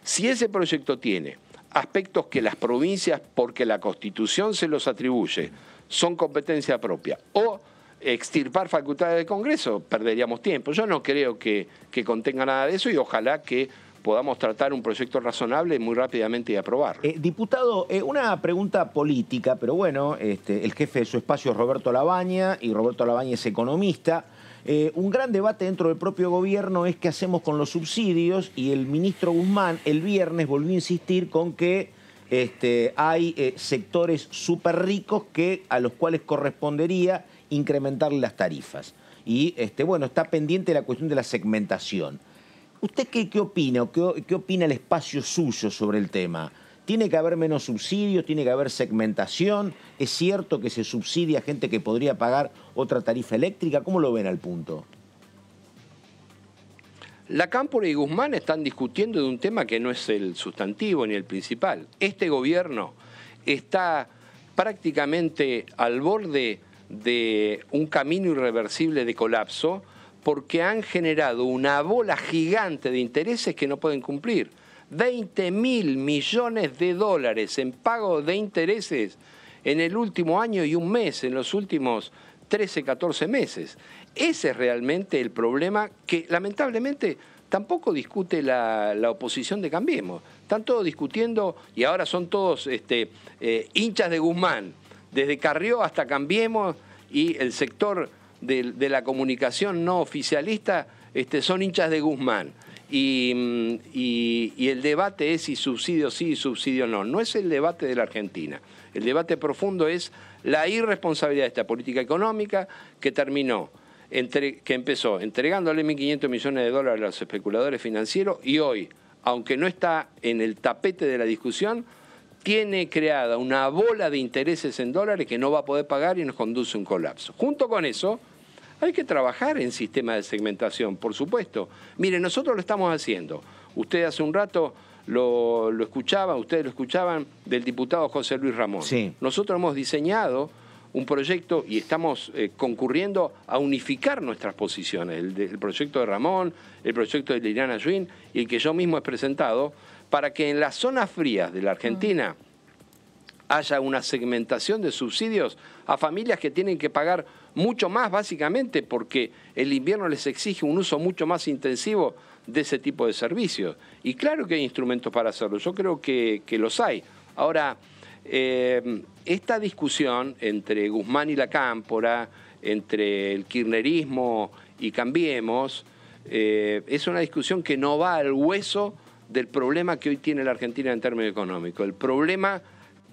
si ese proyecto tiene aspectos que las provincias, porque la Constitución se los atribuye, son competencia propia, o extirpar facultades del Congreso, perderíamos tiempo. Yo no creo que, contenga nada de eso y ojalá que podamos tratar un proyecto razonable muy rápidamente y aprobarlo. Eh, diputado, eh, una pregunta política, pero bueno, este, el jefe de su espacio es Roberto Labaña y Roberto Labaña es economista. Eh, un gran debate dentro del propio gobierno es qué hacemos con los subsidios y el ministro Guzmán el viernes volvió a insistir con que este, hay sectores súper ricos que, a los cuales correspondería incrementarle las tarifas. Y este, bueno, está pendiente la cuestión de la segmentación. ¿Usted qué, opina qué, qué opina el espacio suyo sobre el tema? ¿Tiene que haber menos subsidios? ¿Tiene que haber segmentación? ¿Es cierto que se subsidia a gente que podría pagar otra tarifa eléctrica? ¿Cómo lo ven al punto? La Cámpora y Guzmán están discutiendo de un tema que no es el sustantivo ni el principal. Este gobierno está prácticamente al borde de un camino irreversible de colapso porque han generado una bola gigante de intereses que no pueden cumplir. 20 mil millones de dólares en pago de intereses en el último año y un mes, en los últimos 13, 14 meses. Ese es realmente el problema que lamentablemente tampoco discute la, oposición de Cambiemos. Están todos discutiendo y ahora son todos este, eh, hinchas de Guzmán desde Carrió hasta Cambiemos y el sector de, la comunicación no oficialista este, son hinchas de Guzmán. Mm, y, el debate es si subsidio sí y subsidio no. No es el debate de la Argentina. El debate profundo es la irresponsabilidad de esta política económica que terminó, que empezó entregándole 1.500 millones de dólares a los especuladores financieros y hoy, aunque no está en el tapete de la discusión, tiene creada una bola de intereses en dólares que no va a poder pagar y nos conduce a un colapso. Junto con eso, hay que trabajar en sistema de segmentación, por supuesto. Mire, nosotros lo estamos haciendo. Usted hace un rato lo, escuchaba, ustedes lo escuchaban, del diputado José Luis Ramón. Sí. Nosotros hemos diseñado un proyecto y estamos eh, concurriendo a unificar nuestras posiciones, el, proyecto de Ramón, el proyecto de Liliana Juin y el que yo mismo he presentado, para que en las zonas frías de la Argentina haya una segmentación de subsidios a familias que tienen que pagar mucho más básicamente porque el invierno les exige un uso mucho más intensivo de ese tipo de servicios. Y claro que hay instrumentos para hacerlo, yo creo que, los hay. Ahora, eh, esta discusión entre Guzmán y la Cámpora, entre el kirchnerismo y Cambiemos, eh, es una discusión que no va al hueso del problema que hoy tiene la Argentina en términos económicos. El problema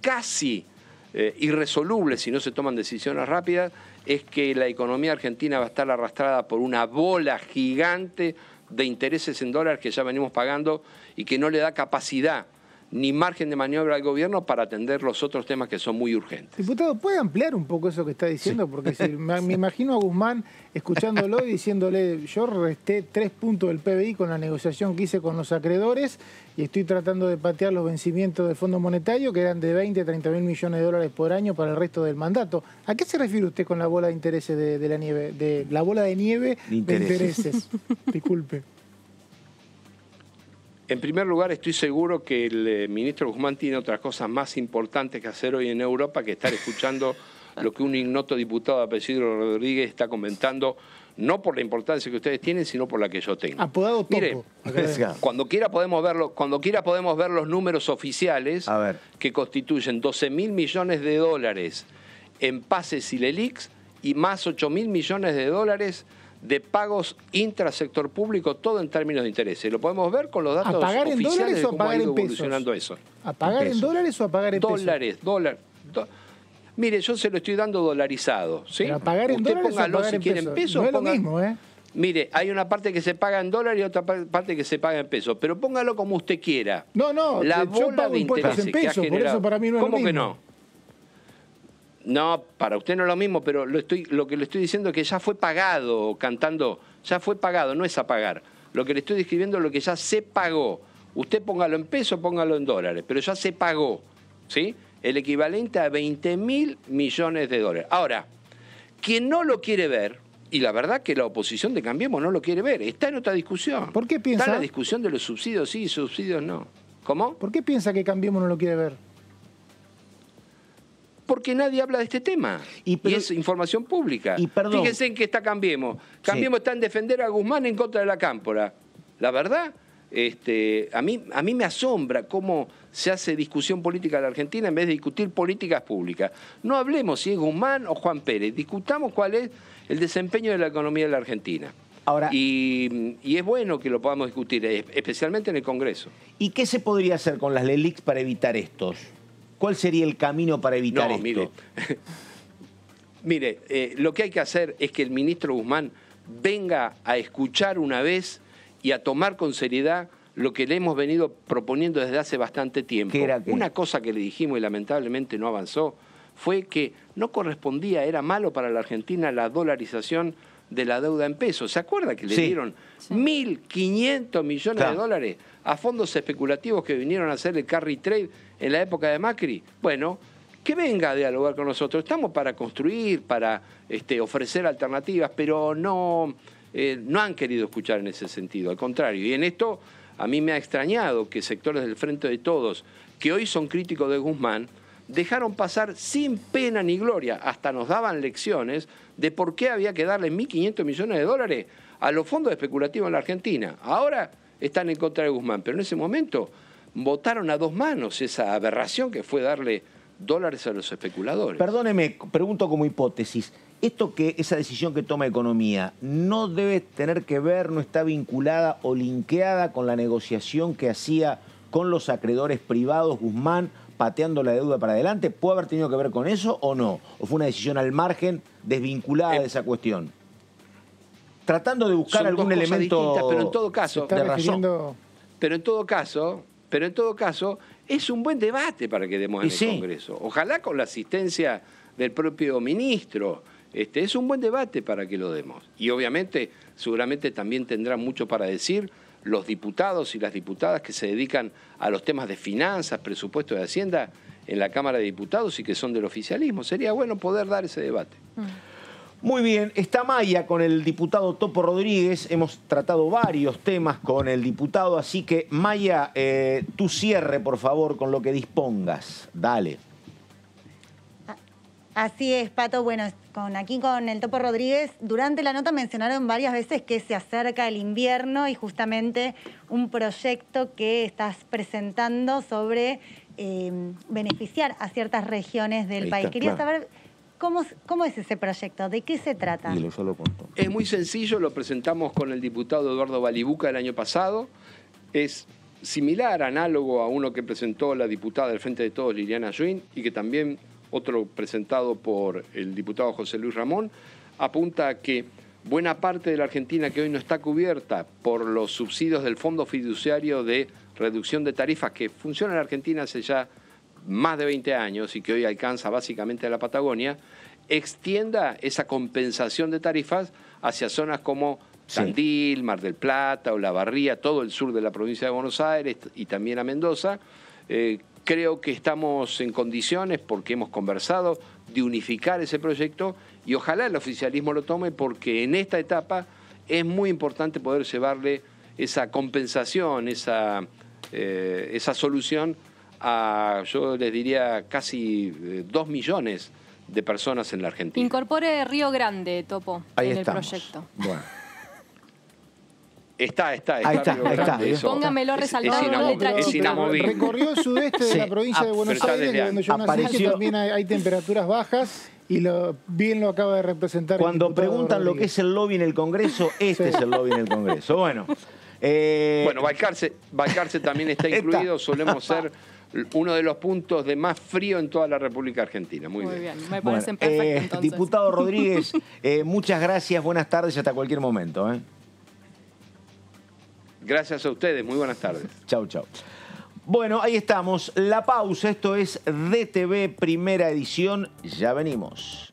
casi eh, irresoluble si no se toman decisiones rápidas es que la economía argentina va a estar arrastrada por una bola gigante de intereses en dólares que ya venimos pagando y que no le da capacidad ni margen de maniobra al gobierno para atender los otros temas que son muy urgentes. Diputado, ¿puede ampliar un poco eso que está diciendo? Porque me, imagino a Guzmán escuchándolo y diciéndole, yo resté tres puntos del PBI con la negociación que hice con los acreedores y estoy tratando de patear los vencimientos del Fondo Monetario que eran de 20 a 30 mil millones de dólares por año para el resto del mandato. ¿A qué se refiere usted con la bola de intereses de, la nieve, de la bola de nieve de intereses? Disculpe. En primer lugar, estoy seguro que el eh, ministro Guzmán tiene otras cosas más importantes que hacer hoy en Europa que estar escuchando lo que un ignoto diputado de apellido Rodríguez está comentando, no por la importancia que ustedes tienen, sino por la que yo tengo. Apodado Topo. Mire, cuando quiera podemos verlo, cuando quiera podemos ver los números oficiales que constituyen 12 mil millones de dólares en pases y lelix y más 8 mil millones de dólares de pagos intrasector público, todo en términos de intereses. Lo podemos ver con los datos ¿A pagar en dólares o a pagar en pesos? eso. ¿A pagar en, dólares o a pagar en pesos? Dólares, dólares. Mire, yo se lo estoy dando dolarizado. ¿sí? a pagar en dólares o a pagar en pesos? pesos. No es lo mismo, ¿eh? Mire, hay una parte que se paga en dólares y otra parte que se paga en pesos, pero póngalo como usted quiera. No, no, la bola de intereses en pesos, por eso para mí no es ¿Cómo lo mismo? que no? No, para usted no es lo mismo, pero lo, estoy, lo que le estoy diciendo es que ya fue pagado cantando, ya fue pagado, no es a pagar. Lo que le estoy describiendo es lo que ya se pagó. Usted póngalo en pesos, póngalo en dólares, pero ya se pagó, ¿sí? El equivalente a 20 mil millones de dólares. Ahora, quien no lo quiere ver, y la verdad que la oposición de Cambiemos no lo quiere ver, está en otra discusión. ¿Por qué piensa? Está en la discusión de los subsidios sí y subsidios no. ¿Cómo? ¿Por qué piensa que Cambiemos no lo quiere ver? porque nadie habla de este tema. Y, es información pública. Y Fíjense en qué está Cambiemos. Cambiemos está en defender a Guzmán en contra de la Cámpora. La verdad, este, a, mí, a mí me asombra cómo se hace discusión política en la Argentina en vez de discutir políticas públicas. No hablemos si es Guzmán o Juan Pérez, discutamos cuál es el desempeño de la economía de la Argentina. Ahora, y, y, es bueno que lo podamos discutir, especialmente en el Congreso. ¿Y qué se podría hacer con las LELIX para evitar estos? ¿Cuál sería el camino para evitar esto? Mire, mire eh, lo que hay que hacer es que el ministro Guzmán venga a escuchar una vez y a tomar con seriedad lo que le hemos venido proponiendo desde hace bastante tiempo. Una cosa que le dijimos y lamentablemente no avanzó fue que no correspondía, era malo para la Argentina la dolarización de la deuda en pesos. ¿Se acuerda que le dieron 1.500 millones de dólares a fondos especulativos que vinieron a hacer el carry trade en la época de Macri? Bueno, que venga a dialogar con nosotros. Estamos para construir, para este, ofrecer alternativas, pero no, eh, no han querido escuchar en ese sentido. Al contrario, y en esto a mí me ha extrañado que sectores del Frente de Todos, que hoy son críticos de Guzmán, dejaron pasar sin pena ni gloria, hasta nos daban lecciones de por qué había que darle 1.500 millones de dólares a los fondos especulativos en la Argentina. Ahora están en contra de Guzmán, pero en ese momento votaron a dos manos esa aberración que fue darle dólares a los especuladores. Perdóneme, pregunto como hipótesis. Esto que esa decisión que toma economía no debe tener que ver, no está vinculada o linkeada con la negociación que hacía con los acreedores privados Guzmán pateando la deuda para adelante? ¿Puede haber tenido que ver con eso o no? ¿O fue una decisión al margen, desvinculada de eh, esa cuestión? Tratando de buscar algún elemento. pero en todo caso, de razón. Pero en todo caso, pero en todo caso, es un buen debate para que demos en el Congreso. Ojalá con la asistencia del propio ministro. Este, es un buen debate para que lo demos. Y obviamente, seguramente también tendrán mucho para decir los diputados y las diputadas que se dedican a los temas de finanzas, presupuesto de Hacienda en la Cámara de Diputados y que son del oficialismo. Sería bueno poder dar ese debate. Mm. Muy bien, está Maya con el diputado Topo Rodríguez. Hemos tratado varios temas con el diputado, así que Maya, eh, tu cierre, por favor, con lo que dispongas. Dale. Así es, Pato. Bueno, con, aquí con el Topo Rodríguez, durante la nota mencionaron varias veces que se acerca el invierno y justamente un proyecto que estás presentando sobre eh, beneficiar a ciertas regiones del país. Quería saber ¿Cómo, ¿Cómo, es ese proyecto? ¿De qué se trata? Es muy sencillo, lo presentamos con el diputado Eduardo Balibuca el año pasado. Es similar, análogo a uno que presentó la diputada del Frente de Todos, Liliana Juin, y que también otro presentado por el diputado José Luis Ramón, apunta a que buena parte de la Argentina que hoy no está cubierta por los subsidios del Fondo Fiduciario de Reducción de Tarifas que funciona en Argentina hace ya más de 20 años y que hoy alcanza básicamente a la Patagonia, extienda esa compensación de tarifas hacia zonas como Sandil, Mar del Plata o La Barría, todo el sur de la provincia de Buenos Aires y también a Mendoza, eh, Creo que estamos en condiciones, porque hemos conversado, de unificar ese proyecto y ojalá el oficialismo lo tome porque en esta etapa es muy importante poder llevarle esa compensación, esa, eh, esa solución a, yo les diría, casi eh, dos millones de personas en la Argentina. Incorpore Río Grande, Topo, en el proyecto. Bueno. Está, está, está. Ahí está, ahí está. Póngamelo resaltado Recorrió el sudeste de la provincia de ah, Buenos Aires, donde yo nací, que también hay, temperaturas bajas. Y lo, bien lo acaba de representar. Cuando preguntan lo que es el lobby en el Congreso, este es el lobby en el Congreso. Bueno. Eh... Bueno, Balcarce, también está incluido. Solemos ser uno de los puntos de más frío en toda la República Argentina. Muy, Muy bien. me parece perfecto. Eh, diputado Rodríguez, eh, muchas gracias, buenas tardes y hasta cualquier momento. ¿eh? Gracias a ustedes, muy buenas tardes. Chau, chau. Bueno, ahí estamos. La pausa, esto es DTV Primera Edición. Ya venimos.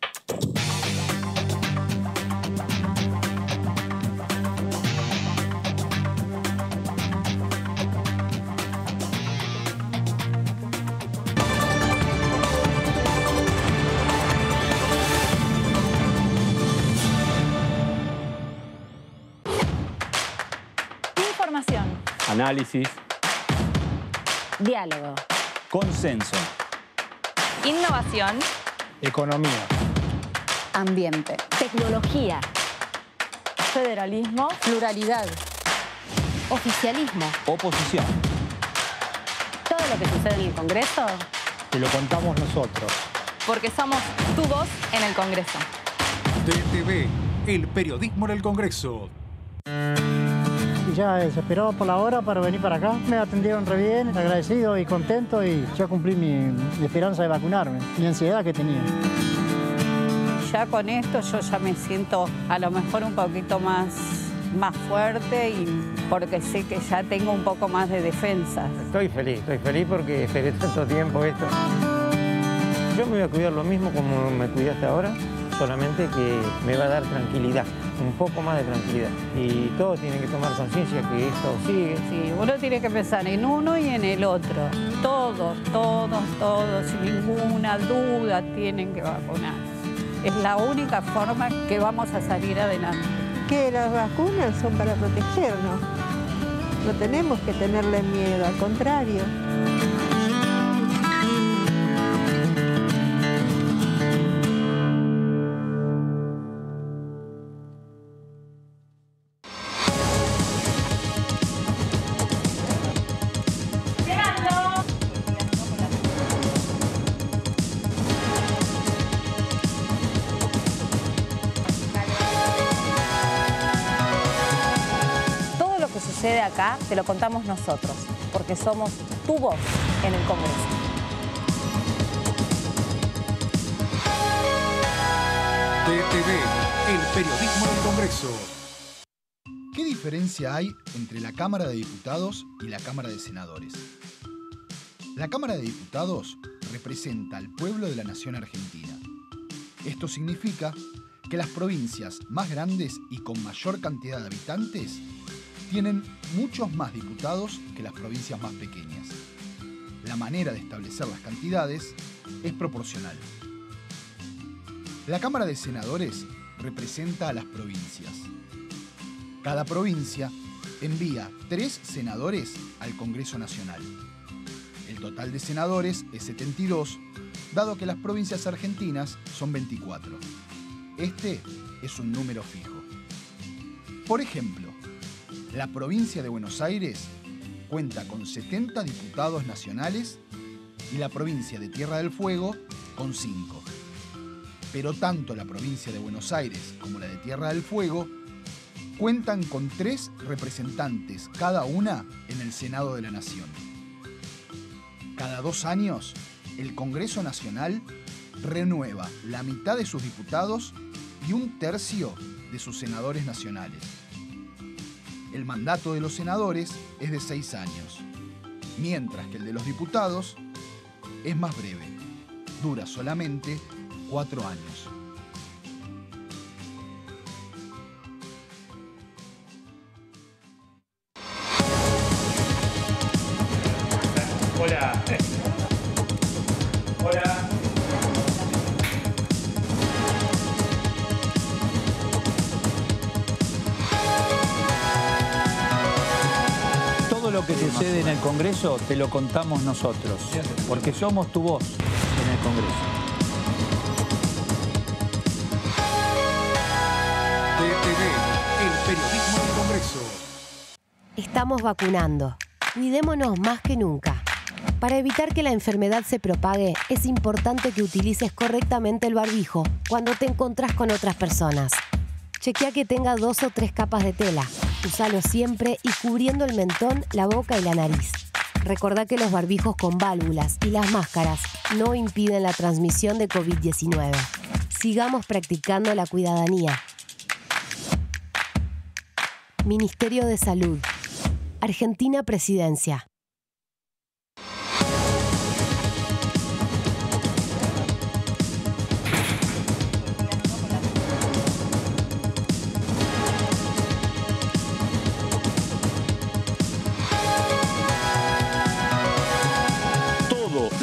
Análisis. Diálogo. Consenso. Innovación. Economía. Ambiente. Tecnología. Federalismo. Pluralidad. Oficialismo. Oposición. Todo lo que sucede en el Congreso. Te lo contamos nosotros. Porque somos tu voz en el Congreso. DTV, el periodismo en el Congreso ya desesperado por la hora para venir para acá. Me atendieron re bien, agradecido y contento y ya cumplí mi, esperanza de vacunarme, mi ansiedad que tenía. Ya con esto yo ya me siento a lo mejor un poquito más, más fuerte y porque sé que ya tengo un poco más de defensa. Estoy feliz, estoy feliz porque esperé tanto tiempo esto. Yo me voy a cuidar lo mismo como me cuidaste ahora, solamente que me va a dar tranquilidad un poco más de tranquilidad. Y todos tienen que tomar conciencia que esto sigue. Sí, uno tiene que pensar en uno y en el otro. Todos, todos, todos, sin ninguna duda tienen que vacunarse. Es la única forma que vamos a salir adelante. Que las vacunas son para protegernos. No tenemos que tenerle miedo, al contrario. Acá te lo contamos nosotros, porque somos tu voz en el Congreso. DTV, el periodismo del Congreso. ¿Qué diferencia hay entre la Cámara de Diputados y la Cámara de Senadores? La Cámara de Diputados representa al pueblo de la nación argentina. Esto significa que las provincias más grandes y con mayor cantidad de habitantes tienen muchos más diputados que las provincias más pequeñas. La manera de establecer las cantidades es proporcional. La Cámara de Senadores representa a las provincias. Cada provincia envía tres senadores al Congreso Nacional. El total de senadores es 72, dado que las provincias argentinas son 24. Este es un número fijo. Por ejemplo, la provincia de Buenos Aires cuenta con 70 diputados nacionales y la provincia de Tierra del Fuego con 5. Pero tanto la provincia de Buenos Aires como la de Tierra del Fuego cuentan con tres representantes cada una en el Senado de la Nación. Cada dos años, el Congreso Nacional renueva la mitad de sus diputados y un tercio de sus senadores nacionales. El mandato de los senadores es de seis años, mientras que el de los diputados es más breve, dura solamente cuatro años. Hola. Hola. Lo que sucede en el Congreso te lo contamos nosotros, porque somos tu voz en el Congreso. Estamos vacunando. Cuidémonos más que nunca. Para evitar que la enfermedad se propague, es importante que utilices correctamente el barbijo cuando te encontrás con otras personas. Chequea que tenga dos o tres capas de tela. Usalo siempre y cubriendo el mentón, la boca y la nariz. Recordá que los barbijos con válvulas y las máscaras no impiden la transmisión de COVID-19. Sigamos practicando la cuidadanía. Ministerio de Salud. Argentina Presidencia.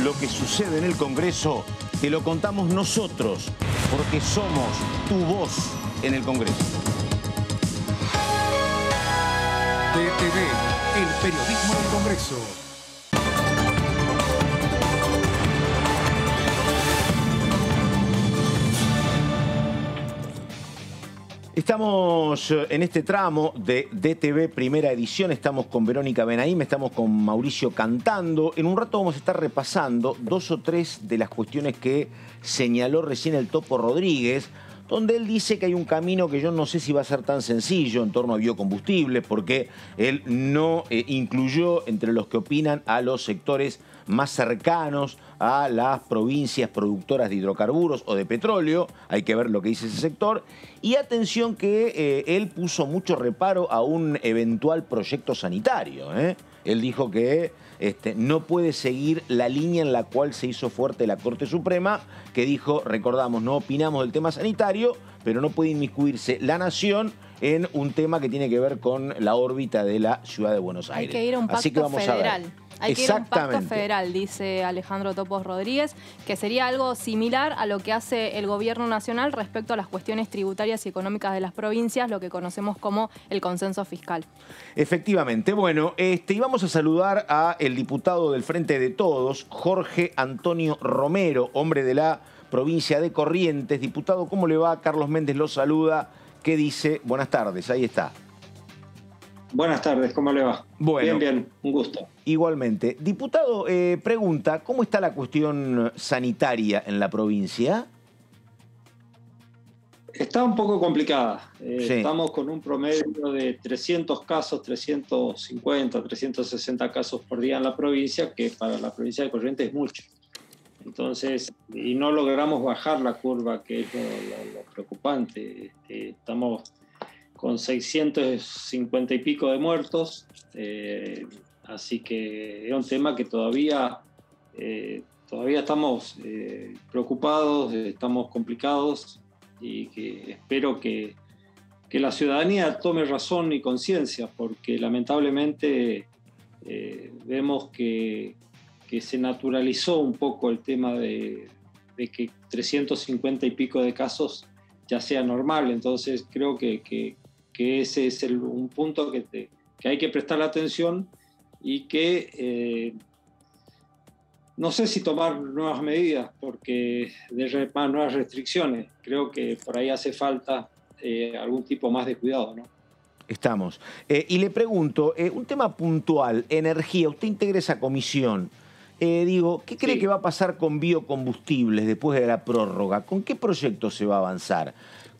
Lo que sucede en el Congreso te lo contamos nosotros, porque somos tu voz en el Congreso. DTV, el periodismo del Congreso. Estamos eh, en este tramo de DTV Primera Edición, estamos con Verónica Benaim, estamos con Mauricio Cantando. En un rato vamos a estar repasando dos o tres de las cuestiones que señaló recién el Topo Rodríguez, donde él dice que hay un camino que yo no sé si va a ser tan sencillo en torno a biocombustibles, porque él no eh, incluyó entre los que opinan a los sectores más cercanos a las provincias productoras de hidrocarburos o de petróleo, hay que ver lo que dice ese sector, y atención que eh, él puso mucho reparo a un eventual proyecto sanitario. ¿eh? Él dijo que este, no puede seguir la línea en la cual se hizo fuerte la Corte Suprema, que dijo, recordamos, no opinamos del tema sanitario, pero no puede inmiscuirse la nación en un tema que tiene que ver con la órbita de la ciudad de Buenos Aires. Hay que ir a un pacto Así que vamos federal. a ver. Hay que ir a un pacto federal, dice Alejandro Topos Rodríguez, que sería algo similar a lo que hace el gobierno nacional respecto a las cuestiones tributarias y económicas de las provincias, lo que conocemos como el consenso fiscal. Efectivamente. Bueno, este, y vamos a saludar a el diputado del Frente de Todos, Jorge Antonio Romero, hombre de la provincia de Corrientes. Diputado, ¿cómo le va? Carlos Méndez lo saluda. ¿Qué dice? Buenas tardes, ahí está. Buenas tardes, ¿cómo le va? Bueno. Bien, bien, un gusto. Igualmente. Diputado, eh, pregunta, ¿cómo está la cuestión sanitaria en la provincia? Está un poco complicada. Eh, estamos con un promedio de 300 casos, 350, 360 casos por día en la provincia, que para la provincia de Corrientes es mucho. Entonces, y no logramos bajar la curva, que es lo, preocupante. Este, estamos con 650 y pico de muertos, eh, así que es un tema que todavía, eh, todavía estamos preocupados, estamos complicados y que espero que, que la ciudadanía tome razón y conciencia, porque lamentablemente eh, vemos que, que, se naturalizó un poco el tema de, de, que 350 y pico de casos ya sea normal. Entonces creo que, que ese es el, un punto que, que hay que prestar atención y que eh, no sé si tomar nuevas medidas, porque de más nuevas restricciones. Creo que por ahí hace falta eh, algún tipo más de cuidado, ¿no? Estamos. Eh, y le pregunto, eh, un tema puntual, energía, usted integra esa comisión. digo, ¿qué cree que va a pasar con biocombustibles después de la prórroga? ¿Con qué proyecto se va a avanzar?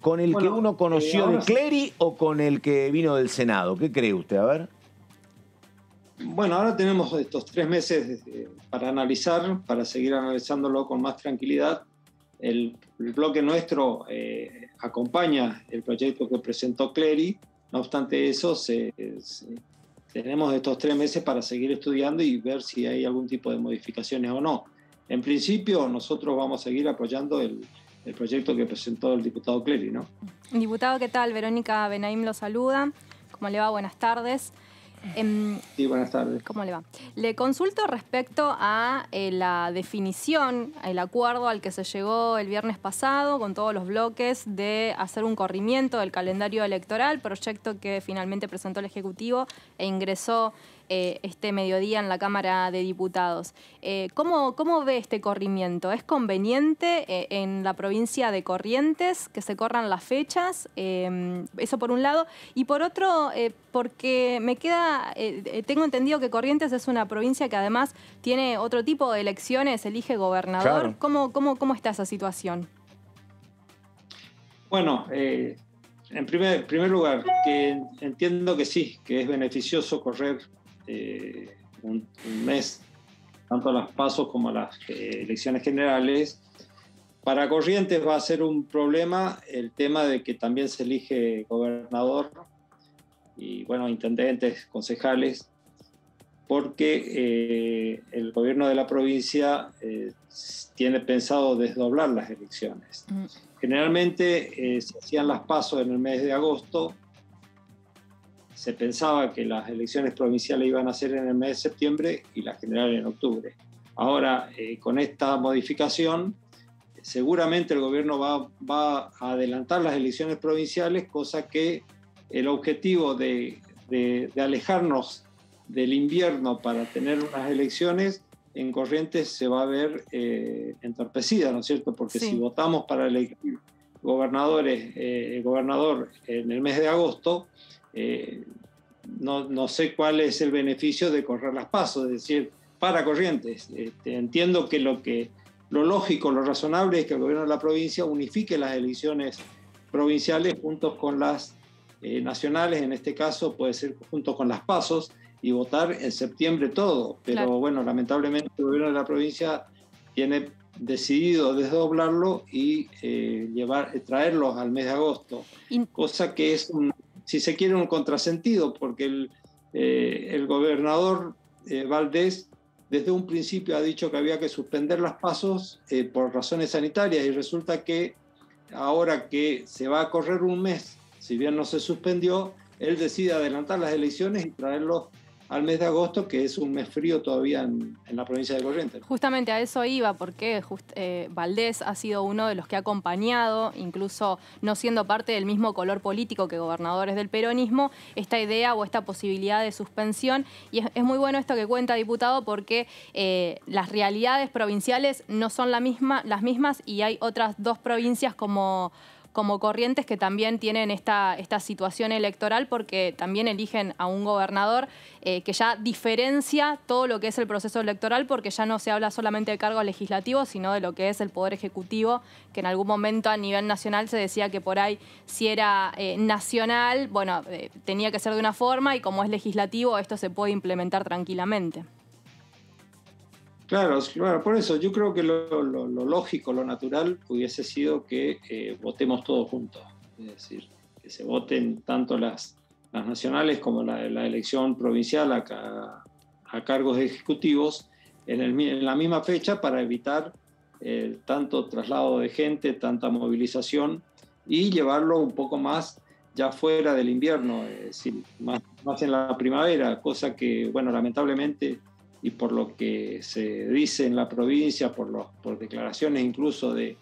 ¿Con el que uno conoció de Clery o con el que vino del Senado? ¿Qué cree usted? A ver. Bueno, ahora tenemos estos tres meses eh, para analizar, para seguir analizándolo con más tranquilidad. El, bloque nuestro eh, acompaña el proyecto que presentó Clery. No obstante eso, tenemos estos tres meses para seguir estudiando y ver si hay algún tipo de modificaciones o no. En principio, nosotros vamos a seguir apoyando el, el proyecto que presentó el diputado Clery, ¿no? Diputado, ¿qué tal? Verónica Benaim lo saluda. ¿Cómo le va? Buenas tardes. Em, sí, buenas tardes. ¿Cómo le va? Le consulto respecto a eh, la definición, el acuerdo al que se llegó el viernes pasado con todos los bloques de hacer un corrimiento del calendario electoral, proyecto que finalmente presentó el Ejecutivo e ingresó eh, este mediodía en la Cámara de Diputados. Eh, ¿cómo, ve este corrimiento? ¿Es conveniente eh, en la provincia de Corrientes que se corran las fechas? eso por un lado. Y por otro, porque me queda, tengo entendido que Corrientes es una provincia que además tiene otro tipo de elecciones, elige gobernador. ¿Cómo, cómo, está esa situación? Bueno, en primer, primer lugar, que entiendo que sí, que es beneficioso correr eh, un, mes, tanto a las pasos como a las eh, elecciones generales. Para Corrientes va a ser un problema el tema de que también se elige gobernador y, bueno, intendentes, concejales, porque eh, el gobierno de la provincia tiene pensado desdoblar las elecciones. Mm. Generalmente se hacían las pasos en el mes de agosto se pensaba que las elecciones provinciales iban a ser en el mes de septiembre y las generales en octubre. Ahora, eh, con esta modificación, seguramente el gobierno va, va, a adelantar las elecciones provinciales, cosa que el objetivo de, de, alejarnos del invierno para tener unas elecciones en Corrientes se va a ver eh, entorpecida, ¿no es cierto? Porque si votamos para elegir gobernadores, eh, gobernador en el mes de agosto, eh, no, no, sé cuál es el beneficio de correr las pasos, es decir, para corrientes. Este, entiendo que lo, que lo lógico, lo razonable es que el gobierno de la provincia unifique las elecciones provinciales junto con las eh, nacionales, en este caso puede ser junto con las pasos, y votar en septiembre todo. Pero bueno, lamentablemente el gobierno de la provincia tiene decidido desdoblarlo y eh, llevar, traerlos al mes de agosto, cosa que es un, si se quiere, un contrasentido, porque el, eh, gobernador eh, Valdés desde un principio ha dicho que había que suspender las pasos eh, por razones sanitarias y resulta que ahora que se va a correr un mes, si bien no se suspendió, él decide adelantar las elecciones y traerlos al mes de agosto, que es un mes frío todavía en, la provincia de Corrientes. Justamente a eso iba, porque eh, Valdés ha sido uno de los que ha acompañado, incluso no siendo parte del mismo color político que gobernadores del peronismo, esta idea o esta posibilidad de suspensión. Y es, muy bueno esto que cuenta, diputado, porque eh, las realidades provinciales no son las mismas y hay otras dos provincias como como Corrientes que también tienen esta, esta situación electoral porque también eligen a un gobernador eh, que ya diferencia todo lo que es el proceso electoral porque ya no se habla solamente de cargo legislativo, sino de lo que es el Poder Ejecutivo, que en algún momento a nivel nacional se decía que por ahí si era eh, nacional, bueno, eh, tenía que ser de una forma y como es legislativo esto se puede implementar tranquilamente. Claro, claro, por eso yo creo que lo, lógico, lo natural hubiese sido que votemos todos juntos, es decir, que se voten tanto las las nacionales como la, la elección provincial a, cargos ejecutivos en, la misma fecha para evitar eh, tanto traslado de gente, tanta movilización y llevarlo un poco más ya fuera del invierno, es decir, más, más en la primavera, cosa que, bueno, lamentablemente y por lo que se dice en la provincia, por, los, por declaraciones incluso de,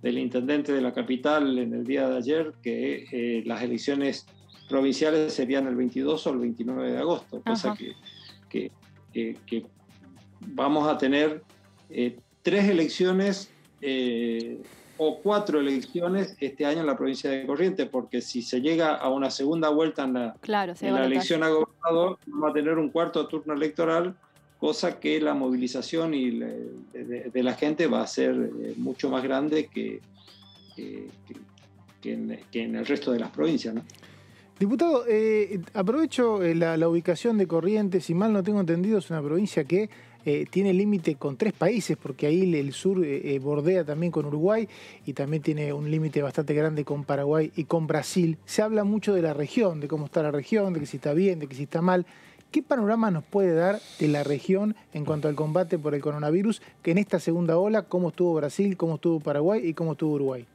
del intendente de la capital en el día de ayer, que eh, las elecciones provinciales serían el 22 o el 29 de agosto, cosa que, que, vamos a tener eh, tres elecciones eh, o cuatro elecciones este año en la provincia de Corrientes, porque si se llega a una segunda vuelta en la, la elección a gobernador, vamos a tener un cuarto turno electoral, cosa que la movilización y de, la gente va a ser eh, mucho más grande que, que, en, el resto de las provincias. Diputado, eh, aprovecho eh, la, ubicación de Corrientes, si mal no tengo entendido, es una provincia que eh, tiene límite con tres países, porque ahí el sur bordea también con Uruguay y también tiene un límite bastante grande con Paraguay y con Brasil. Se habla mucho de la región, de cómo está la región, de que si está bien, de que si está mal. ¿Qué panorama nos puede dar de la región en cuanto al combate por el coronavirus, que en esta segunda ola, cómo estuvo Brasil, cómo estuvo Paraguay y cómo estuvo Uruguay?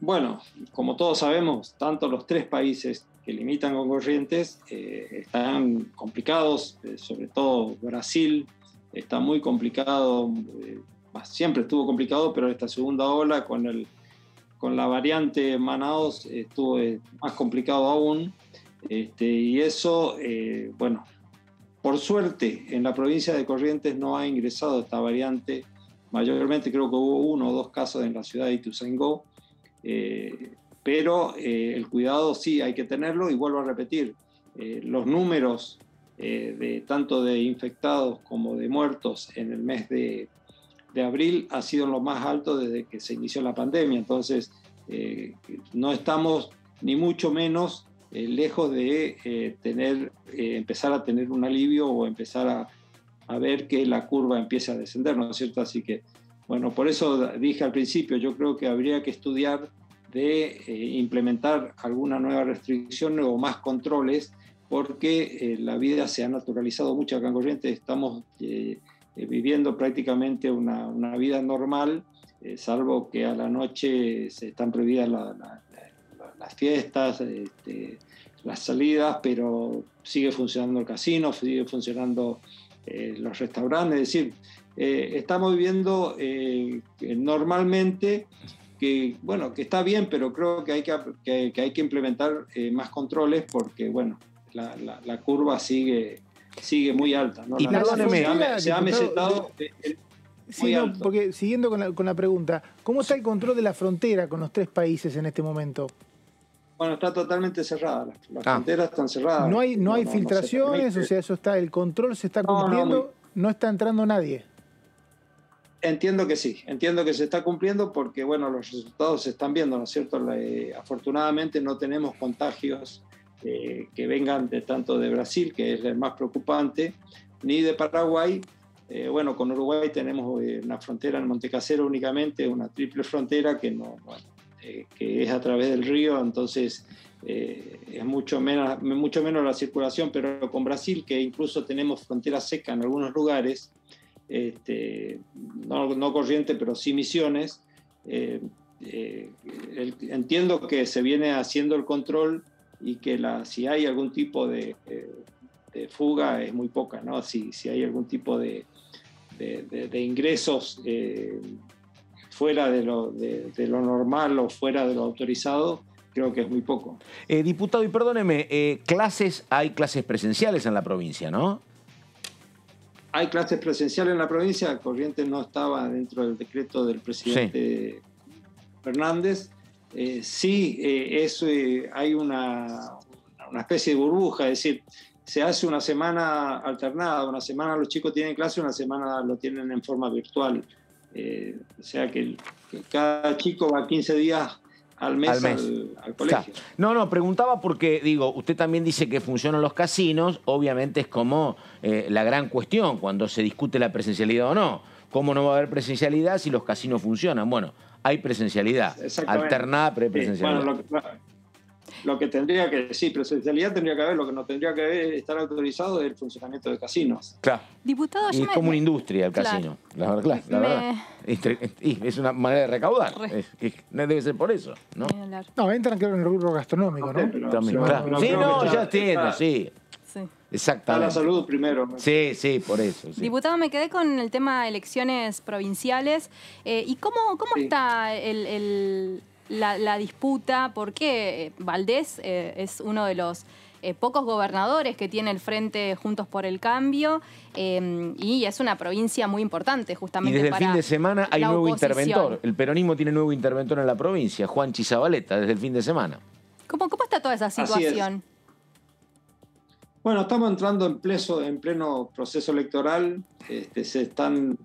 Bueno, como todos sabemos, tanto los tres países que limitan con corrientes eh, están complicados, eh, sobre todo Brasil está muy complicado, eh, siempre estuvo complicado, pero esta segunda ola con, el, con la variante Manaus estuvo más complicado aún. Este, y eso, bueno, por suerte en la provincia de Corrientes no ha ingresado esta variante, mayormente creo que hubo uno o dos casos en la ciudad de Ituzaingó, eh, pero eh, el cuidado sí hay que tenerlo y vuelvo a repetir, eh, los números de tanto de infectados como de muertos en el mes de, de abril ha sido lo más alto desde que se inició la pandemia. Entonces, no estamos ni mucho menos lejos de tener, empezar a tener un alivio o empezar a, ver que la curva empieza a descender, ¿no es cierto? Así que, bueno, por eso dije al principio, yo creo que habría que estudiar de eh, implementar alguna nueva restricción o más controles, porque eh, la vida se ha naturalizado mucho acá en estamos eh, viviendo prácticamente una, vida normal, salvo que a la noche se están prohibidas las fiestas, este, las salidas, pero sigue funcionando el casino, sigue funcionando los restaurantes, es decir, estamos viviendo normalmente que, bueno, que está bien, pero creo que hay que, que, hay que implementar eh, más controles porque, bueno, la, la, curva sigue, sigue muy alta. ¿no? Y perdóneme, se ha, mesetado sí, no, porque siguiendo con la, con la pregunta, ¿cómo está el control de la frontera con los tres países en este momento? Bueno, está totalmente cerrada. Las, ah. fronteras están cerradas. No hay, no, hay filtraciones, o sea, eso está, el control se está cumpliendo, no está entrando nadie. Entiendo que sí, entiendo que se está cumpliendo porque, bueno, los resultados se están viendo, ¿no es cierto? Eh, afortunadamente no tenemos contagios eh, que vengan de tanto de Brasil, que es el más preocupante, ni de Paraguay. Eh, bueno, con Uruguay tenemos una frontera en Montecasero únicamente, una triple frontera que, no, que es a través del río, entonces es mucho menos, mucho menos la circulación, pero con Brasil, que incluso tenemos frontera seca en algunos lugares, este, no, corriente, pero sí misiones. Eh, eh, entiendo que se viene haciendo el control y que si hay algún tipo de, fuga es muy poca, ¿no? Si, si hay algún tipo de, ingresos eh, fuera de lo, de, lo normal o fuera de lo autorizado, creo que es muy poco. diputado, y perdóneme, clases, hay clases presenciales en la provincia, ¿no? hay clases presenciales en la provincia, Corrientes no estaba dentro del decreto del presidente Fernández, sí es, hay una, una especie de burbuja, es decir, se hace una semana alternada, una semana los chicos tienen clase, una semana lo tienen en forma virtual. Eh, o sea que, cada chico va 15 días al mes al, colegio. No, no, preguntaba porque, digo, usted también dice que funcionan los casinos, obviamente es como eh, la gran cuestión cuando se discute la presencialidad o no. ¿Cómo no va a haber presencialidad si los casinos funcionan? Bueno, hay presencialidad, alternada, pero hay presencialidad. Lo que tendría que, sí, presencialidad tendría que haber, lo que no tendría que estar autorizado es el funcionamiento de casinos. Claro. Diputado, y es como una industria el casino, la verdad. La verdad. Es una manera de recaudar. no debe ser por eso, ¿no? No, entran creo en el rubro gastronómico, ¿no? sí, no, ya entiendo, sí. Sí. Exactamente. la salud primero. Sí, sí, por eso. Diputado, me quedé con el tema elecciones provinciales. Eh, ¿Y cómo, cómo está el, la, disputa, porque eh, Valdés eh, es uno de los eh, pocos gobernadores que tiene el Frente Juntos por el Cambio y es una provincia muy importante justamente. Y desde el fin de semana hay nuevo interventor. El peronismo tiene nuevo interventor en la provincia, Juan Chizabaleta, desde el fin de semana. ¿Cómo, cómo está toda esa situación? Bueno, estamos entrando en, en pleno proceso electoral. Este, se están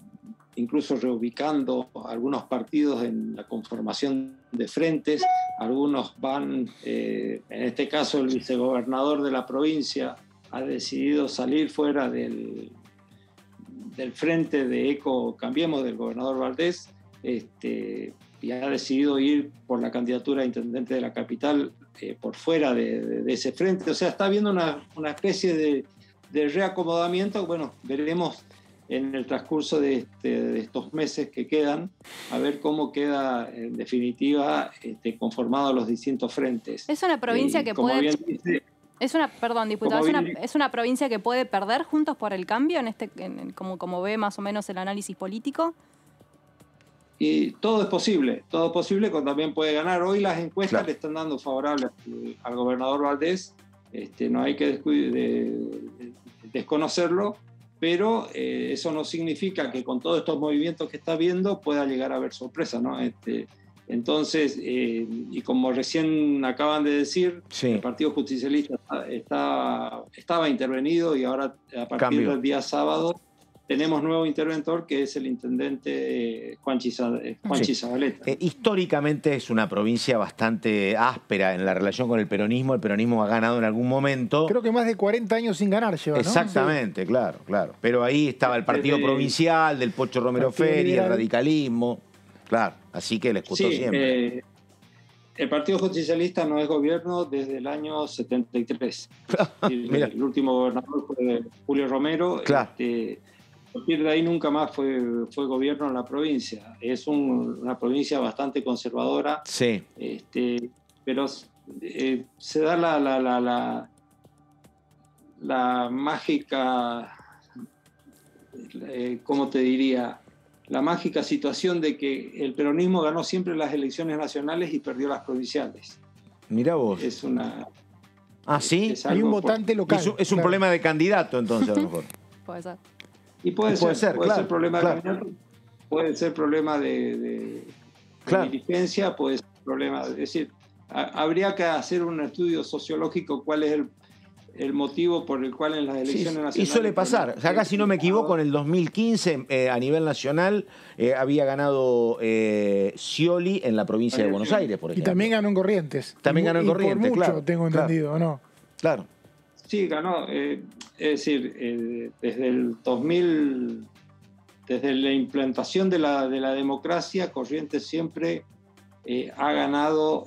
incluso reubicando algunos partidos en la conformación de frentes, algunos van, eh, en este caso el vicegobernador de la provincia ha decidido salir fuera del, del frente de ECO Cambiemos del gobernador Valdés este, y ha decidido ir por la candidatura a intendente de la capital eh, por fuera de, ese frente. O sea, está habiendo una, una especie de, de reacomodamiento. Bueno, veremos en el transcurso este, de, estos meses que quedan, a ver cómo queda en definitiva este, conformado los distintos frentes. Es una provincia que puede... es una, perdón, diputado, es una, provincia que puede perder juntos por el cambio, en este, como, como ve más o menos el análisis político. Y todo es posible, todo es posible cuando también puede ganar. Hoy las encuestas le están dando favorables al, gobernador Valdés, este, no hay que desconocerlo, pero eh, eso no significa que con todos estos movimientos que está viendo pueda llegar a haber sorpresa, ¿no? Este, entonces, eh, y como recién acaban de decir, el Partido Justicialista está, estaba intervenido y ahora a partir del día sábado tenemos nuevo interventor que es el intendente eh, Juan, Chizabaleta. Eh, históricamente es una provincia bastante áspera en la relación con el peronismo. El peronismo ha ganado en algún momento. Creo que más de 40 años sin ganar lleva, Exactamente, claro, claro. Pero ahí estaba el partido provincial del Pocho Romero Feria, el radicalismo. Claro, así que le escuchó siempre. Eh, el Partido Justicialista no es gobierno desde el año 73. el, el, último gobernador fue Julio Romero. Claro. Este, a partir de ahí nunca más fue, fue gobierno en la provincia. Es una provincia bastante conservadora. Sí. Este, pero eh, se da la, la, la, la, mágica, eh, ¿cómo te diría? La mágica situación de que el peronismo ganó siempre las elecciones nacionales y perdió las provinciales. Mira vos. Es una. Ah, sí. Hay un votante local. Es un, problema de candidato, entonces, a lo mejor. Puede ser. Y puede, ser, puede ser problema de puede ser problema de, de, puede ser problema, es decir, habría que hacer un estudio sociológico cuál es el, motivo por el cual en las elecciones nacionales... Y suele pasar. O sea, acá, si no me equivoco, en el 2015 eh, a nivel nacional eh, había ganado eh, Scioli en la provincia de Buenos Aires, por ejemplo. Y también ganó en Corrientes. También ganó en Corrientes, por mucho, tengo entendido, no? Claro. Sí, ganó. Eh, es decir, eh, desde el 2000, desde la implantación de la, de la democracia, Corrientes siempre eh, ha, ganado,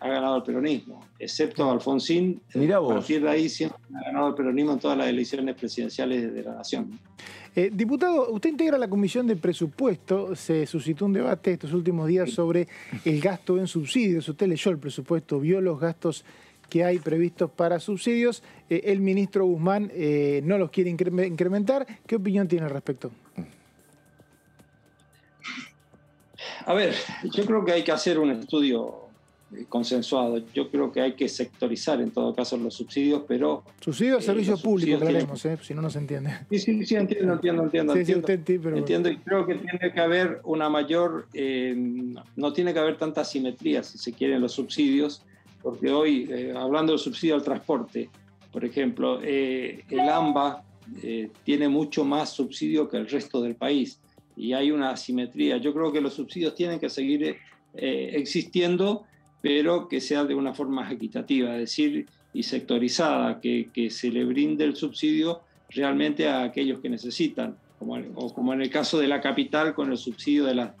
ha ganado el peronismo, excepto Alfonsín. Mira vos. A partir de ahí siempre ha ganado el peronismo en todas las elecciones presidenciales de la nación. diputado, usted integra la Comisión de Presupuesto. Se suscitó un debate estos últimos días sobre el gasto en subsidios. Usted leyó el presupuesto, vio los gastos que hay previstos para subsidios. Eh, el ministro Guzmán eh, no los quiere incrementar. ¿Qué opinión tiene al respecto? A ver, yo creo que hay que hacer un estudio eh, consensuado. Yo creo que hay que sectorizar en todo caso los subsidios, pero... Subsidio a servicio público, aclaremos, si no nos entiende. Sí, sí, sí, entiendo, entiendo, entiendo. Sí, entiendo, sí, entiendo y creo que tiene que haber una mayor... no tiene que haber tanta simetría, si se quieren, los subsidios, porque hoy, hablando del subsidio al transporte, por ejemplo, el AMBA tiene mucho más subsidio que el resto del país y hay una asimetría. Yo creo que los subsidios tienen que seguir existiendo, pero que sea de una forma más equitativa, es decir, y sectorizada, que, se le brinde el subsidio realmente a aquellos que necesitan, como, o como en el caso de la capital con el subsidio de, la,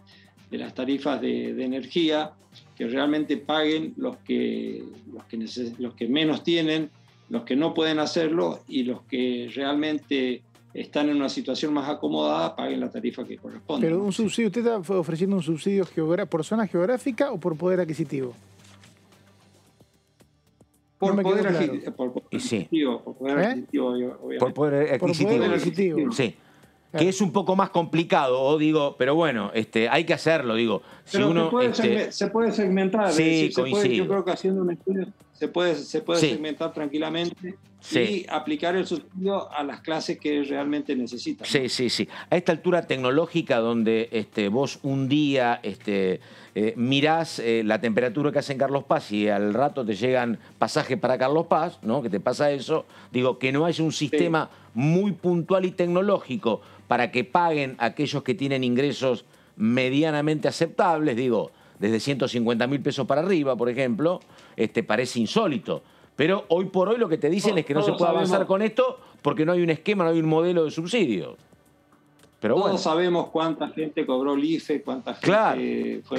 de las tarifas de, energía, que realmente paguen los que, los, que los que menos tienen, los que no pueden hacerlo y los que realmente están en una situación más acomodada paguen la tarifa que corresponde. Pero un subsidio, ¿usted está ofreciendo un subsidio por zona geográfica o por poder adquisitivo? Por, poder, adquisitivo, por poder adquisitivo, Por poder adquisitivo. Sí. Que es un poco más complicado, digo, pero bueno, este, hay que hacerlo, digo. Si uno, se, puede este... se, puede segmentar, sí, se puede, yo creo que haciendo un estudio se puede, se puede segmentar tranquilamente y aplicar el subsidio a las clases que realmente necesitan. Sí, sí, sí. A esta altura tecnológica donde este, vos un día este, eh, mirás eh, la temperatura que hace en Carlos Paz y al rato te llegan pasajes para Carlos Paz, ¿no? Que te pasa eso. Digo, que no haya un sistema muy puntual y tecnológico para que paguen aquellos que tienen ingresos medianamente aceptables, digo, desde 150 mil pesos para arriba, por ejemplo, este, parece insólito. Pero hoy por hoy lo que te dicen es que no se puede avanzar con esto porque no hay un esquema, no hay un modelo de subsidio. Pero Todos sabemos cuánta gente cobró el IFE, cuánta gente fue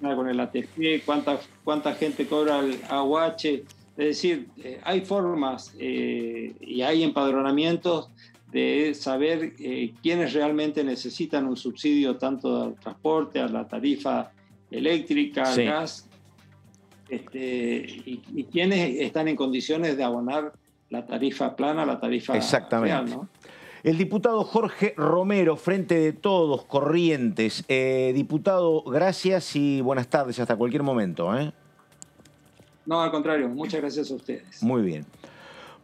con el ATP, cuánta, cuánta gente cobra el AUH. Es decir, eh, hay formas eh, y hay empadronamientos de saber eh, quiénes realmente necesitan un subsidio tanto al transporte, a la tarifa eléctrica, al gas, este, y, quiénes están en condiciones de abonar la tarifa plana, la tarifa Exactamente. El diputado Jorge Romero, Frente de Todos, Corrientes. Diputado, gracias y buenas tardes hasta cualquier momento. No, al contrario, muchas gracias a ustedes. Muy bien.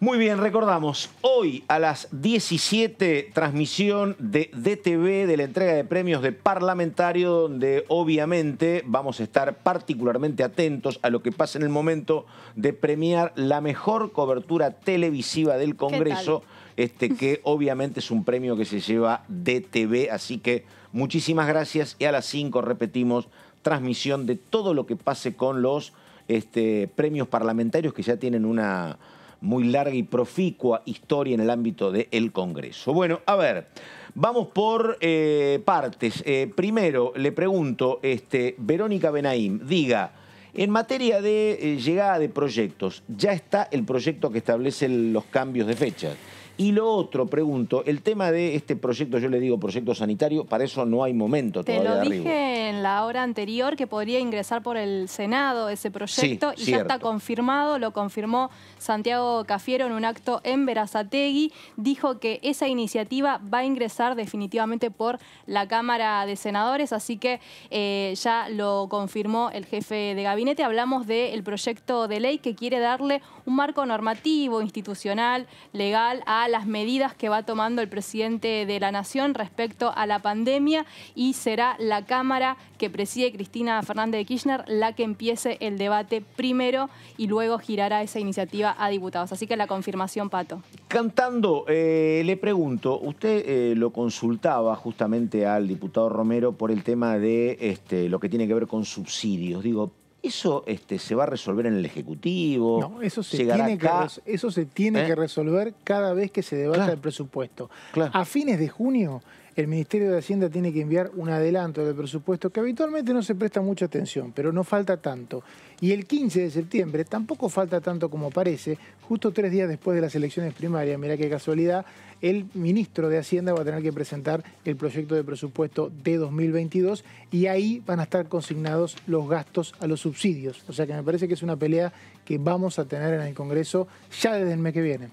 Muy bien, recordamos, hoy a las 17, transmisión de DTV de la entrega de premios de parlamentario, donde obviamente vamos a estar particularmente atentos a lo que pasa en el momento de premiar la mejor cobertura televisiva del Congreso, este que obviamente es un premio que se lleva DTV, así que muchísimas gracias y a las 5 repetimos transmisión de todo lo que pase con los este, premios parlamentarios que ya tienen una muy larga y proficua historia en el ámbito del Congreso. Bueno, a ver, vamos por eh, partes. Eh, primero, le pregunto, este, Verónica Benaim, diga, en materia de eh, llegada de proyectos, ¿ya está el proyecto que establece los cambios de fechas? Y lo otro, pregunto, el tema de este proyecto, yo le digo proyecto sanitario, para eso no hay momento Te todavía. Te lo dije en la hora anterior que podría ingresar por el Senado ese proyecto y ya está confirmado, lo confirmó Santiago Cafiero en un acto en Verazategui. Dijo que esa iniciativa va a ingresar definitivamente por la Cámara de Senadores, así que eh, ya lo confirmó el jefe de gabinete. Hablamos del proyecto de ley que quiere darle un marco normativo, institucional, legal a las medidas que va tomando el presidente de la Nación respecto a la pandemia y será la Cámara que preside Cristina Fernández de Kirchner la que empiece el debate primero y luego girará esa iniciativa a diputados. Así que la confirmación, Pato. Cantando, eh, le pregunto, usted eh, lo consultaba justamente al diputado Romero por el tema de este, lo que tiene que ver con subsidios. Digo, ¿Eso este, se va a resolver en el Ejecutivo? No, eso se tiene, que, eso se tiene que ¿Eh? resolver cada vez que se debata el presupuesto. A fines de junio, el Ministerio de Hacienda tiene que enviar un adelanto del presupuesto que habitualmente no se presta mucha atención, pero no falta tanto. Y el 15 de septiembre tampoco falta tanto como parece, justo tres días después de las elecciones primarias, mira qué casualidad, el ministro de Hacienda va a tener que presentar el proyecto de presupuesto de 2022 y ahí van a estar consignados los gastos a los subsidios. O sea que me parece que es una pelea que vamos a tener en el Congreso ya desde el mes que viene.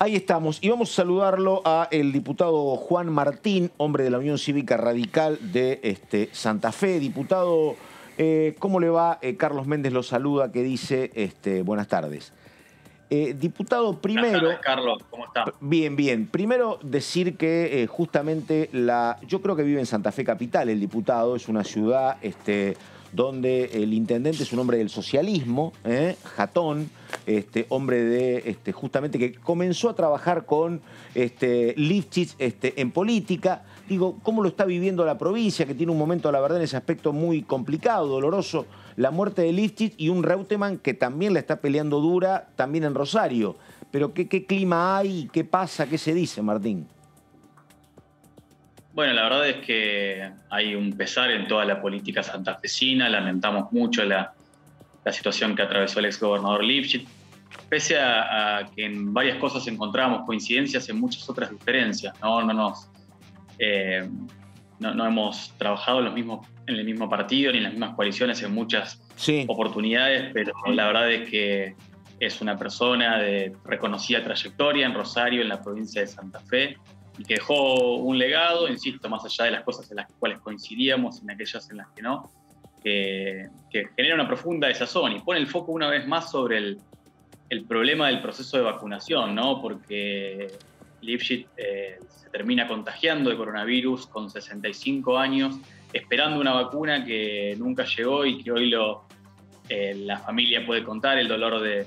Ahí estamos. Y vamos a saludarlo a el diputado Juan Martín, hombre de la Unión Cívica Radical de este, Santa Fe. Diputado, Eh, ¿Cómo le va? Eh, Carlos Méndez lo saluda, que dice, este, buenas tardes. Eh, diputado, primero. Carlos, ¿cómo está? Bien, bien. Primero decir que justamente la. Yo creo que vive en Santa Fe Capital, el diputado, es una ciudad este, donde el intendente es un hombre del socialismo, Jatón, este, hombre de este, justamente que comenzó a trabajar con este, Lifchitz este, en política digo, cómo lo está viviendo la provincia, que tiene un momento, la verdad, en ese aspecto muy complicado, doloroso, la muerte de Lifchitz y un Reutemann que también la está peleando dura, también en Rosario. Pero ¿qué, clima hay? ¿Qué pasa? ¿Qué se dice, Martín? Bueno, la verdad es que hay un pesar en toda la política santafesina, lamentamos mucho la, situación que atravesó el exgobernador Lifshitz, pese a, a, que en varias cosas encontramos coincidencias, en muchas otras diferencias, no, no nos eh, no, hemos trabajado en, los mismos, en el mismo partido ni en las mismas coaliciones en muchas oportunidades, pero la verdad es que es una persona de reconocida trayectoria en Rosario, en la provincia de Santa Fe, y que dejó un legado, insisto, más allá de las cosas en las cuales coincidíamos en aquellas en las que no, que, genera una profunda desazón y pone el foco una vez más sobre el, el problema del proceso de vacunación, ¿no? Porque Lipschitz eh, se termina contagiando de coronavirus con 65 años, esperando una vacuna que nunca llegó y que hoy eh, la familia puede contar, el dolor de,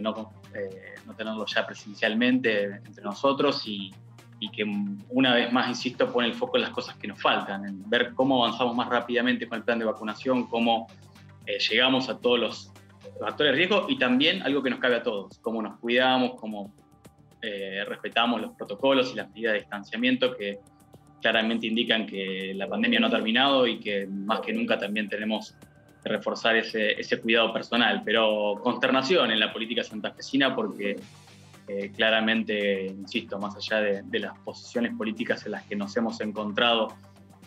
no, eh, no, tenerlo ya presencialmente entre nosotros y, y, que una vez más, insisto, pone el foco en las cosas que nos faltan, en ver cómo avanzamos más rápidamente con el plan de vacunación, cómo llegamos a todos los, los actores de riesgo y también algo que nos cabe a todos, cómo nos cuidamos, cómo eh, respetamos los protocolos y las medidas de distanciamiento que claramente indican que la pandemia no ha terminado y que más que nunca también tenemos que reforzar ese, cuidado personal. Pero consternación en la política santafesina porque eh, claramente, insisto, más allá de, las posiciones políticas en las que nos hemos encontrado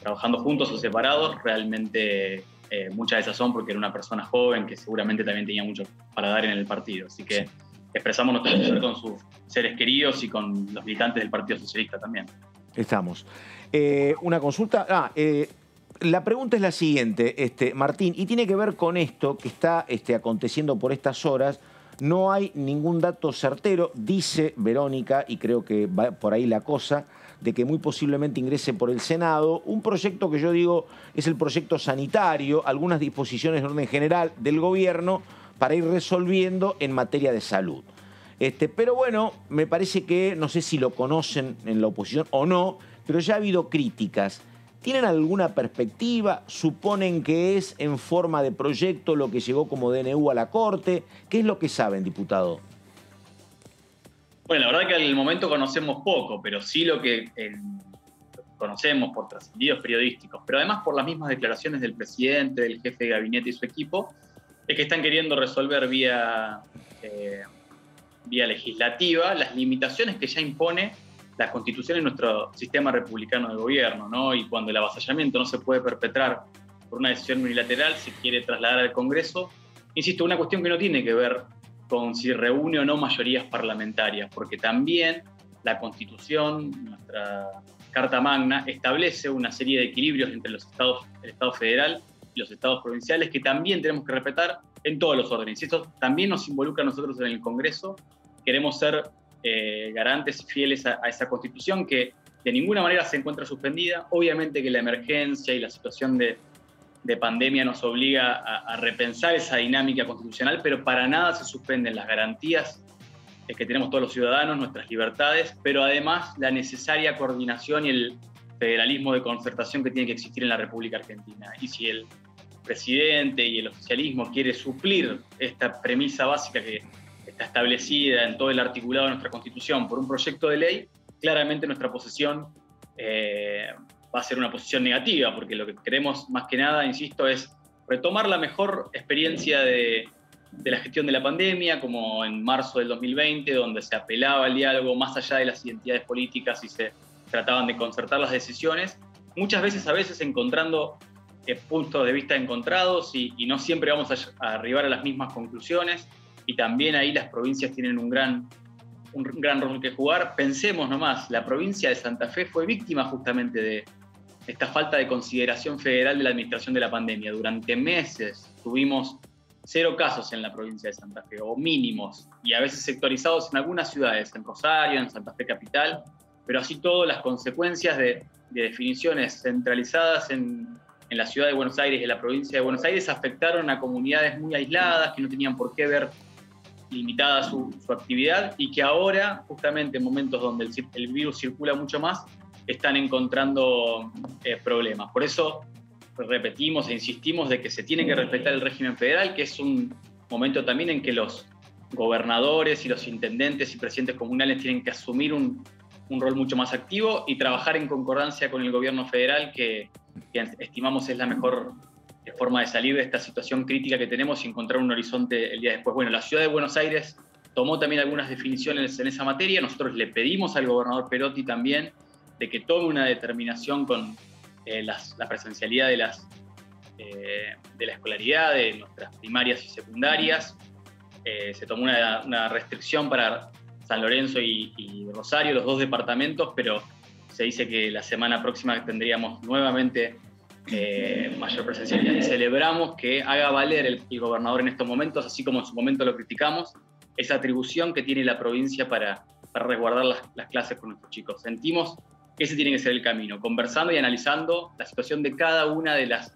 trabajando juntos o separados, realmente eh, muchas de esas son porque era una persona joven que seguramente también tenía mucho para dar en el partido. Así que expresamos nuestro pesar con sus seres queridos y con los militantes del Partido Socialista también. Estamos. Eh, una consulta. Ah, eh, la pregunta es la siguiente, este, Martín, y tiene que ver con esto que está este, aconteciendo por estas horas. No hay ningún dato certero, dice Verónica, y creo que va por ahí la cosa, de que muy posiblemente ingrese por el Senado un proyecto que yo digo es el proyecto sanitario, algunas disposiciones de orden general del gobierno para ir resolviendo en materia de salud. Este, pero bueno, me parece que, no sé si lo conocen en la oposición o no, pero ya ha habido críticas. ¿Tienen alguna perspectiva? ¿Suponen que es en forma de proyecto lo que llegó como DNU a la Corte? ¿Qué es lo que saben, diputado? Bueno, la verdad que al momento conocemos poco, pero sí lo que eh, conocemos por trascendidos periodísticos, pero además por las mismas declaraciones del presidente, del jefe de gabinete y su equipo, es que están queriendo resolver vía, eh, vía legislativa las limitaciones que ya impone la constitución en nuestro sistema republicano de gobierno, ¿no? Y cuando el avasallamiento no se puede perpetrar por una decisión unilateral, se quiere trasladar al Congreso. Insisto, una cuestión que no tiene que ver con si reúne o no mayorías parlamentarias, porque también la Constitución, nuestra Carta Magna, establece una serie de equilibrios entre los estados, el Estado federal los estados provinciales que también tenemos que respetar en todos los órdenes. Y esto también nos involucra a nosotros en el Congreso. Queremos ser eh, garantes y fieles a, esa constitución que de ninguna manera se encuentra suspendida. Obviamente que la emergencia y la situación de, pandemia nos obliga a, repensar esa dinámica constitucional, pero para nada se suspenden las garantías que tenemos todos los ciudadanos, nuestras libertades, pero además la necesaria coordinación y el federalismo de concertación que tiene que existir en la República Argentina. Y si el presidente y el oficialismo quiere suplir esta premisa básica que está establecida en todo el articulado de nuestra Constitución por un proyecto de ley, claramente nuestra posición eh, va a ser una posición negativa, porque lo que queremos más que nada, insisto, es retomar la mejor experiencia de, de la gestión de la pandemia, como en marzo del 2020, donde se apelaba al diálogo más allá de las identidades políticas y se trataban de concertar las decisiones, muchas veces a veces encontrando puntos de vista encontrados y, no siempre vamos a, arribar a las mismas conclusiones y también ahí las provincias tienen un gran, un gran rol que jugar. Pensemos nomás, la provincia de Santa Fe fue víctima justamente de, esta falta de consideración federal de la administración de la pandemia. Durante meses tuvimos cero casos en la provincia de Santa Fe, o mínimos, y a veces sectorizados en algunas ciudades, en Rosario, en Santa Fe Capital, pero así todo las consecuencias de, definiciones centralizadas en, en, la ciudad de Buenos Aires y en la provincia de Buenos Aires afectaron a comunidades muy aisladas que no tenían por qué ver limitada su, actividad y que ahora, justamente en momentos donde el, el virus circula mucho más, están encontrando eh, problemas. Por eso repetimos e insistimos de que se tiene que respetar el régimen federal, que es un momento también en que los gobernadores y los intendentes y presidentes comunales tienen que asumir un, un rol mucho más activo y trabajar en concordancia con el gobierno federal, que, estimamos es la mejor forma de salir de esta situación crítica que tenemos y encontrar un horizonte el día después. Bueno, la ciudad de Buenos Aires tomó también algunas definiciones en esa materia. Nosotros le pedimos al gobernador Perotti también de que tome una determinación con eh, la presencialidad de, las, eh, de la escolaridad de nuestras primarias y secundarias. Eh, se tomó una, restricción para San Lorenzo y, Rosario, los dos departamentos, pero se dice que la semana próxima tendríamos nuevamente mayor presencialidad. Y celebramos que haga valer el, gobernador en estos momentos, así como en su momento lo criticamos, esa atribución que tiene la provincia para, resguardar las, las clases con nuestros chicos. Sentimos ese tiene que ser el camino, conversando y analizando la situación de cada una de las,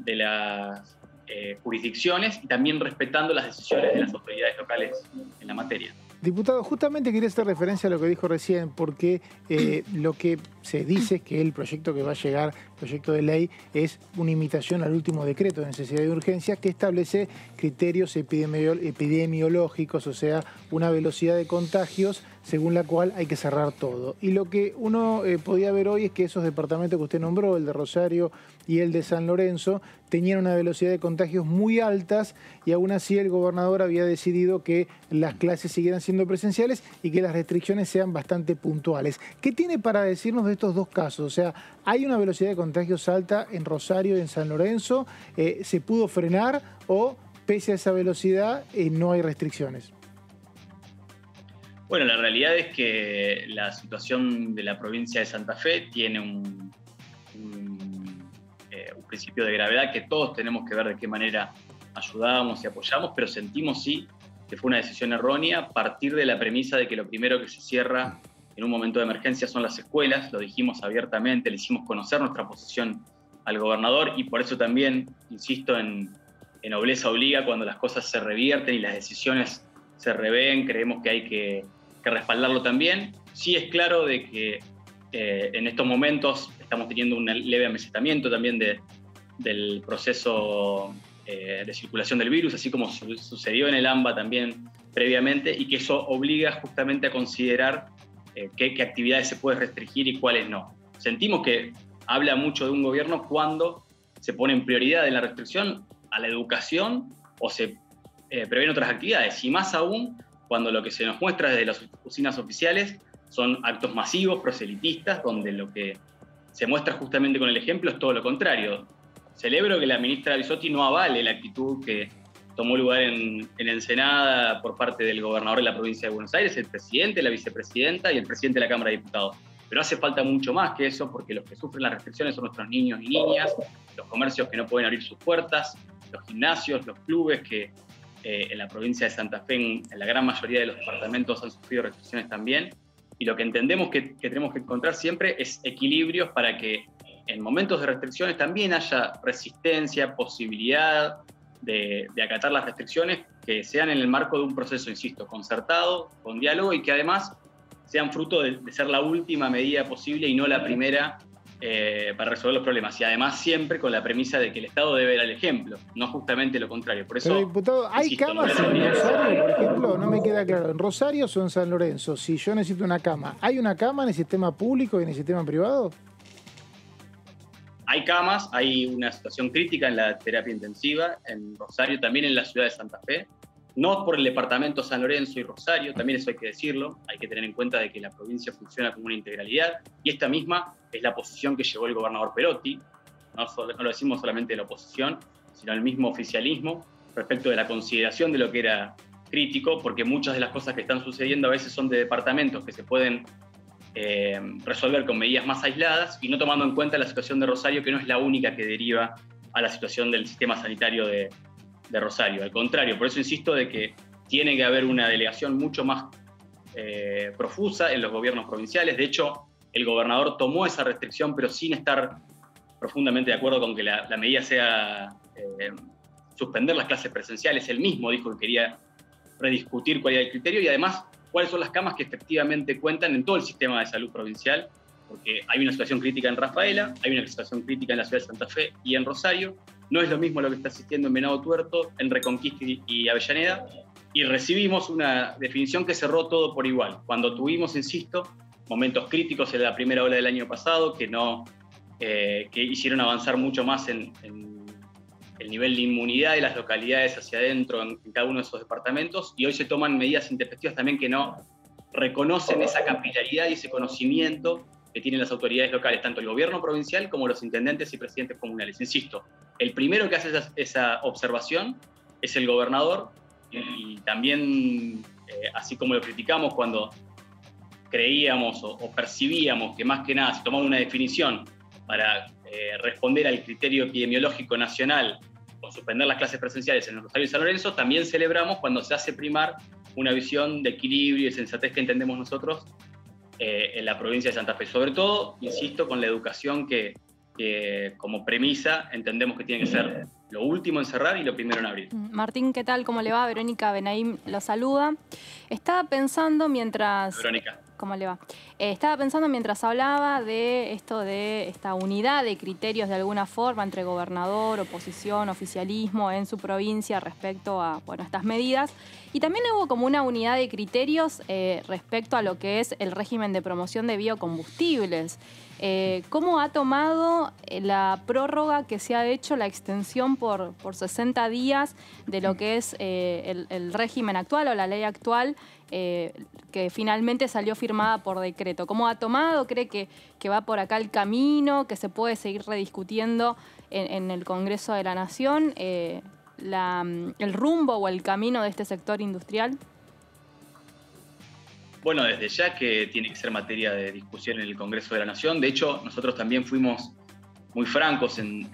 de las eh, jurisdicciones y también respetando las decisiones de las autoridades locales en la materia. Diputado, justamente quería hacer referencia a lo que dijo recién, porque eh, lo que se dice que el proyecto que va a llegar, proyecto de ley, es una imitación al último decreto de necesidad de urgencia que establece criterios epidemiológicos, o sea, una velocidad de contagios según la cual hay que cerrar todo. Y lo que uno eh, podía ver hoy es que esos departamentos que usted nombró, el de Rosario y el de San Lorenzo, tenían una velocidad de contagios muy altas y aún así el gobernador había decidido que las clases siguieran siendo presenciales y que las restricciones sean bastante puntuales. ¿Qué tiene para decirnos de estos dos casos? O sea, ¿hay una velocidad de contagios alta en Rosario y en San Lorenzo? Eh, ¿Se pudo frenar o pese a esa velocidad eh, no hay restricciones? Bueno, la realidad es que la situación de la provincia de Santa Fe tiene un, eh, un, principio de gravedad que todos tenemos que ver de qué manera ayudamos y apoyamos, pero sentimos sí que fue una decisión errónea partir de la premisa de que lo primero que se cierra en un momento de emergencia son las escuelas, lo dijimos abiertamente, le hicimos conocer nuestra posición al gobernador y por eso también, insisto, en, en nobleza obliga cuando las cosas se revierten y las decisiones se revén, creemos que hay que que respaldarlo también. Sí es claro de que eh, en estos momentos estamos teniendo un leve amesetamiento también de, del proceso eh, de circulación del virus, así como sucedió en el AMBA también previamente, y que eso obliga justamente a considerar eh, qué, actividades se puede restringir y cuáles no. Sentimos que habla mucho de un gobierno cuando se pone en prioridad en la restricción a la educación o se prevén otras actividades, y más aún cuando lo que se nos muestra desde las oficinas oficiales son actos masivos, proselitistas, donde lo que se muestra justamente con el ejemplo es todo lo contrario. Celebro que la ministra Bisotti no avale la actitud que tomó lugar en, en, Ensenada por parte del gobernador de la provincia de Buenos Aires, el presidente, la vicepresidenta y el presidente de la Cámara de Diputados. Pero hace falta mucho más que eso porque los que sufren las restricciones son nuestros niños y niñas, los comercios que no pueden abrir sus puertas, los gimnasios, los clubes que eh, en la provincia de Santa Fe, en, la gran mayoría de los departamentos han sufrido restricciones también. Y lo que entendemos que, tenemos que encontrar siempre es equilibrios para que en momentos de restricciones también haya resistencia, posibilidad de, acatar las restricciones que sean en el marco de un proceso, insisto, concertado, con diálogo y que además sean fruto de ser la última medida posible y no la primera eh, para resolver los problemas. Y además siempre con la premisa de que el Estado debe dar el ejemplo, no justamente lo contrario. Por eso, Pero, diputado, ¿hay camas en Rosario, por ejemplo? No me queda claro. ¿En Rosario o en San Lorenzo? Si yo necesito una cama, ¿hay una cama en el sistema público y en el sistema privado? Hay camas, hay una situación crítica en la terapia intensiva, en Rosario, también en la ciudad de Santa Fe. No por el departamento San Lorenzo y Rosario, también eso hay que decirlo, hay que tener en cuenta de que la provincia funciona como una integralidad y esta misma es la posición que llevó el gobernador Perotti, no, lo decimos solamente la oposición, sino el mismo oficialismo respecto de la consideración de lo que era crítico, porque muchas de las cosas que están sucediendo a veces son de departamentos que se pueden eh, resolver con medidas más aisladas y no tomando en cuenta la situación de Rosario, que no es la única que deriva a la situación del sistema sanitario de, Rosario. Al contrario, por eso insisto de que tiene que haber una delegación mucho más eh, profusa en los gobiernos provinciales. De hecho, el gobernador tomó esa restricción, pero sin estar profundamente de acuerdo con que la, medida sea eh, suspender las clases presenciales. Él mismo dijo que quería rediscutir cuál era el criterio y además cuáles son las camas que efectivamente cuentan en todo el sistema de salud provincial, porque hay una situación crítica en Rafaela, hay una situación crítica en la ciudad de Santa Fe y en Rosario. No es lo mismo lo que está asistiendo en Venado Tuerto, en Reconquista y Avellaneda, y recibimos una definición que cerró todo por igual. Cuando tuvimos, insisto, momentos críticos en la primera ola del año pasado que no eh, que hicieron avanzar mucho más en, el nivel de inmunidad de las localidades hacia adentro en, cada uno de esos departamentos y hoy se toman medidas intempestivas también que no reconocen esa capilaridad y ese conocimiento que tienen las autoridades locales, tanto el gobierno provincial como los intendentes y presidentes comunales. Insisto, el primero que hace esa, observación es el gobernador y, también, eh, así como lo criticamos cuando creíamos o, percibíamos que más que nada se tomaba una definición para eh, responder al criterio epidemiológico nacional suspender las clases presenciales en Rosario y San Lorenzo, también celebramos cuando se hace primar una visión de equilibrio y de sensatez que entendemos nosotros eh, en la provincia de Santa Fe. Sobre todo, insisto, con la educación que, como premisa entendemos que tiene que ser lo último en cerrar y lo primero en abrir. Mm, Martín, ¿qué tal? ¿Cómo le va? Verónica Benaim lo saluda. Estaba pensando mientras... Verónica. ¿Cómo le va? Eh, estaba pensando mientras hablaba de esto de esta unidad de criterios de alguna forma entre gobernador, oposición, oficialismo en su provincia respecto a bueno, estas medidas. Y también hubo como una unidad de criterios eh, respecto a lo que es el régimen de promoción de biocombustibles. Eh, ¿Cómo ha tomado la prórroga que se ha hecho, la extensión por, por 60 días de lo que es el, el régimen actual o la ley actual eh, que finalmente salió firmada por decreto. ¿Cómo ha tomado? ¿Cree que, que va por acá el camino? ¿Que se puede seguir rediscutiendo en, el Congreso de la Nación eh, el rumbo o el camino de este sector industrial? Bueno, desde ya que tiene que ser materia de discusión en el Congreso de la Nación. De hecho, nosotros también fuimos muy francos en,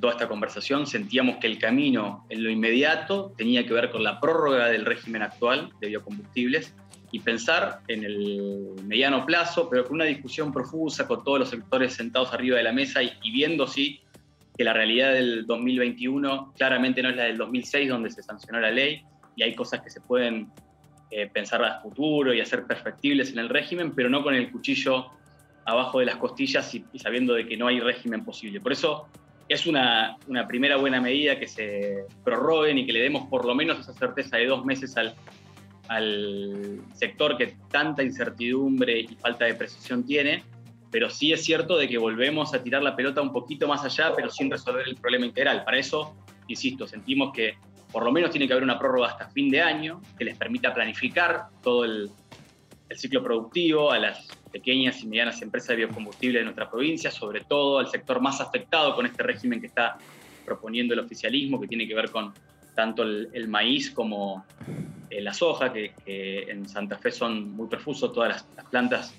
toda esta conversación, sentíamos que el camino en lo inmediato tenía que ver con la prórroga del régimen actual de biocombustibles y pensar en el mediano plazo, pero con una discusión profusa con todos los sectores sentados arriba de la mesa y, viendo sí que la realidad del 2021 claramente no es la del 2006 donde se sancionó la ley y hay cosas que se pueden eh, pensar a futuro y hacer perfectibles en el régimen, pero no con el cuchillo abajo de las costillas y, sabiendo de que no hay régimen posible. Por eso es una, primera buena medida que se prorroguen y que le demos por lo menos esa certeza de dos meses al, al sector que tanta incertidumbre y falta de precisión tiene, pero sí es cierto de que volvemos a tirar la pelota un poquito más allá, pero sin resolver el problema integral. Para eso, insisto, sentimos que por lo menos tiene que haber una prórroga hasta fin de año que les permita planificar todo el, el ciclo productivo a las pequeñas y medianas empresas de biocombustible de nuestra provincia, sobre todo al sector más afectado con este régimen que está proponiendo el oficialismo, que tiene que ver con tanto el, maíz como eh, la soja, que, en Santa Fe son muy perfusos todas las, plantas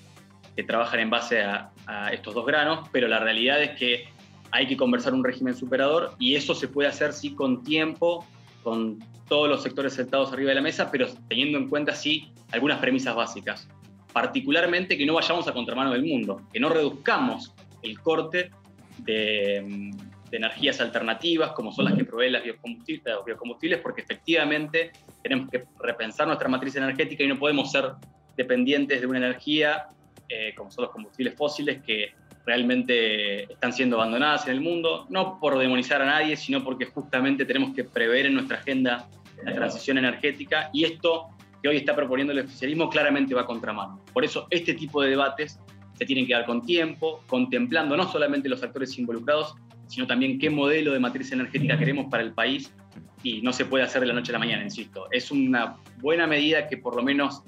que trabajan en base a, estos dos granos, pero la realidad es que hay que conversar un régimen superador y eso se puede hacer sí con tiempo, con todos los sectores sentados arriba de la mesa, pero teniendo en cuenta sí algunas premisas básicas. Particularmente que no vayamos a contramano del mundo, que no reduzcamos el corte de, energías alternativas como son las que proveen las biocombustibles, los biocombustibles, porque efectivamente tenemos que repensar nuestra matriz energética y no podemos ser dependientes de una energía eh, como son los combustibles fósiles que realmente están siendo abandonadas en el mundo, no por demonizar a nadie, sino porque justamente tenemos que prever en nuestra agenda la transición energética y esto que hoy está proponiendo el oficialismo claramente va a contramano. Por eso este tipo de debates se tienen que dar con tiempo, contemplando no solamente los actores involucrados, sino también qué modelo de matriz energética queremos para el país y no se puede hacer de la noche a la mañana, insisto. Es una buena medida que por lo menos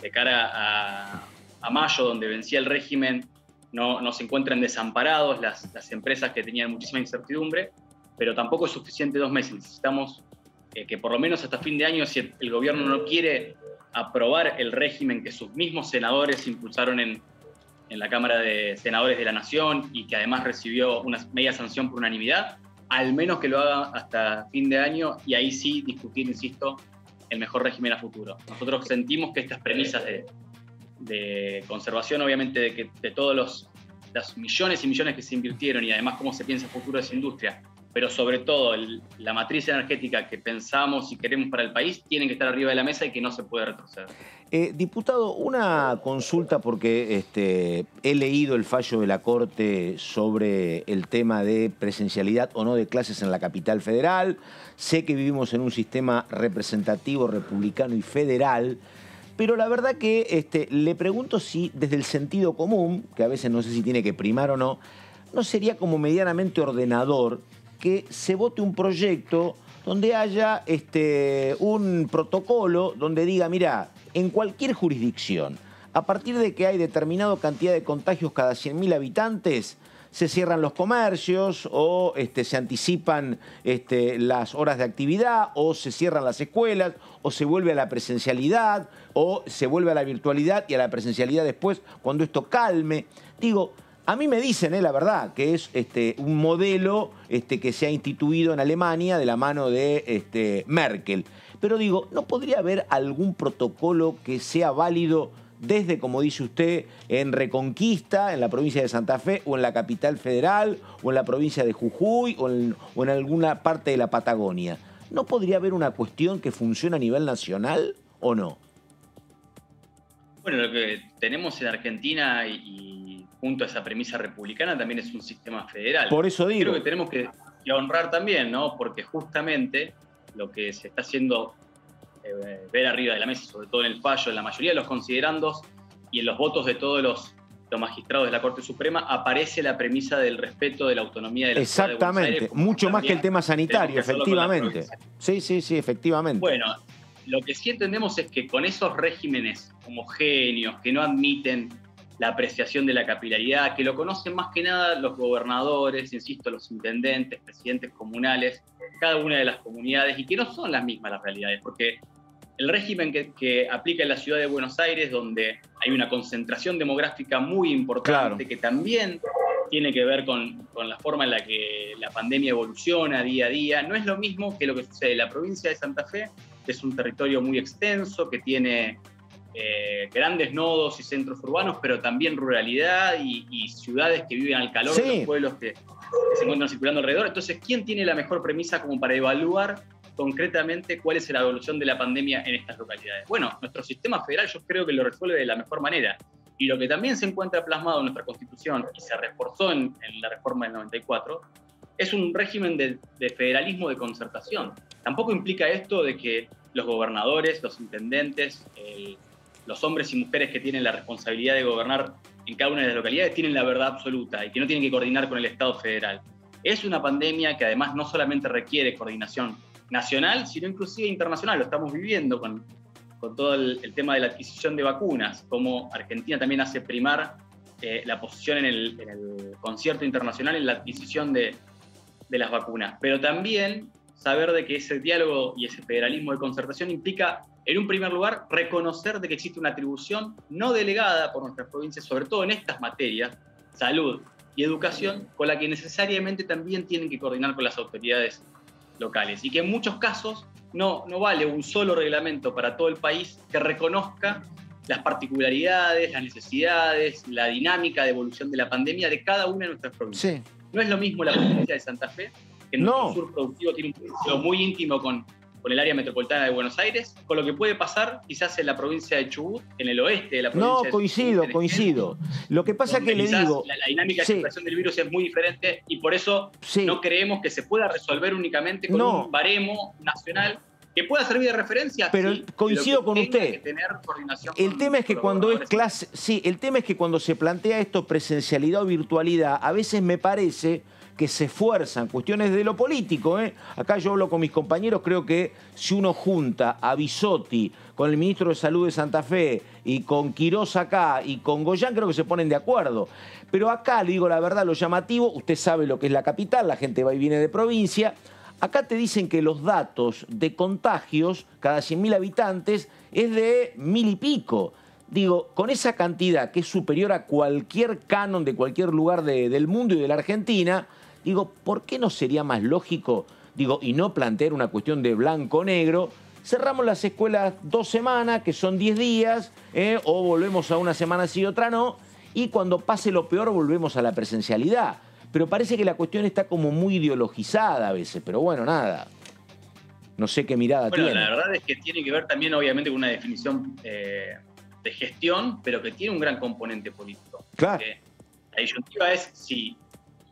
de cara a, mayo, donde vencía el régimen, no, no se encuentran desamparados las, las empresas que tenían muchísima incertidumbre, pero tampoco es suficiente dos meses. Necesitamos eh, que por lo menos hasta fin de año, si el gobierno no quiere aprobar el régimen que sus mismos senadores impulsaron en, en la Cámara de Senadores de la Nación y que además recibió una media sanción por unanimidad, al menos que lo haga hasta fin de año y ahí sí discutir, insisto, el mejor régimen a futuro. Nosotros sentimos que estas premisas de, conservación, obviamente, de, que, de todos los, los millones y millones que se invirtieron y además cómo se piensa el futuro de esa industria, pero sobre todo la matriz energética que pensamos y queremos para el país, tienen que estar arriba de la mesa y que no se puede retroceder. Eh, diputado, una consulta porque este, he leído el fallo de la Corte sobre el tema de presencialidad o no de clases en la capital federal. Sé que vivimos en un sistema representativo, republicano y federal. Pero la verdad que este, le pregunto si desde el sentido común, que a veces no sé si tiene que primar o no, no sería como medianamente ordenador que se vote un proyecto donde haya este, un protocolo donde diga, mira, en cualquier jurisdicción, a partir de que hay determinada cantidad de contagios cada 100.000 habitantes, se cierran los comercios o este, se anticipan este, las horas de actividad o se cierran las escuelas o se vuelve a la presencialidad o se vuelve a la virtualidad y a la presencialidad después cuando esto calme. Digo, a mí me dicen, eh, la verdad, que es este, un modelo este, que se ha instituido en Alemania de la mano de este, Merkel. Pero digo, ¿no podría haber algún protocolo que sea válido desde, como dice usted, en Reconquista, en la provincia de Santa Fe, o en la capital federal, o en la provincia de Jujuy, o en, o en alguna parte de la Patagonia? ¿No podría haber una cuestión que funcione a nivel nacional o no? Bueno, lo que tenemos en Argentina y junto a esa premisa republicana, también es un sistema federal. Por eso digo. Creo que tenemos que, honrar también, ¿no? Porque justamente lo que se está haciendo eh, ver arriba de la mesa, sobre todo en el fallo, en la mayoría de los considerandos y en los votos de todos los, magistrados de la Corte Suprema, aparece la premisa del respeto de la autonomía de la Exactamente, mucho más que el tema sanitario, efectivamente. Sí, sí, sí, efectivamente. Bueno, lo que sí entendemos es que con esos regímenes homogéneos que no admiten la apreciación de la capilaridad, que lo conocen más que nada los gobernadores, insisto, los intendentes, presidentes comunales, cada una de las comunidades, y que no son las mismas las realidades, porque el régimen que, aplica en la ciudad de Buenos Aires, donde hay una concentración demográfica muy importante, que también tiene que ver con, con, la forma en la que la pandemia evoluciona día a día, no es lo mismo que lo que sucede en la provincia de Santa Fe, que es un territorio muy extenso, que tiene eh, grandes nodos y centros urbanos, pero también ruralidad y, ciudades que viven al calor de los pueblos que, se encuentran circulando alrededor. Entonces, ¿quién tiene la mejor premisa como para evaluar concretamente cuál es la evolución de la pandemia en estas localidades? Bueno, nuestro sistema federal yo creo que lo resuelve de la mejor manera. Y lo que también se encuentra plasmado en nuestra Constitución y se reforzó en, la reforma del 94 es un régimen de, de, federalismo de concertación. Tampoco implica esto de que los gobernadores, los intendentes, el, los hombres y mujeres que tienen la responsabilidad de gobernar en cada una de las localidades tienen la verdad absoluta y que no tienen que coordinar con el Estado federal. Es una pandemia que además no solamente requiere coordinación nacional, sino inclusive internacional. Lo estamos viviendo con, con todo el, tema de la adquisición de vacunas, como Argentina también hace primar eh, la posición en el, concierto internacional en la adquisición de las vacunas. Pero también saber de que ese diálogo y ese federalismo de concertación implica en un primer lugar, reconocer de que existe una atribución no delegada por nuestras provincias, sobre todo en estas materias, salud y educación, con la que necesariamente también tienen que coordinar con las autoridades locales. Y que en muchos casos no, no vale un solo reglamento para todo el país que reconozca las particularidades, las necesidades, la dinámica de evolución de la pandemia de cada una de nuestras provincias. No es lo mismo la provincia de Santa Fe, que en no. sur productivo tiene un vínculo muy íntimo con con el área metropolitana de Buenos Aires, con lo que puede pasar quizás en la provincia de Chubut, en el oeste de la provincia no, coincido, coincido. Lo que pasa es que le digo... La, dinámica de circulación del virus es muy diferente y por eso no creemos que se pueda resolver únicamente con un baremo nacional que pueda servir de referencia. Pero coincido con usted. el tema es que cuando es clase, sí, el tema es que cuando se plantea esto presencialidad o virtualidad, a veces me parece que se esfuerzan, cuestiones de lo político. ¿eh? Acá yo hablo con mis compañeros, creo que si uno junta a Bisotti con el ministro de Salud de Santa Fe y con Quirós acá y con Goyán, creo que se ponen de acuerdo. Pero acá, le digo la verdad, lo llamativo, usted sabe lo que es la capital, la gente va y viene de provincia. Acá te dicen que los datos de contagios cada 100.000 habitantes es de mil y pico. digo, con esa cantidad que es superior a cualquier canon de cualquier lugar del mundo y de la Argentina, digo, ¿por qué no sería más lógico, digo, y no plantear una cuestión de blanco-negro? Cerramos las escuelas dos semanas, que son diez días, ¿eh? o volvemos a una semana sí y otra no, y cuando pase lo peor volvemos a la presencialidad. Pero parece que la cuestión está como muy ideologizada a veces, pero bueno, nada. No sé qué mirada bueno, tiene. La verdad es que tiene que ver también, obviamente, con una definición eh, de gestión, pero que tiene un gran componente político. Claro. la disyuntiva es si,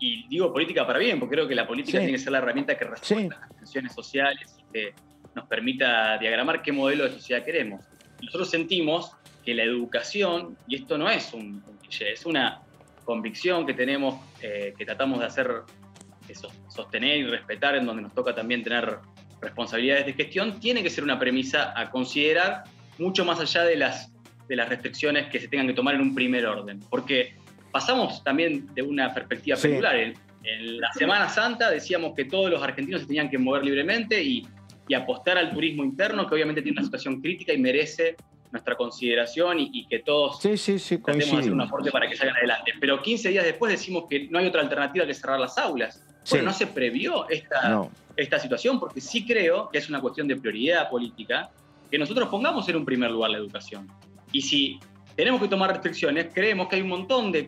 y digo política para bien, porque creo que la política tiene que ser la herramienta que resuelva las tensiones sociales y que nos permita diagramar qué modelo de sociedad queremos. Nosotros sentimos que la educación, y esto no es un, cliché, es una convicción que tenemos, eh, que tratamos de hacer, sostener y respetar, en donde nos toca también tener responsabilidades de gestión, tiene que ser una premisa a considerar mucho más allá de las de las restricciones que se tengan que tomar en un primer orden. Porque pasamos también de una perspectiva sí. En, la Semana Santa decíamos que todos los argentinos se tenían que mover libremente y, apostar al turismo interno, que obviamente tiene una situación crítica y merece nuestra consideración y, que todos sí, sí, sí, tratemos de hacer un aporte para que salgan adelante. Pero 15 días después decimos que no hay otra alternativa que cerrar las aulas. Bueno, no se previó esta, esta situación porque sí creo que es una cuestión de prioridad política que nosotros pongamos en un primer lugar la educación. Y si tenemos que tomar restricciones, creemos que hay un montón de,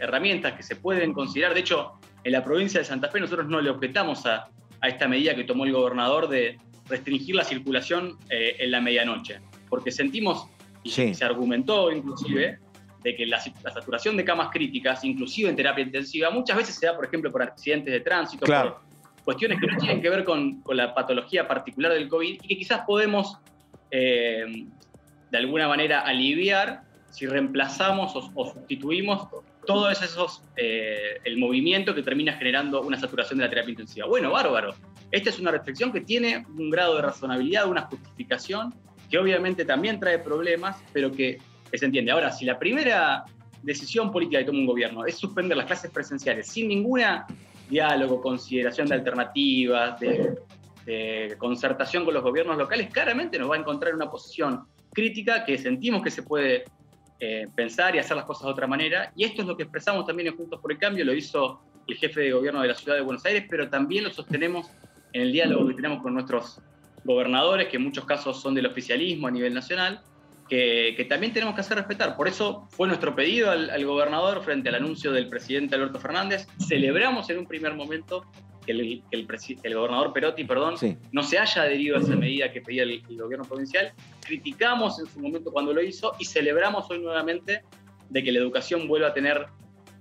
herramientas que se pueden considerar. De hecho, en la provincia de Santa Fe nosotros no le objetamos a, esta medida que tomó el gobernador de restringir la circulación eh, en la medianoche, porque sentimos, y se argumentó inclusive, de que la, saturación de camas críticas, inclusive en terapia intensiva, muchas veces se da, por ejemplo, por accidentes de tránsito, por cuestiones que no tienen que ver con, la patología particular del COVID y que quizás podemos eh, de alguna manera aliviar si reemplazamos o, sustituimos todo esos, eh, el movimiento que termina generando una saturación de la terapia intensiva. Bueno, bárbaro. Esta es una restricción que tiene un grado de razonabilidad, una justificación, que obviamente también trae problemas, pero que, se entiende. Ahora, si la primera decisión política que toma un gobierno es suspender las clases presenciales sin ninguna diálogo, consideración de alternativas, de, de concertación con los gobiernos locales, claramente nos va a encontrar en una posición crítica que sentimos que se puede eh, pensar y hacer las cosas de otra manera. Y esto es lo que expresamos también en Juntos por el Cambio, lo hizo el jefe de gobierno de la ciudad de Buenos Aires, pero también lo sostenemos en el diálogo que tenemos con nuestros gobernadores, que en muchos casos son del oficialismo a nivel nacional, que, también tenemos que hacer respetar. Por eso fue nuestro pedido al, gobernador frente al anuncio del presidente Alberto Fernández. Celebramos en un primer momento que el, el, gobernador Perotti perdón, no se haya adherido a esa medida que pedía el, gobierno provincial. Criticamos en su momento cuando lo hizo y celebramos hoy nuevamente de que la educación vuelva a tener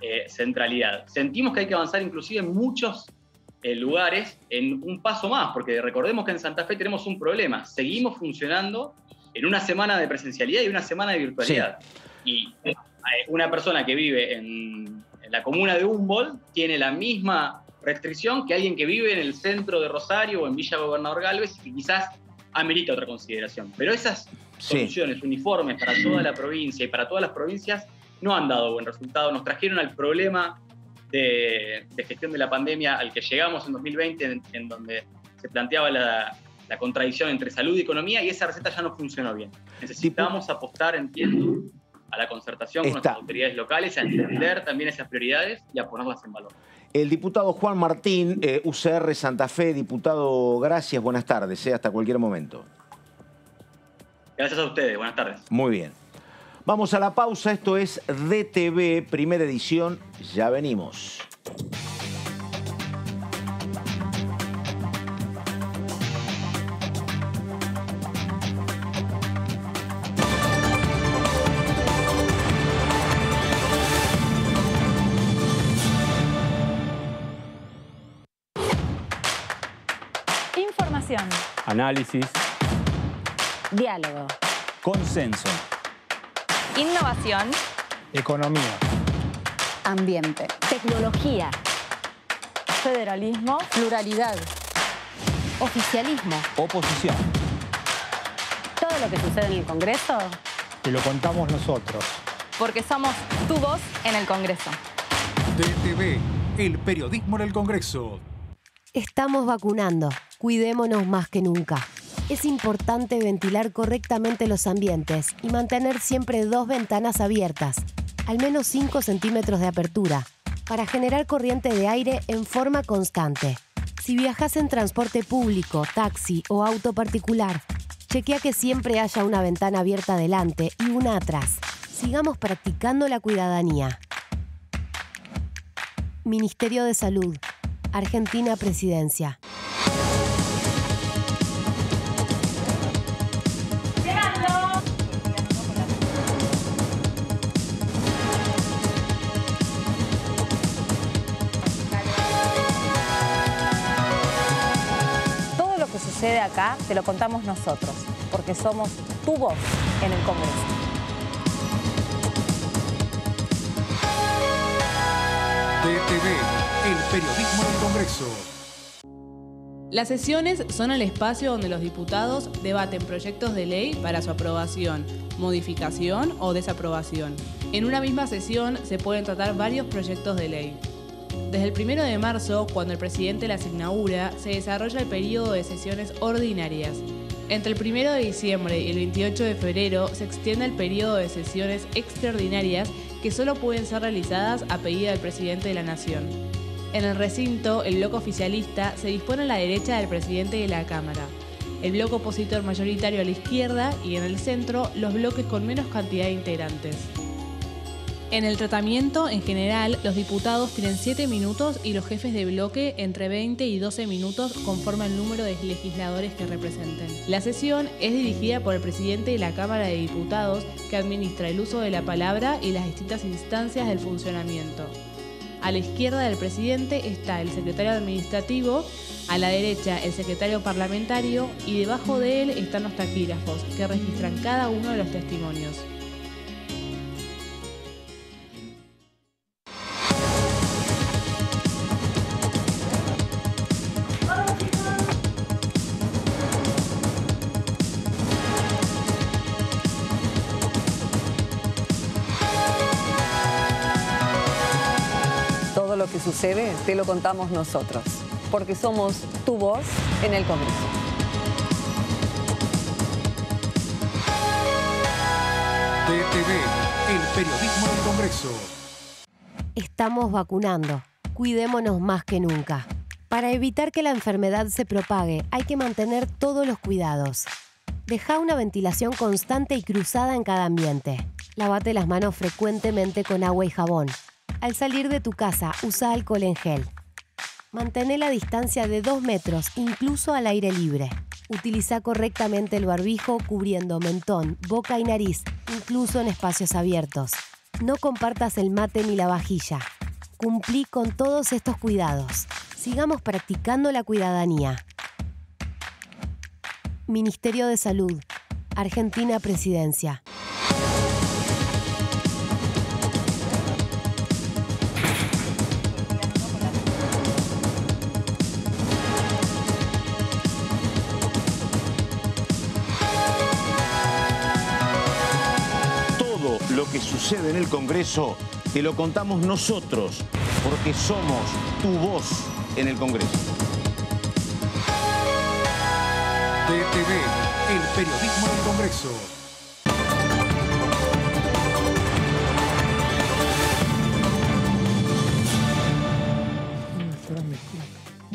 eh, centralidad. Sentimos que hay que avanzar inclusive en muchos eh, lugares en un paso más, porque recordemos que en Santa Fe tenemos un problema. Seguimos funcionando en una semana de presencialidad y una semana de virtualidad. Y eh, una persona que vive en, la comuna de Humboldt tiene la misma restricción que alguien que vive en el centro de Rosario o en Villa Gobernador Galvez y que quizás amerita otra consideración. Pero esas soluciones uniformes para toda la provincia y para todas las provincias no han dado buen resultado. Nos trajeron al problema de, gestión de la pandemia al que llegamos en 2020, en donde se planteaba la, la contradicción entre salud y economía y esa receta ya no funcionó bien. Necesitamos apostar, entiendo, a la concertación con nuestras autoridades locales, a entender también esas prioridades y a ponerlas en valor. El diputado Juan Martín, eh, UCR Santa Fe, diputado, gracias, buenas tardes, eh, hasta cualquier momento. Gracias a ustedes, buenas tardes. Muy bien. Vamos a la pausa, esto es DTV, primera edición, ya venimos. Análisis. Diálogo. Consenso. Innovación. Economía. Ambiente. Tecnología. Federalismo. Pluralidad. Oficialismo. Oposición. Todo lo que sucede en el Congreso. Te lo contamos nosotros. Porque somos tu voz en el Congreso. DTV, el periodismo en el Congreso. Estamos vacunando. Cuidémonos más que nunca. es importante ventilar correctamente los ambientes y mantener siempre dos ventanas abiertas, al menos 5 centímetros de apertura, para generar corriente de aire en forma constante. Si viajas en transporte público, taxi o auto particular, chequea que siempre haya una ventana abierta adelante y una atrás. Sigamos practicando la cuidadanía. Ministerio de Salud. Argentina Presidencia. Acá te lo contamos nosotros, porque somos tu voz en el Congreso. DTV, el periodismo del Congreso. Las sesiones son el espacio donde los diputados debaten proyectos de ley para su aprobación, modificación o desaprobación. En una misma sesión se pueden tratar varios proyectos de ley. Desde el 1 de marzo, cuando el presidente las inaugura, se desarrolla el periodo de sesiones ordinarias. Entre el 1 de diciembre y el 28 de febrero se extiende el periodo de sesiones extraordinarias que solo pueden ser realizadas a pedido del presidente de la Nación. En el recinto, el bloque oficialista se dispone a la derecha del presidente de la Cámara, el bloque opositor mayoritario a la izquierda y en el centro los bloques con menos cantidad de integrantes. En el tratamiento, en general, los diputados tienen 7 minutos y los jefes de bloque entre 20 y 12 minutos conforme al número de legisladores que representen. La sesión es dirigida por el presidente de la Cámara de Diputados que administra el uso de la palabra y las distintas instancias del funcionamiento. A la izquierda del presidente está el secretario administrativo, a la derecha el secretario parlamentario y debajo de él están los taquígrafos que registran cada uno de los testimonios. Sucede te lo contamos nosotros, porque somos tu voz en el Congreso. DTV, el periodismo del Congreso. Estamos vacunando. Cuidémonos más que nunca. Para evitar que la enfermedad se propague, hay que mantener todos los cuidados. Deja una ventilación constante y cruzada en cada ambiente. Lávate las manos frecuentemente con agua y jabón. Al salir de tu casa, usa alcohol en gel. Mantén la distancia de 2 metros, incluso al aire libre. Utiliza correctamente el barbijo cubriendo mentón, boca y nariz, incluso en espacios abiertos. No compartas el mate ni la vajilla. Cumplí con todos estos cuidados. Sigamos practicando la cuidadanía. Ministerio de Salud. Argentina Presidencia. Sucede en el Congreso te lo contamos nosotros, porque somos tu voz en el Congreso. DTV, el periodismo del Congreso.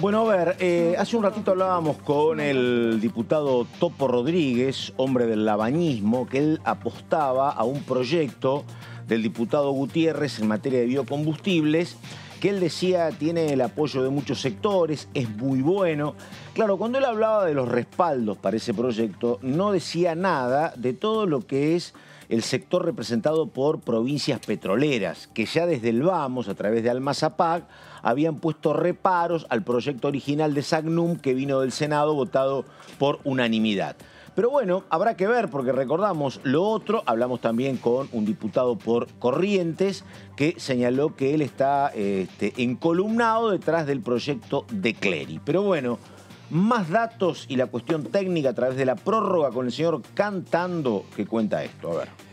Bueno, a ver, eh, hace un ratito hablábamos con el diputado Topo Rodríguez, hombre del labañismo, que él apostaba a un proyecto del diputado Gutiérrez en materia de biocombustibles, que él decía tiene el apoyo de muchos sectores, es muy bueno. Claro, cuando él hablaba de los respaldos para ese proyecto, no decía nada de todo lo que es el sector representado por provincias petroleras, que ya desde el Vamos, a través de Almazapag, habían puesto reparos al proyecto original de Sagnum que vino del Senado votado por unanimidad. Pero bueno, habrá que ver, porque recordamos lo otro, hablamos también con un diputado por Corrientes que señaló que él está este, encolumnado detrás del proyecto de Clery. Pero bueno, más datos y la cuestión técnica a través de la prórroga con el señor Cantando que cuenta esto. A ver.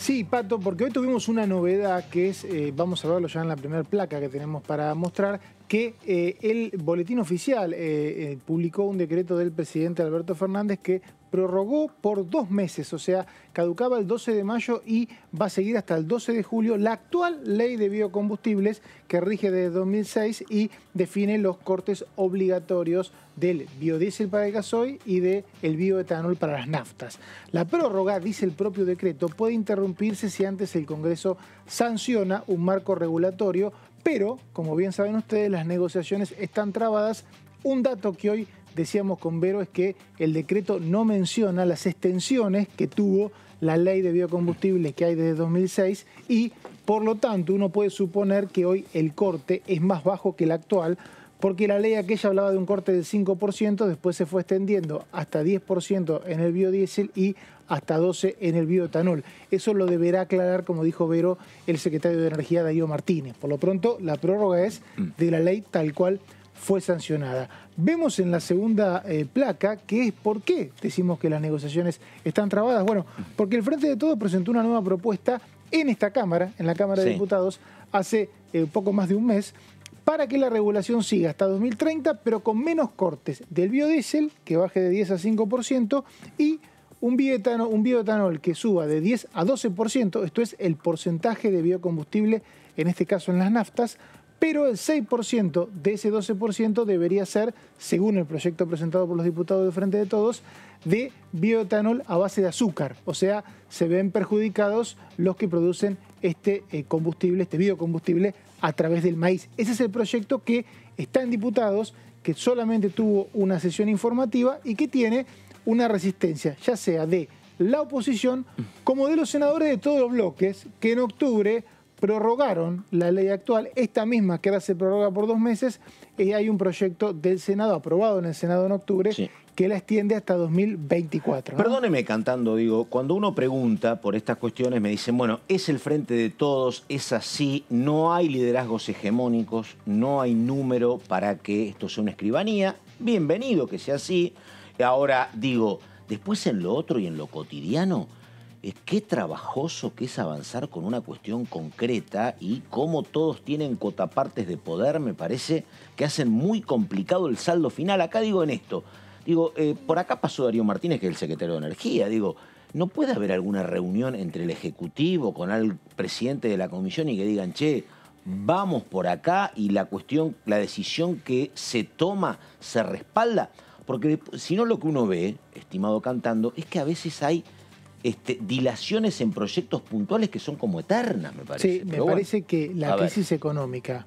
Sí, Pato, porque hoy tuvimos una novedad que es, eh, vamos a verlo ya en la primera placa que tenemos para mostrar, que eh, el boletín oficial eh, publicó un decreto del presidente Alberto Fernández que prorrogó por dos meses, o sea, caducaba el 12 de mayo y va a seguir hasta el 12 de julio la actual ley de biocombustibles que rige desde 2006 y define los cortes obligatorios del biodiesel para el gasoil y del bioetanol para las naftas. La prórroga, dice el propio decreto, puede interrumpirse si antes el Congreso sanciona un marco regulatorio, pero, como bien saben ustedes, las negociaciones están trabadas. Un dato que hoy decíamos con Vero es que el decreto no menciona las extensiones que tuvo la ley de biocombustibles que hay desde 2006 y por lo tanto uno puede suponer que hoy el corte es más bajo que el actual porque la ley aquella hablaba de un corte del 5%, después se fue extendiendo hasta 10% en el biodiesel y hasta 12% en el bioetanol. Eso lo deberá aclarar, como dijo Vero, el secretario de Energía, Darío Martínez. Por lo pronto, la prórroga es de la ley tal cual fue sancionada. Vemos en la segunda eh, placa que es por qué decimos que las negociaciones están trabadas. Bueno, porque el Frente de Todos presentó una nueva propuesta en esta Cámara, en la Cámara de Diputados, hace eh, poco más de un mes, para que la regulación siga hasta 2030, pero con menos cortes del biodiesel, que baje de 10 a 5%, y un un bioetanol que suba de 10 a 12%, esto es el porcentaje de biocombustible, en este caso en las naftas, pero el 6% de ese 12% debería ser, según el proyecto presentado por los diputados de Frente de Todos, de bioetanol a base de azúcar. O sea, se ven perjudicados los que producen este eh, combustible, este biocombustible, a través del maíz. Ese es el proyecto que está en diputados, que solamente tuvo una sesión informativa y que tiene una resistencia, ya sea de la oposición como de los senadores de todos los bloques, que en octubre prorrogaron la ley actual, esta misma que ahora se prorroga por dos meses, y hay un proyecto del Senado aprobado en el Senado en octubre que la extiende hasta 2024. Perdóneme cantando, digo, cuando uno pregunta por estas cuestiones me dicen, bueno, es el frente de todos, es así, no hay liderazgos hegemónicos, no hay número para que esto sea una escribanía, bienvenido que sea así. Ahora digo, después en lo otro y en lo cotidiano, qué trabajoso que es avanzar con una cuestión concreta y cómo todos tienen cotapartes de poder, me parece que hacen muy complicado el saldo final. Acá digo en esto, digo, eh, por acá pasó Darío Martínez, que es el secretario de Energía, digo, ¿no puede haber alguna reunión entre el Ejecutivo con el presidente de la Comisión y que digan, che, vamos por acá y la cuestión, la decisión que se toma se respalda? Porque si no lo que uno ve, estimado cantando, es que a veces hay este, dilaciones en proyectos puntuales que son como eternas, me parece. Sí, me parece que la crisis económica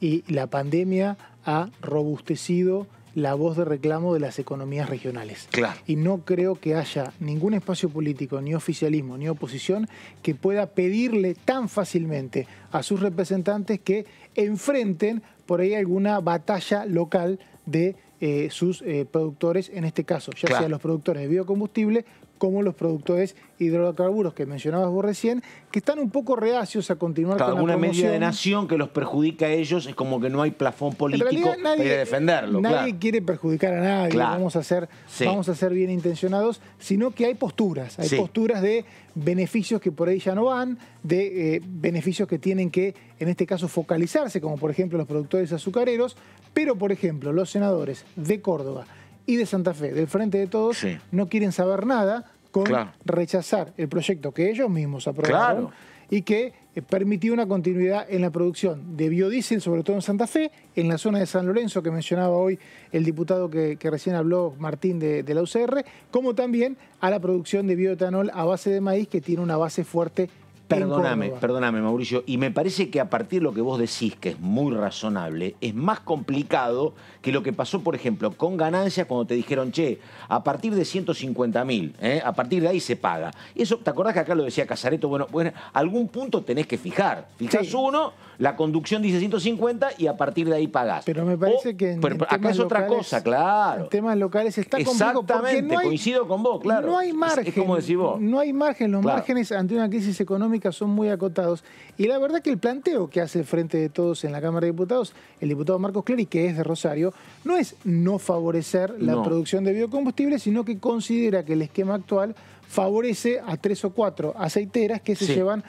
y la pandemia ha robustecido la voz de reclamo de las economías regionales. Claro. Y no creo que haya ningún espacio político, ni oficialismo, ni oposición, que pueda pedirle tan fácilmente a sus representantes que enfrenten por ahí alguna batalla local de eh, sus eh, productores, en este caso, ya sean los productores de biocombustible como los productores hidrocarburos que mencionabas vos recién, que están un poco reacios a continuar con la promoción. medida de nación que los perjudica a ellos es como que no hay plafón político para defenderlo. Nadie quiere perjudicar a nadie, vamos, a ser, vamos a ser bien intencionados, sino que hay posturas, hay posturas de beneficios que por ahí ya no van, de eh, beneficios que tienen que, en este caso, focalizarse, como por ejemplo los productores azucareros, pero por ejemplo los senadores de Córdoba, y de Santa Fe, del Frente de Todos, no quieren saber nada con rechazar el proyecto que ellos mismos aprobaron y que eh, permitió una continuidad en la producción de biodiesel, sobre todo en Santa Fe, en la zona de San Lorenzo que mencionaba hoy el diputado que, recién habló, Martín, de, de, la UCR, como también a la producción de bioetanol a base de maíz que tiene una base fuerte Perdóname, perdóname, Mauricio. Y me parece que a partir de lo que vos decís, que es muy razonable, es más complicado que lo que pasó, por ejemplo, con ganancias cuando te dijeron, che, a partir de 150 mil, ¿eh? a partir de ahí se paga. Y eso, ¿te acordás que acá lo decía Casareto? Bueno, bueno algún punto tenés que fijar. Fijás uno, la conducción dice 150 y a partir de ahí pagás. Pero me parece que. pero acá es otra cosa, claro. En temas locales está no hay, coincido con vos, claro. No hay margen. Es, como decís vos. No hay margen. Los márgenes ante una crisis económica son muy acotados. Y la verdad que el planteo que hace Frente de Todos en la Cámara de Diputados, el diputado Marcos Clery, que es de Rosario, no es no favorecer la producción de biocombustibles, sino que considera que el esquema actual favorece a tres o cuatro aceiteras que se llevan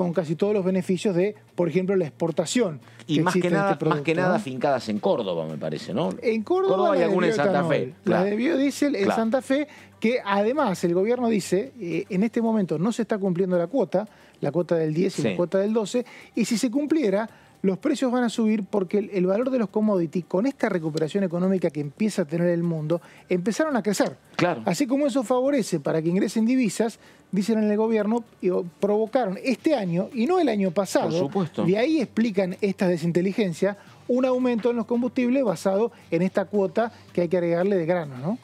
con casi todos los beneficios de, por ejemplo, la exportación. Y más, que nada, este más que nada fincadas en Córdoba, me parece, ¿no? En Córdoba, hay alguna en Santa Fe. La de biodiesel en Santa Fe, que además el gobierno dice, eh, en este momento no se está cumpliendo la cuota, la cuota del 10 y la cuota del 12, y si se cumpliera, los precios van a subir porque el, valor de los commodities, con esta recuperación económica que empieza a tener el mundo, empezaron a crecer. Claro. Así como eso favorece para que ingresen divisas, dicen en el gobierno, provocaron este año y no el año pasado. Por supuesto. Y ahí explican esta desinteligencia, un aumento en los combustibles basado en esta cuota que hay que agregarle de grano, ¿no?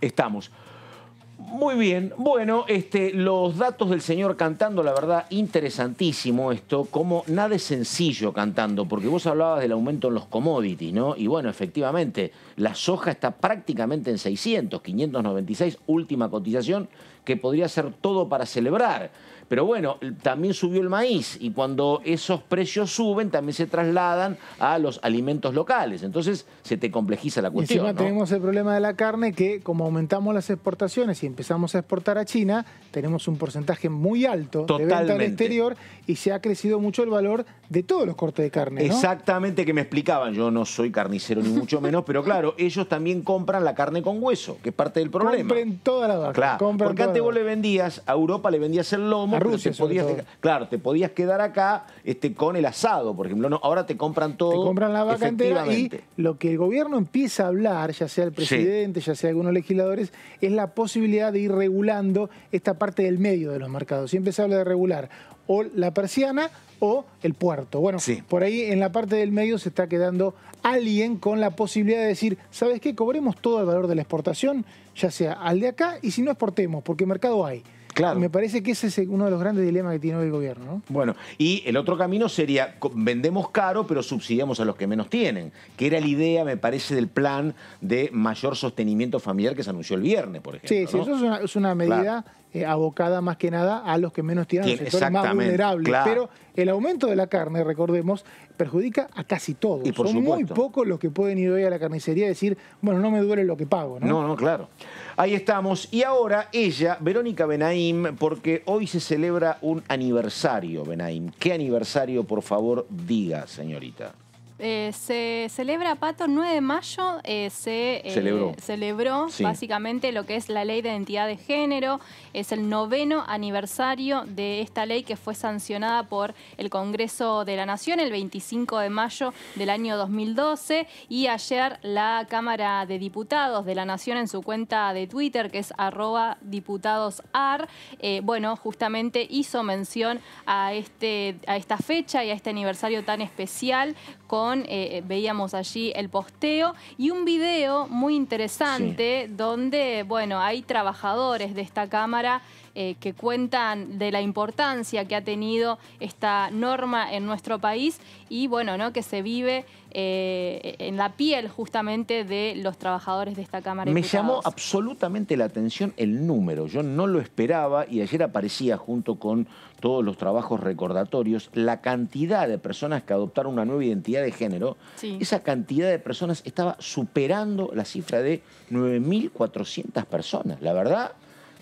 Estamos. Muy bien, bueno, este, los datos del señor cantando, la verdad, interesantísimo esto, como nada es sencillo cantando, porque vos hablabas del aumento en los commodities, ¿no? Y bueno, efectivamente, la soja está prácticamente en 600, 596, última cotización, que podría ser todo para celebrar. Pero bueno, también subió el maíz y cuando esos precios suben también se trasladan a los alimentos locales. Entonces se te complejiza la cuestión. Y encima tenemos el problema de la carne que como aumentamos las exportaciones y empezamos a exportar a China, tenemos un porcentaje muy alto de venta al exterior y se ha crecido mucho el valor de todos los cortes de carne. Exactamente que me explicaban. Yo no soy carnicero ni mucho menos, pero claro, ellos también compran la carne con hueso, que es parte del problema. Compren toda la vaca. Claro, porque antes vos le vendías, a Europa le vendías el lomo, Rusia, claro, te podías quedar acá este, con el asado, por ejemplo. No, ahora te compran todo. Te compran la vaca entera y lo que el gobierno empieza a hablar, ya sea el presidente, ya sea algunos legisladores, es la posibilidad de ir regulando esta parte del medio de los mercados. Siempre se habla de regular o la persiana o el puerto. Bueno, por ahí en la parte del medio se está quedando alguien con la posibilidad de decir, ¿sabes qué? Cobremos todo el valor de la exportación, ya sea al de acá, y si no exportemos, porque mercado hay. Me parece que ese es uno de los grandes dilemas que tiene hoy el gobierno. Bueno, y el otro camino sería, vendemos caro, pero subsidiamos a los que menos tienen, que era la idea, me parece, del plan de mayor sostenimiento familiar que se anunció el viernes, por ejemplo. Sí, sí, eso es una, medida eh, abocada más que nada a los que menos tienen, los sectores más vulnerables. Pero el aumento de la carne, recordemos, perjudica a casi todos. Y por Son muy pocos los que pueden ir hoy a la carnicería y decir, bueno, no me duele lo que pago. No, no, no claro. Ahí estamos. Y ahora ella, Verónica Benaim, porque hoy se celebra un aniversario, Benaim. ¿Qué aniversario, por favor, diga, señorita? Eh, se celebra, Pato, 9 de mayo eh, se eh, celebró, básicamente lo que es la ley de identidad de género. Es el noveno aniversario de esta ley que fue sancionada por el Congreso de la Nación el 25 de mayo del año 2012 y ayer la Cámara de Diputados de la Nación en su cuenta de Twitter, que es arroba diputadosar, bueno, justamente hizo mención a, este, a esta fecha y a este aniversario tan especial con eh, eh, veíamos allí el posteo y un video muy interesante donde, bueno, hay trabajadores de esta Cámara eh, que cuentan de la importancia que ha tenido esta norma en nuestro país y bueno, ¿no? que se vive eh, en la piel justamente de los trabajadores de esta Cámara. Me llamó absolutamente la atención el número, yo no lo esperaba y ayer aparecía junto con todos los trabajos recordatorios la cantidad de personas que adoptaron una nueva identidad de género. Esa cantidad de personas estaba superando la cifra de 9.400 personas. La verdad,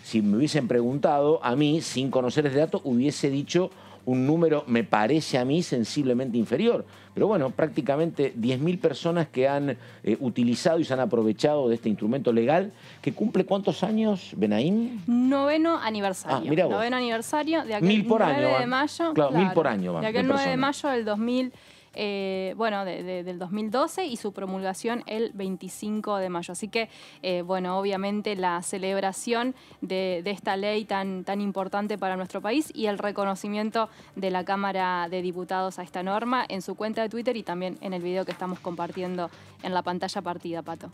si me hubiesen preguntado a mí, sin conocer ese dato, hubiese dicho un número, me parece a mí, sensiblemente inferior. Pero bueno, prácticamente 10.000 personas que han eh, utilizado y se han aprovechado de este instrumento legal, que cumple cuántos años, Benaín? Noveno aniversario. Ah, mira Noveno aniversario de aquel por 9 de mayo. Claro, mil por año. de aquel 9 de mayo del 2000. Eh, bueno, del 2012 y su promulgación el 25 de mayo. Así que, eh, bueno, obviamente la celebración de, esta ley tan, tan importante para nuestro país y el reconocimiento de la Cámara de Diputados a esta norma en su cuenta de Twitter y también en el video que estamos compartiendo en la pantalla partida, Pato.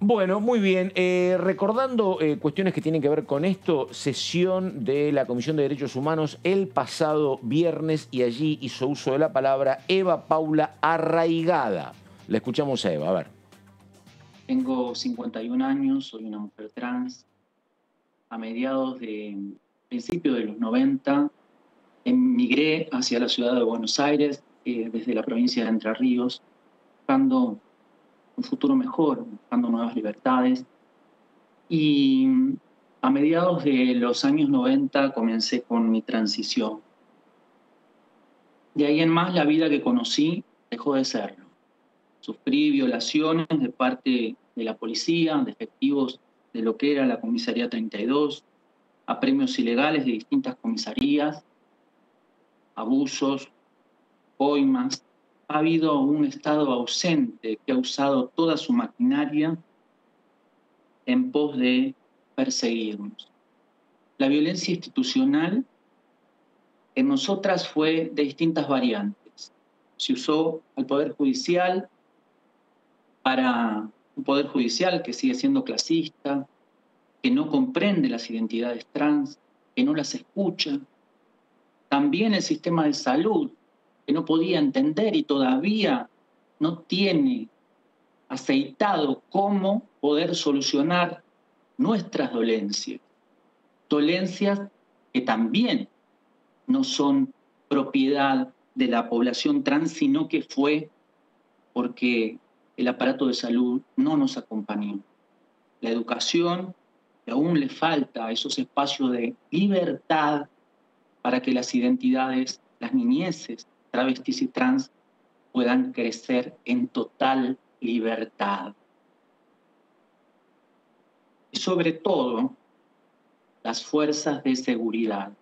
Bueno, muy bien. Eh, recordando eh, cuestiones que tienen que ver con esto, sesión de la Comisión de Derechos Humanos el pasado viernes y allí hizo uso de la palabra Eva Paula Arraigada. Le escuchamos a Eva, a ver. Tengo 51 años, soy una mujer trans. A mediados de principio de los 90 emigré hacia la ciudad de Buenos Aires eh, desde la provincia de Entre Ríos, buscando un futuro mejor, buscando nuevas libertades. Y a mediados de los años 90 comencé con mi transición. De ahí en más la vida que conocí dejó de serlo. Sufrí violaciones de parte de la policía, de efectivos de lo que era la comisaría 32, a premios ilegales de distintas comisarías, abusos, coimas. Ha habido un Estado ausente que ha usado toda su maquinaria en pos de perseguirnos. La violencia institucional en nosotras fue de distintas variantes. Se usó al Poder Judicial para un Poder Judicial que sigue siendo clasista, que no comprende las identidades trans, que no las escucha. También el sistema de salud, que no podía entender y todavía no tiene aceitado cómo poder solucionar nuestras dolencias. Dolencias que también no son propiedad de la población trans, sino que fue porque el aparato de salud no nos acompañó. La educación, que aún le falta esos espacios de libertad para que las identidades, las niñeces, travestis y trans puedan crecer en total libertad. Y sobre todo, las fuerzas de seguridad,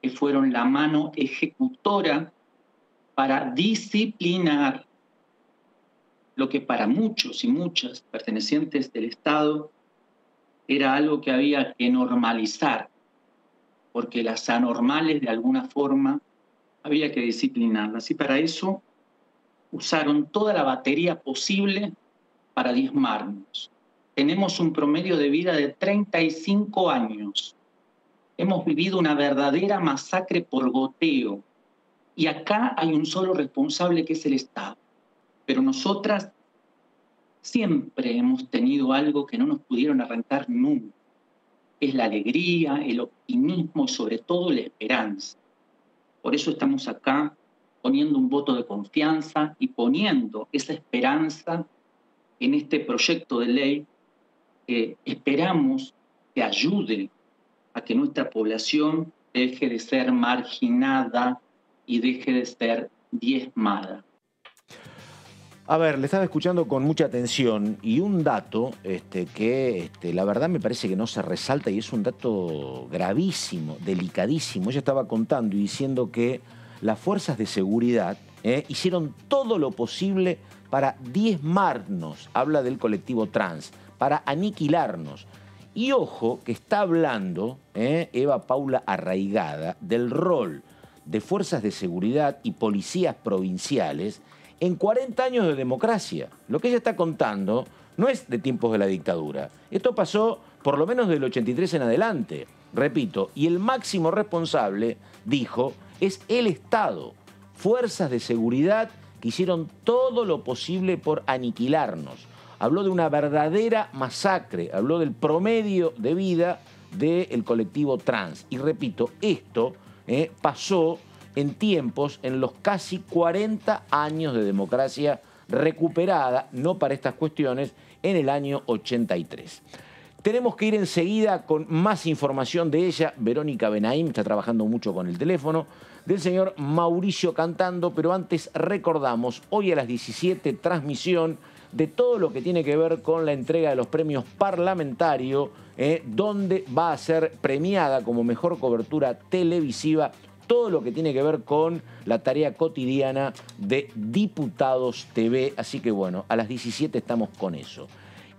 que fueron la mano ejecutora para disciplinar lo que para muchos y muchas pertenecientes del Estado era algo que había que normalizar, porque las anormales de alguna forma había que disciplinarlas. Y para eso usaron toda la batería posible para diezmarnos. Tenemos un promedio de vida de 35 años. Hemos vivido una verdadera masacre por goteo. Y acá hay un solo responsable que es el Estado. Pero nosotras siempre hemos tenido algo que no nos pudieron arrancar nunca. Es la alegría, el optimismo y sobre todo la esperanza. Por eso estamos acá poniendo un voto de confianza y poniendo esa esperanza en este proyecto de ley que esperamos que ayude a que nuestra población deje de ser marginada y deje de ser diezmada. A ver, le estaba escuchando con mucha atención y un dato este, que este, la verdad me parece que no se resalta y es un dato gravísimo, delicadísimo. Ella estaba contando y diciendo que las fuerzas de seguridad eh, hicieron todo lo posible para diezmarnos, habla del colectivo trans, para aniquilarnos. Y ojo que está hablando eh, Eva Paula Arraigada del rol de fuerzas de seguridad y policías provinciales en 40 años de democracia. Lo que ella está contando no es de tiempos de la dictadura. Esto pasó por lo menos del 83 en adelante. Repito, y el máximo responsable, dijo, es el Estado, fuerzas de seguridad que hicieron todo lo posible por aniquilarnos. Habló de una verdadera masacre, habló del promedio de vida del colectivo trans. Y repito, esto eh, pasó en tiempos, en los casi 40 años de democracia recuperada, no para estas cuestiones, en el año 83. Tenemos que ir enseguida con más información de ella. Verónica Benaim está trabajando mucho con el teléfono. Del señor Mauricio Cantando, pero antes recordamos, hoy a las 17, transmisión de todo lo que tiene que ver con la entrega de los premios parlamentarios, eh, donde va a ser premiada como mejor cobertura televisiva todo lo que tiene que ver con la tarea cotidiana de Diputados TV. Así que bueno, a las 17 estamos con eso.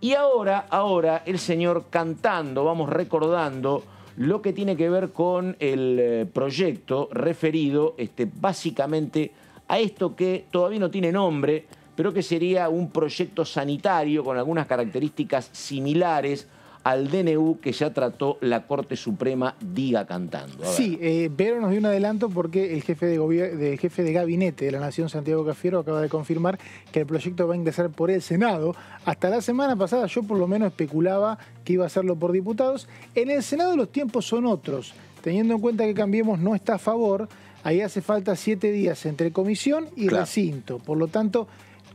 Y ahora, ahora, el señor cantando, vamos recordando lo que tiene que ver con el eh, proyecto referido este, básicamente a esto que todavía no tiene nombre, pero que sería un proyecto sanitario con algunas características similares al DNU que ya trató la Corte Suprema diga cantando. Sí, eh, Vero nos dio un adelanto porque el jefe de, jefe de gabinete de la Nación, Santiago Cafiero, acaba de confirmar que el proyecto va a ingresar por el Senado. Hasta la semana pasada yo por lo menos especulaba que iba a hacerlo por diputados. En el Senado los tiempos son otros. Teniendo en cuenta que Cambiemos no está a favor, ahí hace falta siete días entre comisión y recinto. Por lo tanto,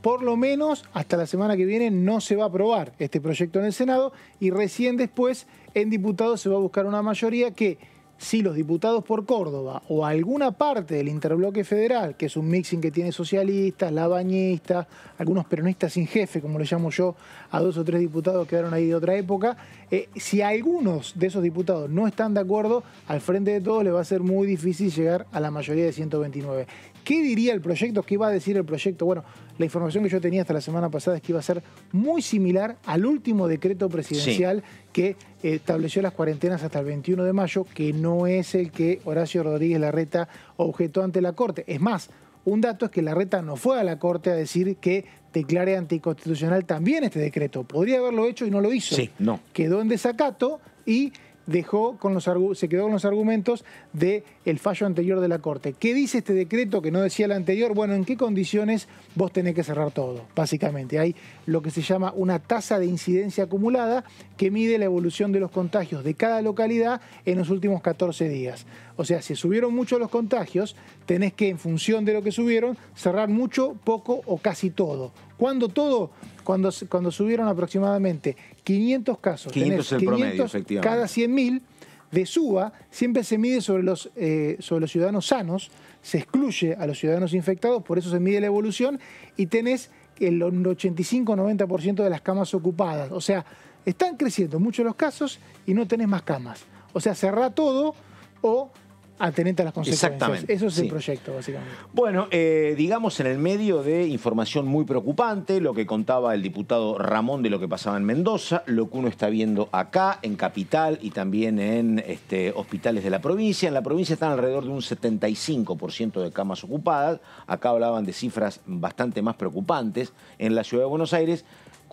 por lo menos hasta la semana que viene no se va a aprobar este proyecto en el Senado y recién después en diputados se va a buscar una mayoría que si los diputados por Córdoba o alguna parte del interbloque federal, que es un mixing que tiene socialistas, labañistas, algunos peronistas sin jefe, como le llamo yo, a dos o tres diputados que quedaron ahí de otra época, eh, si algunos de esos diputados no están de acuerdo, al frente de todos le va a ser muy difícil llegar a la mayoría de 129. ¿Qué diría el proyecto? ¿Qué iba a decir el proyecto? Bueno, la información que yo tenía hasta la semana pasada es que iba a ser muy similar al último decreto presidencial que estableció las cuarentenas hasta el 21 de mayo, que no es el que Horacio Rodríguez Larreta objetó ante la Corte. Es más, un dato es que Larreta no fue a la Corte a decir que declare anticonstitucional también este decreto. Podría haberlo hecho y no lo hizo. Sí, no. Quedó en desacato y dejó con los, se quedó con los argumentos del el fallo anterior de la Corte. ¿Qué dice este decreto que no decía el anterior? Bueno, ¿en qué condiciones vos tenés que cerrar todo? Básicamente, hay lo que se llama una tasa de incidencia acumulada que mide la evolución de los contagios de cada localidad en los últimos 14 días. O sea, si subieron mucho los contagios, tenés que, en función de lo que subieron, cerrar mucho, poco o casi todo. ¿Cuándo todo? Cuando, cuando subieron aproximadamente 500 casos, 500, el promedio, efectivamente. cada 100.000, de SUBA siempre se mide sobre los, eh, sobre los ciudadanos sanos, se excluye a los ciudadanos infectados, por eso se mide la evolución, y tenés el 85-90% de las camas ocupadas. O sea, están creciendo mucho los casos y no tenés más camas. O sea, cerrá todo o atente a las consecuencias. Exactamente. Eso es el proyecto, básicamente. Bueno, eh, digamos en el medio de información muy preocupante, lo que contaba el diputado Ramón de lo que pasaba en Mendoza, lo que uno está viendo acá, en Capital y también en este, hospitales de la provincia. En la provincia están alrededor de un 75% de camas ocupadas. Acá hablaban de cifras bastante más preocupantes. En la ciudad de Buenos Aires,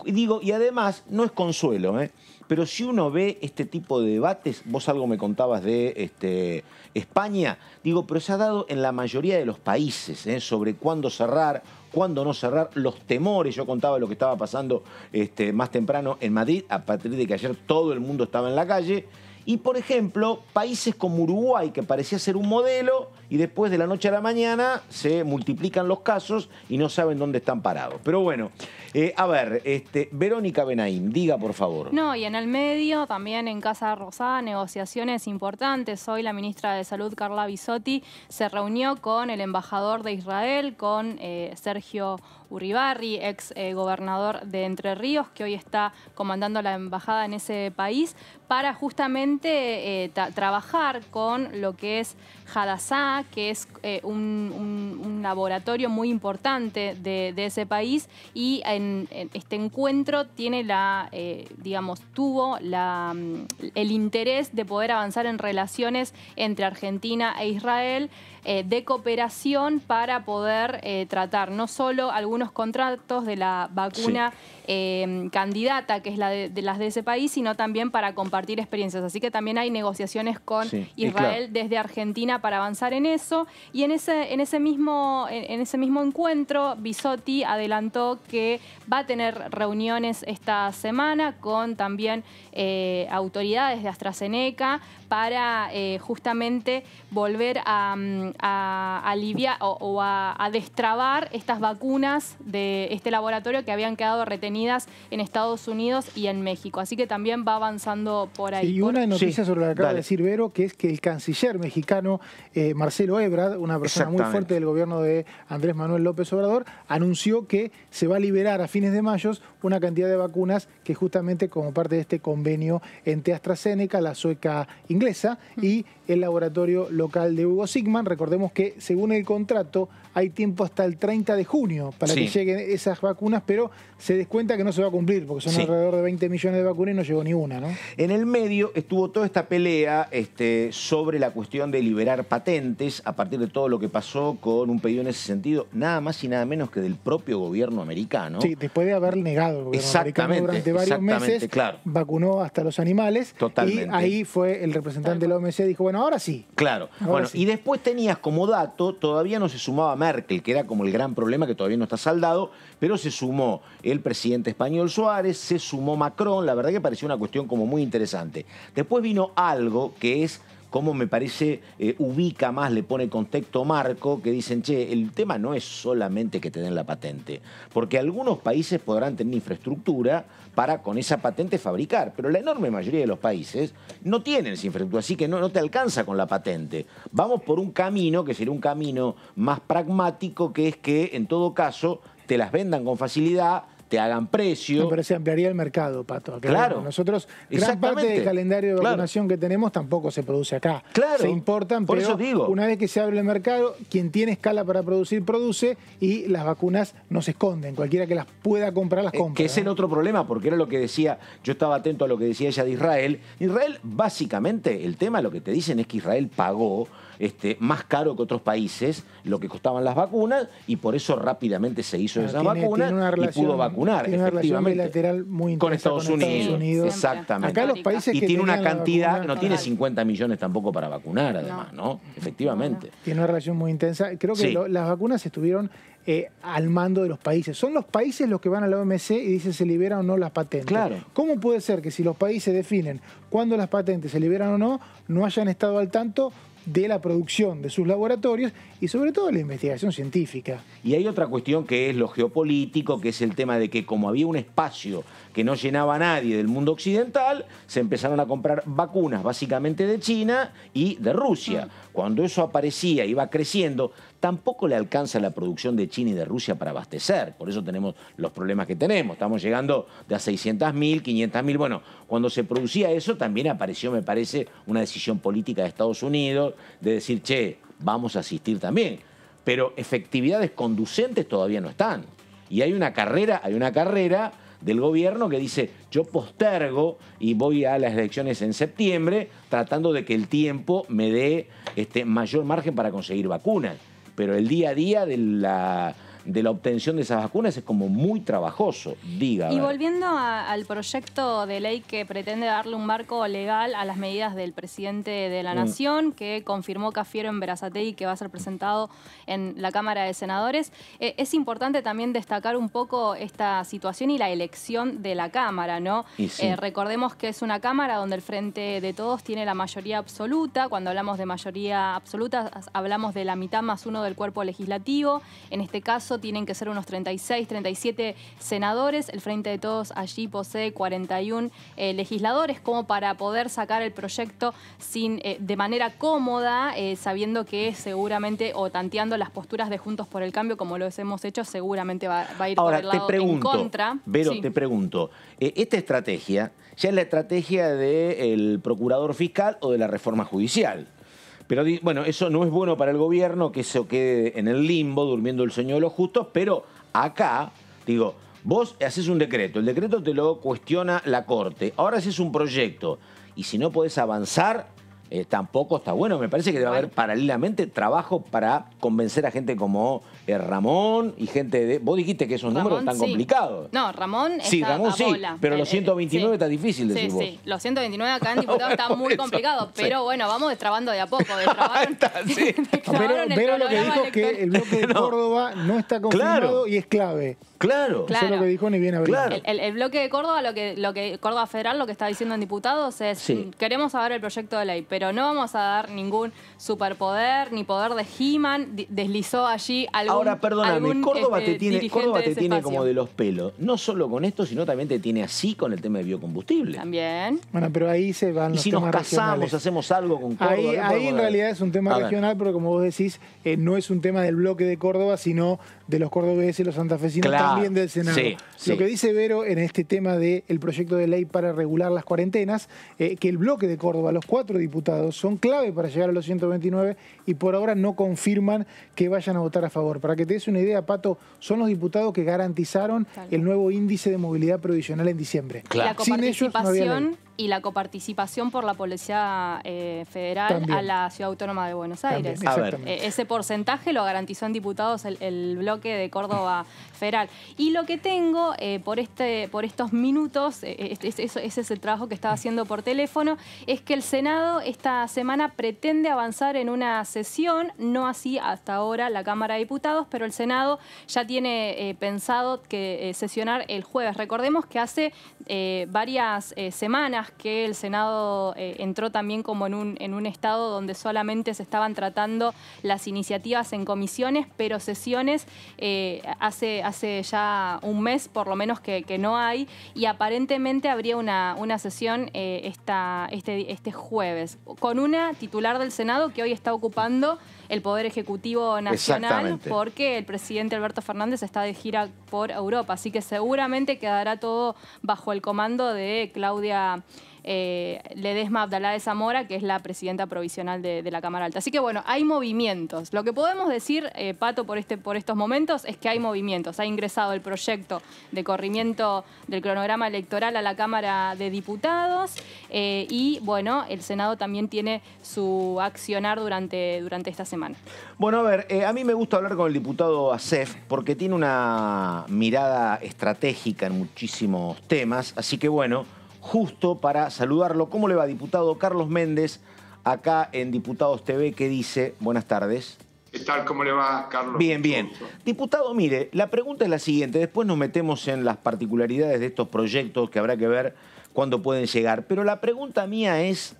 y digo, y además, no es consuelo, ¿eh? Pero si uno ve este tipo de debates, vos algo me contabas de este, España, digo, pero se ha dado en la mayoría de los países ¿eh? sobre cuándo cerrar, cuándo no cerrar, los temores, yo contaba lo que estaba pasando este, más temprano en Madrid, a partir de que ayer todo el mundo estaba en la calle, y por ejemplo, países como Uruguay, que parecía ser un modelo, y después de la noche a la mañana se multiplican los casos y no saben dónde están parados. Pero bueno, eh, a ver, este, Verónica Benaim, diga por favor. No, y en el medio, también en Casa Rosada, negociaciones importantes. Hoy la ministra de Salud, Carla Bisotti, se reunió con el embajador de Israel, con eh, Sergio Uribarri, ex eh, gobernador de Entre Ríos, que hoy está comandando la embajada en ese país, para justamente trabajar con lo que es Hadassah, que es eh, un, laboratorio muy importante de, ese país y en, este encuentro tiene la, eh, digamos, tuvo la, mm, el interés de poder avanzar en relaciones entre Argentina e Israel eh, de cooperación para poder tratar no solo algunos contratos de la vacuna candidata, que es la de, las de ese país, sino también para compartir experiencias. Así que también hay negociaciones con Israel desde Argentina para avanzar en eso. Y en ese, en ese, mismo, en ese mismo encuentro, Bisotti adelantó que va a tener reuniones esta semana con también eh, autoridades de AstraZeneca para eh, justamente volver a, mm, aliviar o, a, destrabar estas vacunas de este laboratorio que habían quedado retenidas en Estados Unidos y en México. Así que también va avanzando por ahí. y una noticia sobre lo que acaba de decir Vero, que es que el canciller mexicano eh, Marcelo Ebrard, una persona muy fuerte del gobierno de Andrés Manuel López Obrador, anunció que se va a liberar a fines de mayo una cantidad de vacunas que justamente como parte de este convenio entre AstraZeneca, la sueca inglesa, y el laboratorio local de Hugo Sigman. Recordemos que según el contrato hay tiempo hasta el 30 de junio para que lleguen esas vacunas, pero se descuenta que no se va a cumplir, porque son alrededor de 20 millones de vacunas y no llegó ni una. ¿no? En el medio estuvo toda esta pelea este, sobre la cuestión de liberar patentes a partir de todo lo que pasó con un pedido en ese sentido, nada más y nada menos que del propio gobierno americano. Sí, después de haber negado el gobierno americano durante varios meses, claro. vacunó hasta los animales. Totalmente. Y ahí fue el representante de la OMC, dijo, bueno, ahora sí. Claro. bueno, y después tenías como dato, todavía no se sumaba Merkel, que era como el gran problema que todavía no está saldado, pero se sumó el presidente español Suárez, se sumó Macron, la verdad que pareció una cuestión como muy interesante. Después vino algo que es cómo me parece eh, ubica más, le pone contexto marco, que dicen, che, el tema no es solamente que te den la patente, porque algunos países podrán tener infraestructura para con esa patente fabricar, pero la enorme mayoría de los países no tienen esa infraestructura, así que no, no te alcanza con la patente. Vamos por un camino que sería un camino más pragmático, que es que en todo caso te las vendan con facilidad, te hagan precio. pero se ampliaría el mercado, Pato. Claro. Nosotros, gran parte del calendario de vacunación que tenemos tampoco se produce acá. Claro. Se importan, Por pero eso digo. una vez que se abre el mercado, quien tiene escala para producir, produce y las vacunas no se esconden. Cualquiera que las pueda comprar, las Eh, compra. Que es el otro problema, porque era lo que decía, yo estaba atento a lo que decía ella de Israel. Israel, básicamente, el tema lo que te dicen es que Israel pagó este, más caro que otros países lo que costaban las vacunas y por eso rápidamente se hizo esa tiene- vacuna tiene una y relación- pudo vacunar, tiene una relación efectivamente. bilateral muy con intensa Estados, Unidos. Exactamente. Acá los países y que tiene una cantidad, vacuna- no tiene 50 millones tampoco para vacunar, además, ¿no? Efectivamente. Tiene una relación muy intensa. Creo que Sí. lo- las vacunas estuvieron eh, al mando de los países. Son los países los que van a la OMC y dicen se liberan o no las patentes. Claro. ¿Cómo puede ser que si los países definen cuándo las patentes se liberan o no, no hayan estado al tanto de la producción de sus laboratorios y sobre todo de la investigación científica? Y hay otra cuestión que es lo geopolítico, que es el tema de que como había un espacio que no llenaba a nadie del mundo occidental, se empezaron a comprar vacunas básicamente de China y de Rusia. Cuando eso aparecía, iba creciendo, tampoco le alcanza la producción de China y de Rusia para abastecer. Por eso tenemos los problemas que tenemos. Estamos llegando de a 600.000, 500.000. Bueno, cuando se producía eso, también apareció, me parece, una decisión política de Estados Unidos de decir, che, vamos a asistir también pero efectividades conducentes todavía no están. Y hay una carrera, hay una carrera del gobierno que dice, yo postergo y voy a las elecciones en septiembre tratando de que el tiempo me dé este, mayor margen para conseguir vacunas. Pero el día a día de la, de la obtención de esas vacunas es como muy trabajoso, diga. Y volviendo a- al proyecto de ley que pretende darle un marco legal a las medidas del presidente de la Mm. Nación, que confirmó Cafiero en Berazategui que va a ser presentado en la Cámara de Senadores, eh, es importante también destacar un poco esta situación y la elección de la Cámara, ¿no? Sí. Eh, recordemos que es una Cámara donde el Frente de Todos tiene la mayoría absoluta. Cuando hablamos de mayoría absoluta, hablamos de la mitad más uno del cuerpo legislativo. En este caso tienen que ser unos 36, 37 senadores. El Frente de Todos allí posee 41 eh, legisladores como para poder sacar el proyecto sin, eh, de manera cómoda, eh, sabiendo que seguramente, o tanteando las posturas de Juntos por el Cambio, como lo hemos hecho, seguramente va, va a ir Ahora, por el te lado pregunto, en contra. Vero, Sí. te pregunto, eh, ¿esta estrategia ya es la estrategia del procurador fiscal o de la reforma judicial? Pero bueno, eso no es bueno para el gobierno que eso quede en el limbo, durmiendo el sueño de los justos, pero acá, digo, vos haces un decreto, el decreto te lo cuestiona la Corte, ahora haces un proyecto, y si no podés avanzar, eh, tampoco está bueno. Me parece que debe haber paralelamente trabajo para convencer a gente como eh, Ramón y gente de... Vos dijiste que esos números están sí. complicados. No, Ramón Sí, está Ramón a sí, bola. pero Eh, los eh, 129 sí. está difícil Sí, decir vos. sí, los 129 acá en diputados están muy Por eso, complicados, sí. pero bueno, vamos destrabando de a poco. Destrabaron, Pero, destrabaron el pero lo que dijo es que el bloque de Córdoba no está confirmado Claro. y es clave. Claro. Eso es lo que dijo ni bien abrió. El, el- el bloque de Córdoba, lo que, lo que Córdoba Federal, lo que está diciendo en diputados es Sí. mm, queremos saber el proyecto de ley, pero no vamos a dar ningún superpoder ni poder de He-Man. Deslizó allí algún. Ahora, perdóname, algún, Córdoba este, te tiene, dirigente Córdoba de te tiene espacio. como de los pelos. No solo con esto, sino también te tiene así con el tema de biocombustible. También. Bueno, pero ahí se van Y los si nos temas casamos, regionales. hacemos algo con Córdoba. Ahí, ¿qué ahí podemos en realidad es un tema A ver. regional, pero como vos decís, eh, no es un tema del bloque de Córdoba, sino de los cordobeses y los santafesinos Claro, también del Senado. sí, sí. Lo que dice Vero en este tema del proyecto de ley para regular las cuarentenas, eh, que el bloque de Córdoba, los cuatro diputados, son clave para llegar a los 129 y por ahora no confirman que vayan a votar a favor. Para que te des una idea, Pato, son los diputados que garantizaron el nuevo índice de movilidad provisional en diciembre. La Sin ellos no había ley. Y la coparticipación por la Policía eh, Federal También. a la Ciudad Autónoma de Buenos Aires. Eh, ese porcentaje lo garantizó en diputados el, el bloque de Córdoba Federal. Y lo que tengo eh, por, este, por estos minutos, eh, ese, es el trabajo que estaba haciendo por teléfono, es que el Senado esta semana pretende avanzar en una sesión, no así hasta ahora la Cámara de Diputados, pero el Senado ya tiene eh, pensado que eh, sesionar el jueves. Recordemos que hace eh, varias eh, semanas que el Senado eh, entró también como en un, en un estado donde solamente se estaban tratando las iniciativas en comisiones, pero sesiones eh, hace, hace ya un mes por lo menos que, no hay y aparentemente habría una, una sesión esta, este, este jueves con una titular del Senado que hoy está ocupando el Poder Ejecutivo Nacional porque el presidente Alberto Fernández está de gira por Europa. Así que seguramente quedará todo bajo el comando de Claudia eh, Ledesma Abdalá de Zamora, que es la presidenta provisional de, la Cámara Alta. Así que bueno, hay movimientos. Lo que podemos decir, eh, Pato, por, este, por estos momentos es que hay movimientos. Ha ingresado el proyecto de corrimiento del cronograma electoral a la Cámara de Diputados eh, y bueno, el Senado también tiene su accionar durante, durante esta semana. Bueno, a ver, a mí me gusta hablar con el diputado Acef porque tiene una mirada estratégica en muchísimos temas, así que bueno justo para saludarlo. ¿Cómo le va, diputado Carlos Méndez, acá en Diputados TV, que dice, buenas tardes? ¿Qué tal? ¿Cómo le va, Carlos? Bien, bien. Diputado, mire, la pregunta es la siguiente, después nos metemos en las particularidades de estos proyectos que habrá que ver cuándo pueden llegar, pero la pregunta mía es,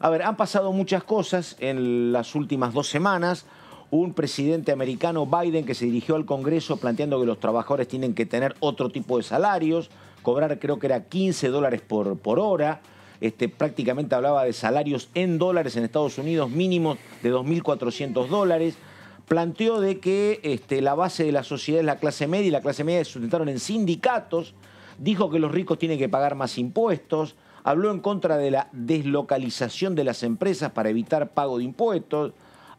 a ver, han pasado muchas cosas en las últimas dos semanas, un presidente americano, Biden, que se dirigió al Congreso planteando que los trabajadores tienen que tener otro tipo de salarios, cobrar creo que era 15 dólares por, por hora. Este, prácticamente hablaba de salarios en dólares en Estados Unidos mínimos de 2.400 dólares. Planteó de que este, la base de la sociedad es la clase media y la clase media se sustentaron en sindicatos. Dijo que los ricos tienen que pagar más impuestos. Habló en contra de la deslocalización de las empresas para evitar pago de impuestos.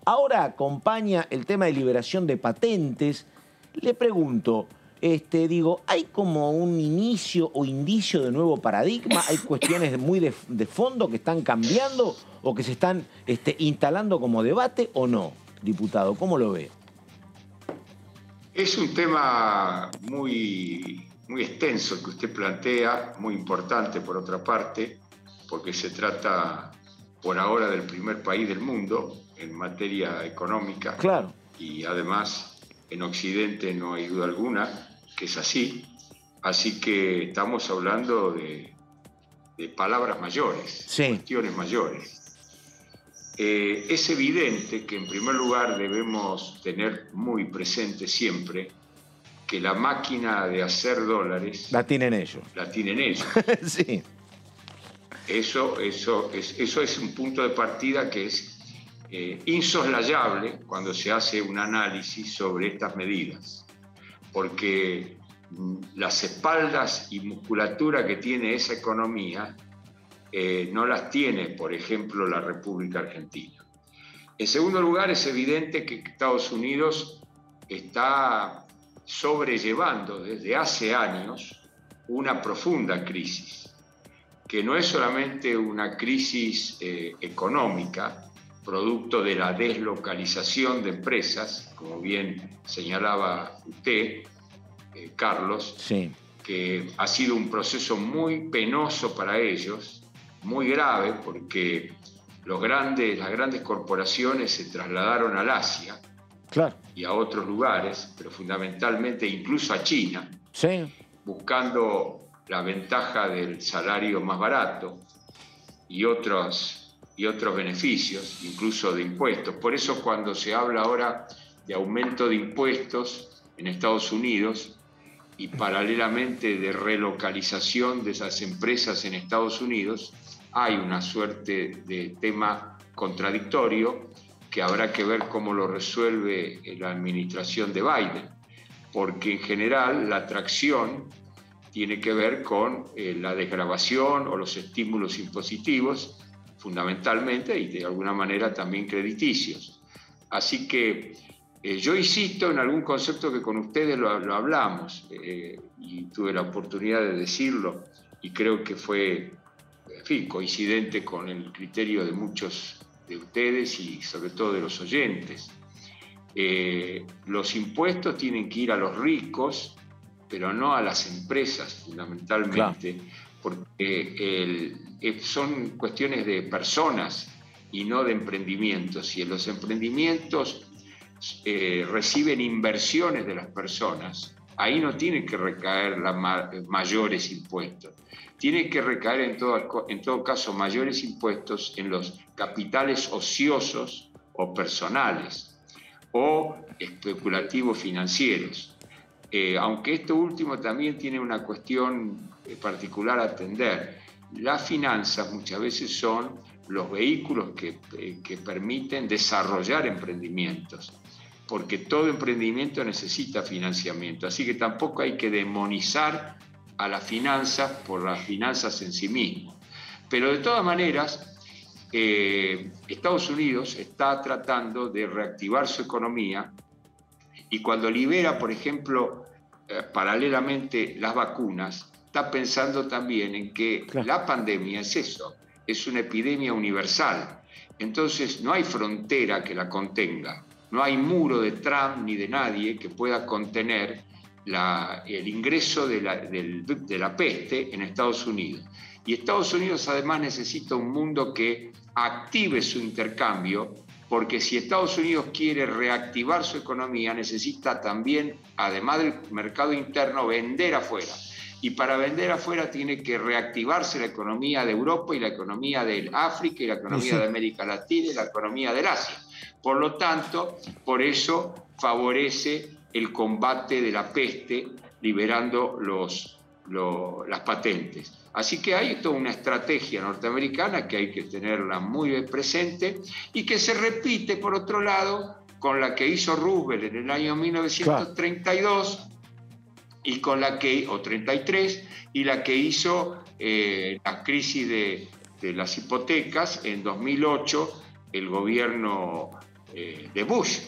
Ahora acompaña el tema de liberación de patentes. Le pregunto, este, digo, ¿hay como un inicio o indicio de nuevo paradigma? ¿Hay cuestiones muy de, fondo que están cambiando o que se están este, instalando como debate o no, diputado? ¿Cómo lo ve? Es un tema muy, muy extenso que usted plantea, muy importante por otra parte, porque se trata por ahora del primer país del mundo en materia económica. Claro. Y además en Occidente no hay duda alguna que es así. Así que estamos hablando de, palabras mayores, cuestiones mayores. Eh, es evidente que en primer lugar debemos tener muy presente siempre que la máquina de hacer dólares... La tienen ellos. La tienen ellos. sí. Eso, eso, es, eso es un punto de partida que es eh, insoslayable cuando se hace un análisis sobre estas medidas, porque mm, las espaldas y musculatura que tiene esa economía eh, no las tiene, por ejemplo, la República Argentina. En segundo lugar, es evidente que Estados Unidos está sobrellevando desde hace años una profunda crisis, que no es solamente una crisis eh, económica, producto de la deslocalización de empresas, como bien señalaba usted, eh, Carlos, que ha sido un proceso muy penoso para ellos, muy grave, porque los grandes, las grandes corporaciones se trasladaron al Asia y a otros lugares, pero fundamentalmente incluso a China, buscando la ventaja del salario más barato y otros y otros beneficios, incluso de impuestos. Por eso cuando se habla ahora de aumento de impuestos en Estados Unidos y paralelamente de relocalización de esas empresas en Estados Unidos, hay una suerte de tema contradictorio que habrá que ver cómo lo resuelve la administración de Biden, porque en general la atracción tiene que ver con eh, la desgrabación o los estímulos impositivos fundamentalmente y de alguna manera también crediticios. Así que eh, yo insisto en algún concepto que con ustedes lo, hablamos eh, y tuve la oportunidad de decirlo y creo que fue en fin, coincidente con el criterio de muchos de ustedes y sobre todo de los oyentes. Eh, los impuestos tienen que ir a los ricos, pero no a las empresas fundamentalmente, porque son cuestiones de personas y no de emprendimientos. En los emprendimientos eh, reciben inversiones de las personas, ahí no tienen que recaer mayores impuestos. Tiene que recaer en todo, en todo caso mayores impuestos en los capitales ociosos o personales o especulativos financieros. Eh, aunque esto último también tiene una cuestión eh, particular a atender. Las finanzas muchas veces son los vehículos que, eh, que permiten desarrollar emprendimientos porque todo emprendimiento necesita financiamiento. Así que tampoco hay que demonizar a las finanzas por las finanzas en sí mismo. Pero de todas maneras, eh, Estados Unidos está tratando de reactivar su economía y cuando libera, por ejemplo, eh, paralelamente las vacunas, está pensando también en que la pandemia es eso, es una epidemia universal. Entonces no hay frontera que la contenga. No hay muro de Trump ni de nadie que pueda contener el ingreso de la, peste en Estados Unidos. Y Estados Unidos además necesita un mundo que active su intercambio, porque si Estados Unidos quiere reactivar su economía, necesita también, además del mercado interno, vender afuera. Y para vender afuera tiene que reactivarse la economía de Europa y la economía de África y la economía de América Latina y la economía del Asia. Por lo tanto, por eso favorece el combate de la peste liberando los, las patentes. Así que hay toda una estrategia norteamericana que hay que tenerla muy presente y que se repite, por otro lado, con la que hizo Roosevelt en el año 1932 y con la que, o 33, y la que hizo eh, la crisis de, de las hipotecas en 2008 el gobierno eh, de Bush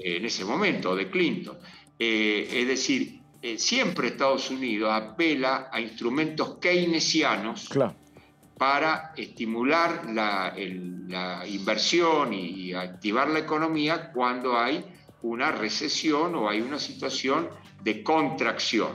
en ese momento, de Clinton. Eh, es decir, siempre Estados Unidos apela a instrumentos keynesianos para estimular la, inversión y, activar la economía cuando hay una recesión o hay una situación de contracción.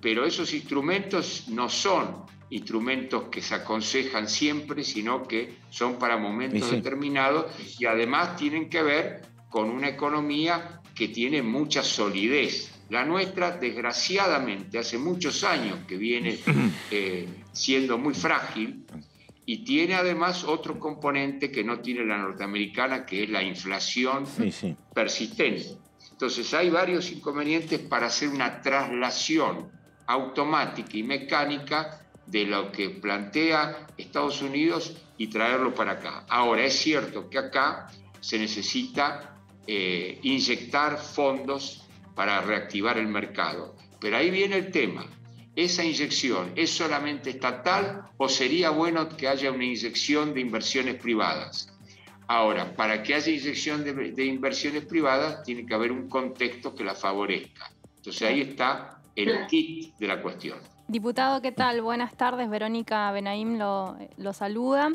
Pero esos instrumentos no son instrumentos que se aconsejan siempre, sino que son para momentos determinados y además tienen que ver con una economía que tiene mucha solidez. La nuestra, desgraciadamente, hace muchos años que viene eh, siendo muy frágil y tiene además otro componente que no tiene la norteamericana, que es la inflación persistente. Entonces hay varios inconvenientes para hacer una traslación automática y mecánica de lo que plantea Estados Unidos y traerlo para acá. Ahora, es cierto que acá se necesita eh, inyectar fondos para reactivar el mercado, pero ahí viene el tema. ¿Esa inyección es solamente estatal o sería bueno que haya una inyección de inversiones privadas? Ahora, para que haya inyección de, de inversiones privadas, tiene que haber un contexto que la favorezca. Entonces ahí está el kit de la cuestión. Diputado, ¿qué tal? Buenas tardes. Verónica Benaim lo, saluda.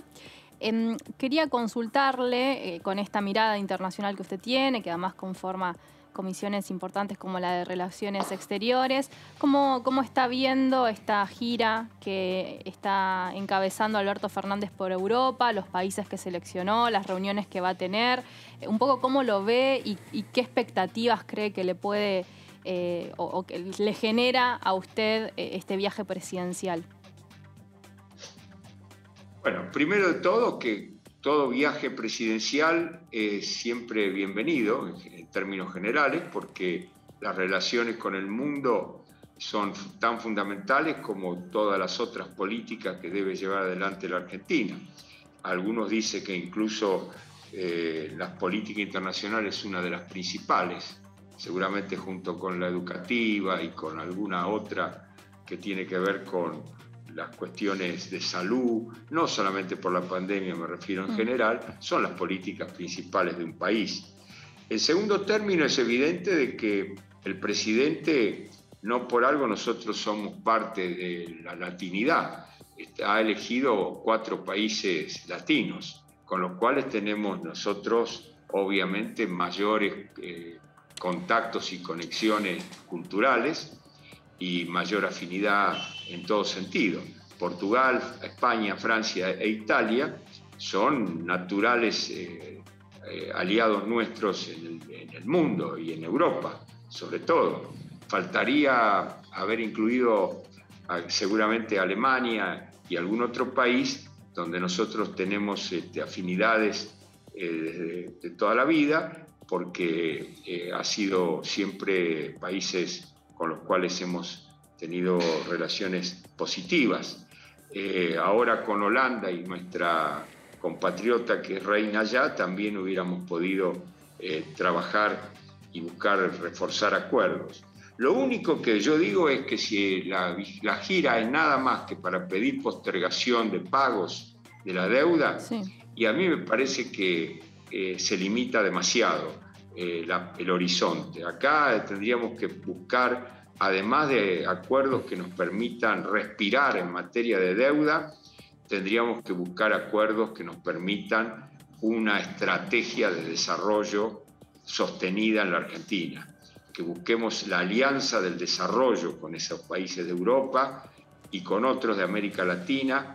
Em, quería consultarle, eh, con esta mirada internacional que usted tiene, que además conforma comisiones importantes como la de Relaciones Exteriores, ¿cómo, cómo está viendo esta gira que está encabezando Alberto Fernández por Europa, los países que seleccionó, las reuniones que va a tener? un poco cómo lo ve y, y qué expectativas cree que le puede eh, o, que le genera a usted eh, este viaje presidencial? Bueno, primero de todo, que todo viaje presidencial es siempre bienvenido en, términos generales, porque las relaciones con el mundo son tan fundamentales como todas las otras políticas que debe llevar adelante la Argentina. Algunos dicen que incluso eh, la política internacional es una de las principales seguramente junto con la educativa y con alguna otra que tiene que ver con las cuestiones de salud, no solamente por la pandemia, me refiero en mm. general, son las políticas principales de un país. En segundo término, es evidente de que el presidente, no por algo nosotros somos parte de la latinidad, ha elegido cuatro países latinos, con los cuales tenemos nosotros obviamente mayores eh, contactos y conexiones culturales y mayor afinidad en todo sentido. Portugal, España, Francia e Italia son naturales eh, eh, aliados nuestros en el, mundo y en Europa, sobre todo. faltaría haber incluido seguramente Alemania y algún otro país donde nosotros tenemos este, afinidades eh, de, toda la vida, porque eh, ha sido siempre países con los cuales hemos tenido relaciones positivas. Eh, ahora con Holanda y nuestra compatriota que reina allá, también hubiéramos podido trabajar y buscar reforzar acuerdos. Lo único que yo digo es que si la, gira es nada más que para pedir postergación de pagos de la deuda, y a mí me parece que eh, se limita demasiado eh, el horizonte. Acá tendríamos que buscar, además de acuerdos que nos permitan respirar en materia de deuda, tendríamos que buscar acuerdos que nos permitan una estrategia de desarrollo sostenida en la Argentina que busquemos la alianza del desarrollo con esos países de Europa y con otros de América Latina,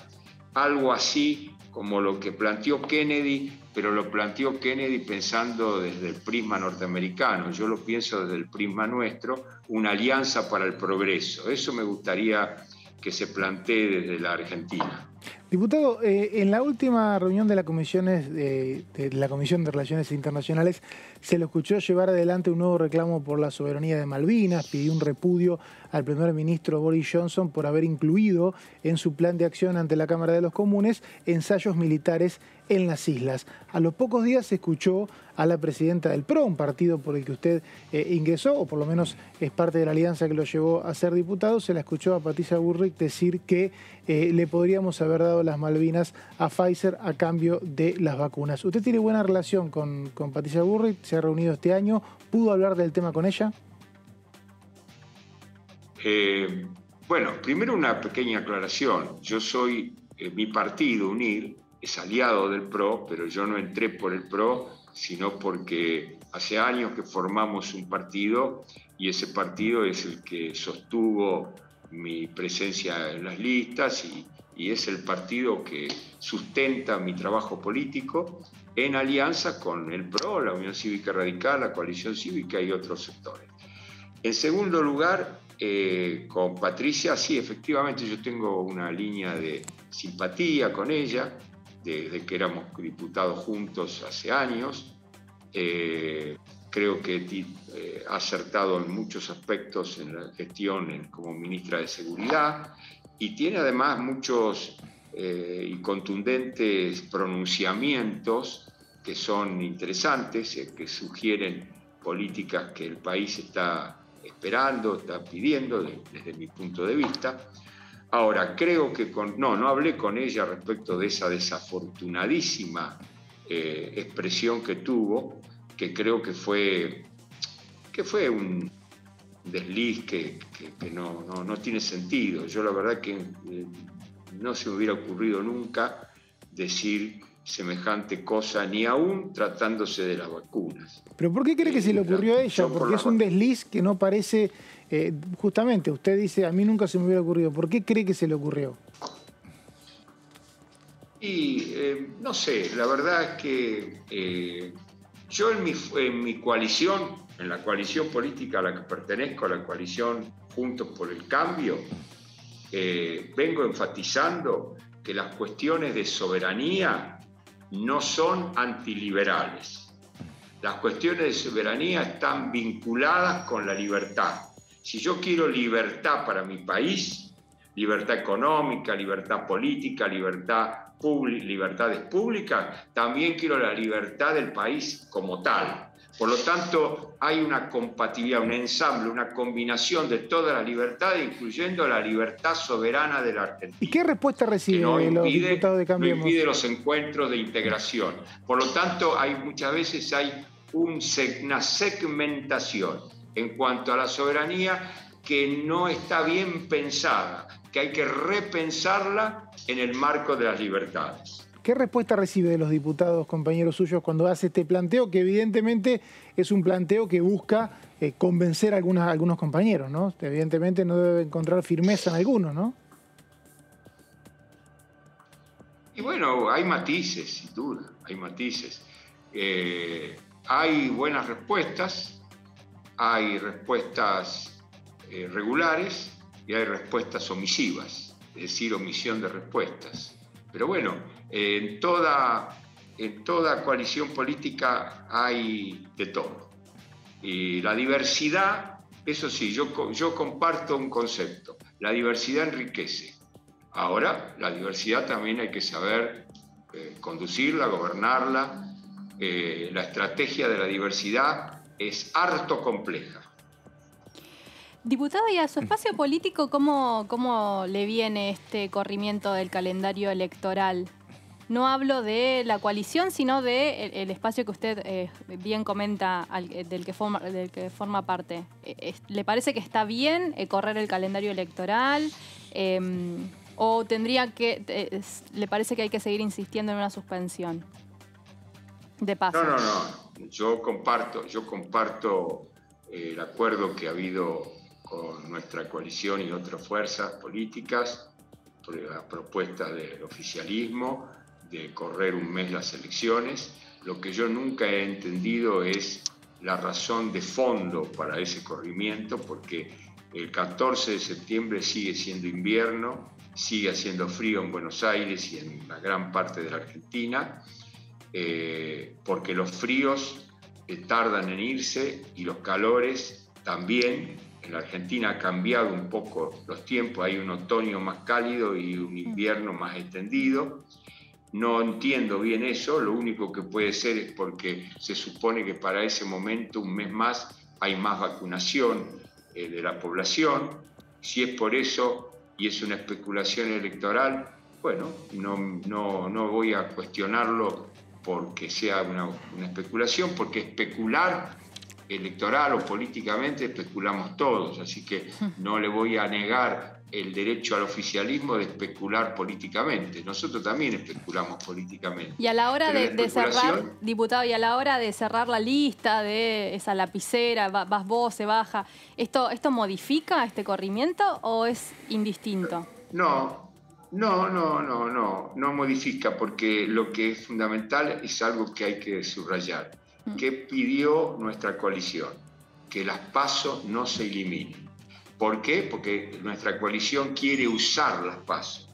algo así como lo que planteó Kennedy, pero lo planteó Kennedy pensando desde el prisma norteamericano, yo lo pienso desde el prisma nuestro, una alianza para el progreso. Eso me gustaría que se plantee desde la Argentina. Diputado, eh, en la última reunión de la, de, de la Comisión de Relaciones Internacionales se lo escuchó llevar adelante un nuevo reclamo por la soberanía de Malvinas, pidió un repudio al primer ministro Boris Johnson por haber incluido en su plan de acción ante la Cámara de los Comunes ensayos militares en las islas. A los pocos días se escuchó a la presidenta del PRO, un partido por el que usted eh, ingresó, o por lo menos es parte de la alianza que lo llevó a ser diputado, se la escuchó a Patricia Burrick decir que eh, le podríamos haber dado las Malvinas a Pfizer a cambio de las vacunas. ¿Usted tiene buena relación con, con Patricia Burrick? ¿Se ha reunido este año? ¿Pudo hablar del tema con ella? Eh, bueno, primero una pequeña aclaración. Yo soy, mi partido, UNIR, es aliado del PRO, pero yo no entré por el PRO, sino porque hace años que formamos un partido y ese partido es el que sostuvo mi presencia en las listas y, es el partido que sustenta mi trabajo político en alianza con el PRO, la Unión Cívica Radical, la Coalición Cívica y otros sectores. En segundo lugar, eh, con Patricia, sí, efectivamente yo tengo una línea de simpatía con ella, desde que éramos diputados juntos hace años. Eh, creo que eh, ha acertado en muchos aspectos en la gestión como ministra de Seguridad y tiene además muchos eh, y contundentes pronunciamientos que son interesantes, que sugieren políticas que el país está esperando, está pidiendo desde mi punto de vista. Ahora, creo que con... No, no hablé con ella respecto de esa desafortunadísima eh, expresión que tuvo, que creo que fue, que fue un desliz que, no, no, tiene sentido. Yo la verdad que eh, no se me hubiera ocurrido nunca decir semejante cosa, ni aún tratándose de las vacunas. ¿Pero por qué cree que se le ocurrió a ella? Porque es un desliz que no parece eh, justamente, usted dice, a mí nunca se me hubiera ocurrido. ¿Por qué cree que se le ocurrió? Y eh, no sé, la verdad es que eh, yo en mi, en mi coalición, en la coalición política a la que pertenezco, a la coalición Juntos por el Cambio, vengo enfatizando que las cuestiones de soberanía no son antiliberales. Las cuestiones de soberanía están vinculadas con la libertad. Si yo quiero libertad para mi país, libertad económica, libertad política, libertad libertades públicas, también quiero la libertad del país como tal. Por lo tanto, hay una compatibilidad, un ensamble, una combinación de toda la libertad, incluyendo la libertad soberana de la Argentina. ¿Y qué respuesta de Cambiemos? No impide los encuentros de integración. Por lo tanto, hay, muchas veces hay un, una segmentación en cuanto a la soberanía que no está bien pensada, que hay que repensarla en el marco de las libertades. ¿Qué respuesta recibe de los diputados, compañeros suyos, cuando hace este planteo, que evidentemente es un planteo que busca eh, convencer a, algunos compañeros, ¿no? Evidentemente no debe encontrar firmeza en algunos, ¿no? Y bueno, hay matices, sin duda, hay matices. Eh, hay buenas respuestas, hay respuestas eh, regulares y hay respuestas omisivas, es decir, omisión de respuestas. Pero bueno, en toda, en toda coalición política hay de todo. Y la diversidad, eso sí, yo, yo comparto un concepto, la diversidad enriquece. Ahora, la diversidad también hay que saber eh, conducirla, gobernarla. Eh, la estrategia de la diversidad es harto compleja. Diputado, y a su espacio político, ¿cómo, ¿cómo le viene este corrimiento del calendario electoral? No hablo de la coalición, sino del de el, espacio que usted eh, bien comenta del, que forma, del que forma parte. ¿Le parece que está bien correr el calendario electoral? Em, ¿O tendría que, le parece que hay que seguir insistiendo en una suspensión de paso? No, no, no. Yo comparto, yo comparto eh, el acuerdo que ha habido con nuestra coalición y otras fuerzas políticas, por la propuesta del oficialismo de correr un mes las elecciones. Lo que yo nunca he entendido es la razón de fondo para ese corrimiento, porque el 14 de septiembre sigue siendo invierno, sigue haciendo frío en Buenos Aires y en una gran parte de la Argentina, eh, porque los fríos eh, tardan en irse y los calores también. En la Argentina ha cambiado un poco los tiempos, hay un otoño más cálido y un invierno más extendido. No entiendo bien eso, lo único que puede ser es porque se supone que para ese momento, un mes más, hay más vacunación eh, de la población. Si es por eso, y es una especulación electoral, bueno, no, no, no voy a cuestionarlo porque sea una, una, especulación, porque especular electoral o políticamente especulamos todos, así que no le voy a negar el derecho al oficialismo de especular políticamente. Nosotros también especulamos políticamente. Y a la hora de, cerrar, diputado, y a la hora de cerrar la lista de esa lapicera, vas vos, se baja, ¿esto, ¿esto modifica este corrimiento o es indistinto? No, no, no, no, no, no modifica porque lo que es fundamental es algo que hay que subrayar. Mm. ¿Qué pidió nuestra coalición? Que las pasos no se eliminen ¿Por qué? Porque nuestra coalición quiere usar las pasos,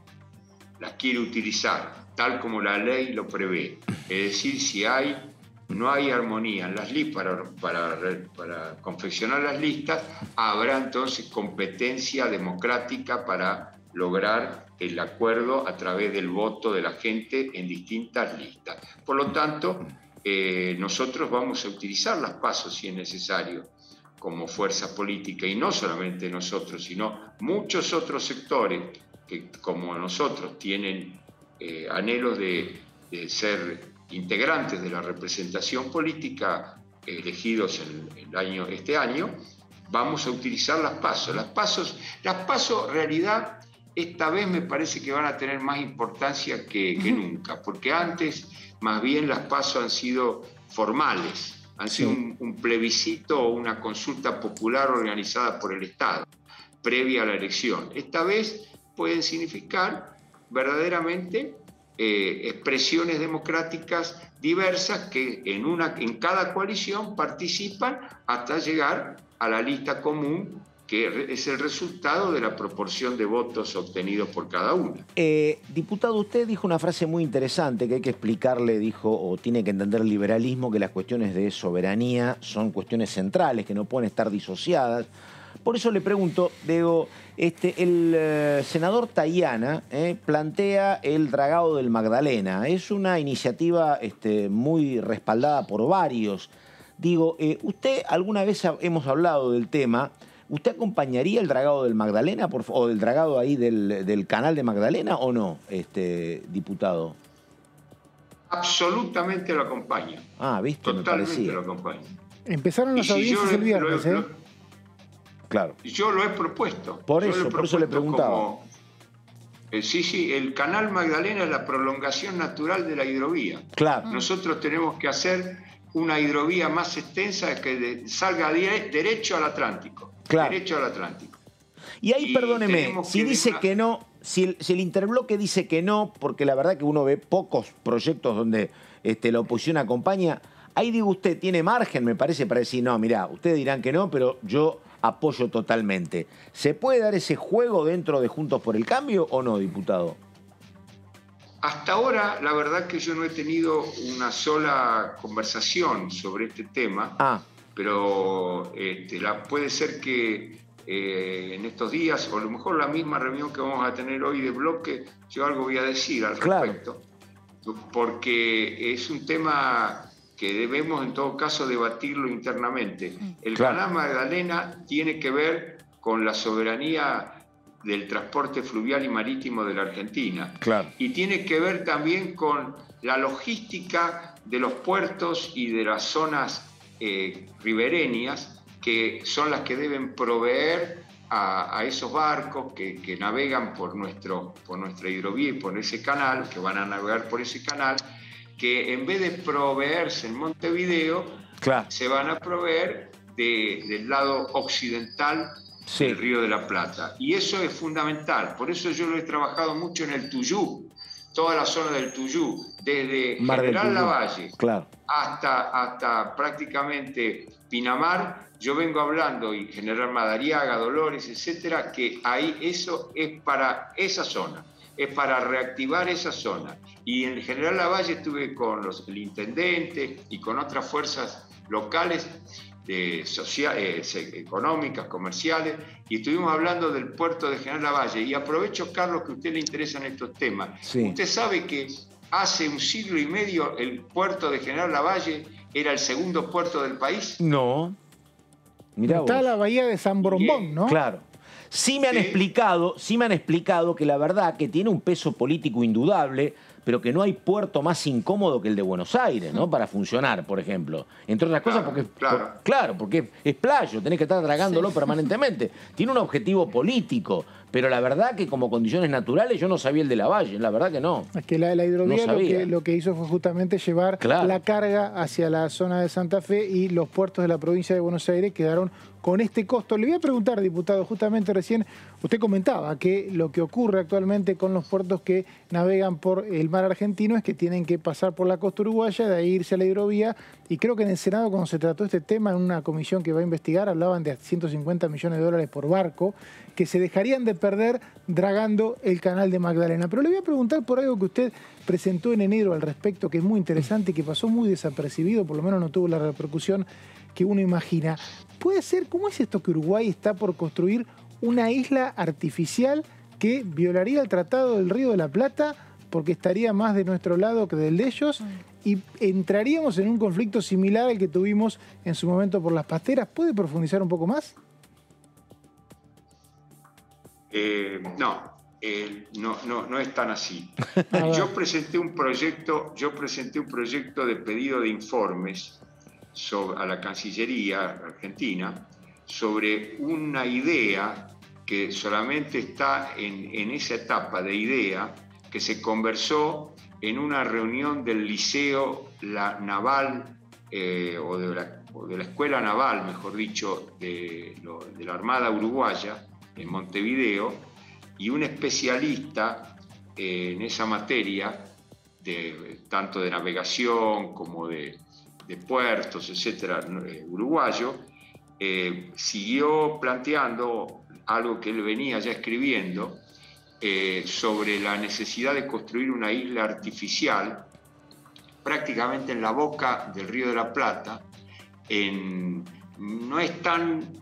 las quiere utilizar, tal como la ley lo prevé. Es decir, si hay, no hay armonía en las listas para, para, confeccionar las listas, habrá entonces competencia democrática para lograr el acuerdo a través del voto de la gente en distintas listas. Por lo tanto, eh, nosotros vamos a utilizar las pasos si es necesario como fuerza política, y no solamente nosotros, sino muchos otros sectores que como nosotros tienen eh, anhelos de, ser integrantes de la representación política elegidos en, el año, este año, vamos a utilizar las pasos. Las pasos, las pasos realidad esta vez me parece que van a tener más importancia que, que nunca, porque antes más bien las pasos han sido formales, han sido un, plebiscito o una consulta popular organizada por el Estado previa a la elección. Esta vez pueden significar verdaderamente eh, expresiones democráticas diversas que en, una, en cada coalición participan hasta llegar a la lista común que es el resultado de la proporción de votos obtenidos por cada uno. Eh, diputado, usted dijo una frase muy interesante que hay que explicarle, dijo, o tiene que entender el liberalismo, que las cuestiones de soberanía son cuestiones centrales, que no pueden estar disociadas. Por eso le pregunto, Diego, este, el eh, senador Tayana eh, plantea el dragado del Magdalena. Es una iniciativa este, muy respaldada por varios. Digo, usted alguna vez hemos hablado del tema, ¿Usted acompañaría el dragado del Magdalena por, o del dragado ahí del, canal de Magdalena o no, este diputado? Absolutamente lo acompaño. Ah, viste, Totalmente lo acompaño. Empezaron las audiencias el viernes, ¿eh? claro. Yo lo he propuesto. Por eso, por eso le preguntaba. Eh, sí, sí, el canal Magdalena es la prolongación natural de la hidrovía. Claro. Nosotros tenemos que hacer una hidrovía más extensa que salga derecho al Atlántico derecho al Atlántico. Y ahí, perdóneme, si dice que no, si el, interbloque dice que no, porque la verdad que uno ve pocos proyectos donde este, la oposición acompaña, ahí digo usted, tiene margen, me parece, para decir, no, mira, ustedes dirán que no, pero yo apoyo totalmente. ¿Se puede dar ese juego dentro de Juntos por el Cambio o no, diputado? Hasta ahora, la verdad que yo no he tenido una sola conversación sobre este tema, ah. Pero este, la, puede ser que eh, en estos días, o a lo mejor la misma reunión que vamos a tener hoy de bloque, yo algo voy a decir al respecto, porque es un tema que debemos en todo caso debatirlo internamente. El canal Magdalena tiene que ver con la soberanía del transporte fluvial y marítimo de la Argentina. Claro. Y tiene que ver también con la logística de los puertos y de las zonas eh, ribereñas, que son las que deben proveer a, esos barcos que, navegan por, nuestro, por nuestra hidrovía y por ese canal, que van a navegar por ese canal, que en vez de proveerse en Montevideo, se van a proveer del lado occidental el Río de la Plata. Y eso es fundamental. Por eso yo lo he trabajado mucho en el Tuyú, toda la zona del Tuyú, desde General Lavalle hasta, hasta prácticamente Pinamar. Yo vengo hablando, y General Madariaga, Dolores, etcétera, que ahí eso es para esa zona, es para reactivar esa zona. Y en General Lavalle estuve con los, el intendente y con otras fuerzas locales de eh, económicas, comerciales, y estuvimos hablando del puerto de General Lavalle. Y aprovecho, Carlos, que a usted le interesan estos temas. Usted sabe que hace un siglo y medio el puerto de General Lavalle era el segundo puerto del país. No. Mirá Está la bahía de San Brombón, ¿no? Claro. Sí me han explicado, sí me han explicado que la verdad que tiene un peso político indudable pero que no hay puerto más incómodo que el de Buenos Aires, ¿no? Para funcionar, por ejemplo. Entre otras cosas, porque, claro. porque es playo, tenés que estar tragándolo permanentemente. Tiene un objetivo político, pero la verdad que como condiciones naturales yo no sabía el de la valle, la verdad que no. Es que la, la hidrovía lo, que, lo, que, hizo fue justamente llevar la carga hacia la zona de Santa Fe y los puertos de la provincia de Buenos Aires quedaron con este costo. Le voy a preguntar, diputado, justamente recién usted comentaba que lo que ocurre actualmente con los puertos que navegan por el mar argentino es que tienen que pasar por la costa uruguaya, de ahí irse a la hidrovía, y creo que en el Senado cuando se trató este tema en una comisión que va a investigar hablaban de 150 millones de dólares por barco que se dejarían de perder dragando el canal de Magdalena. Pero le voy a preguntar por algo que usted presentó en enero al respecto, que es muy interesante y que pasó muy desapercibido, por lo menos no tuvo la repercusión que uno imagina. Puede ser, ¿cómo es esto que Uruguay está por construir una isla artificial que violaría el Tratado del Río de la Plata porque estaría más de nuestro lado que del de ellos y entraríamos en un conflicto similar al que tuvimos en su momento por las pasteras? ¿Puede profundizar un poco más? Eh, no, eh, no, no, no es tan así. yo presenté un proyecto, yo presenté un proyecto de pedido de informes a la Cancillería Argentina sobre una idea que solamente está en, esa etapa de idea, que se conversó en una reunión del Liceo la Naval eh, o, de la, Escuela Naval, mejor dicho, de, la Armada Uruguaya en Montevideo, y un especialista eh, en esa materia, tanto de navegación como de, puertos, etcétera, eh, uruguayo, eh, siguió planteando algo que él venía ya escribiendo sobre la necesidad de construir una isla artificial prácticamente en la boca del río de la Plata, en, no es tan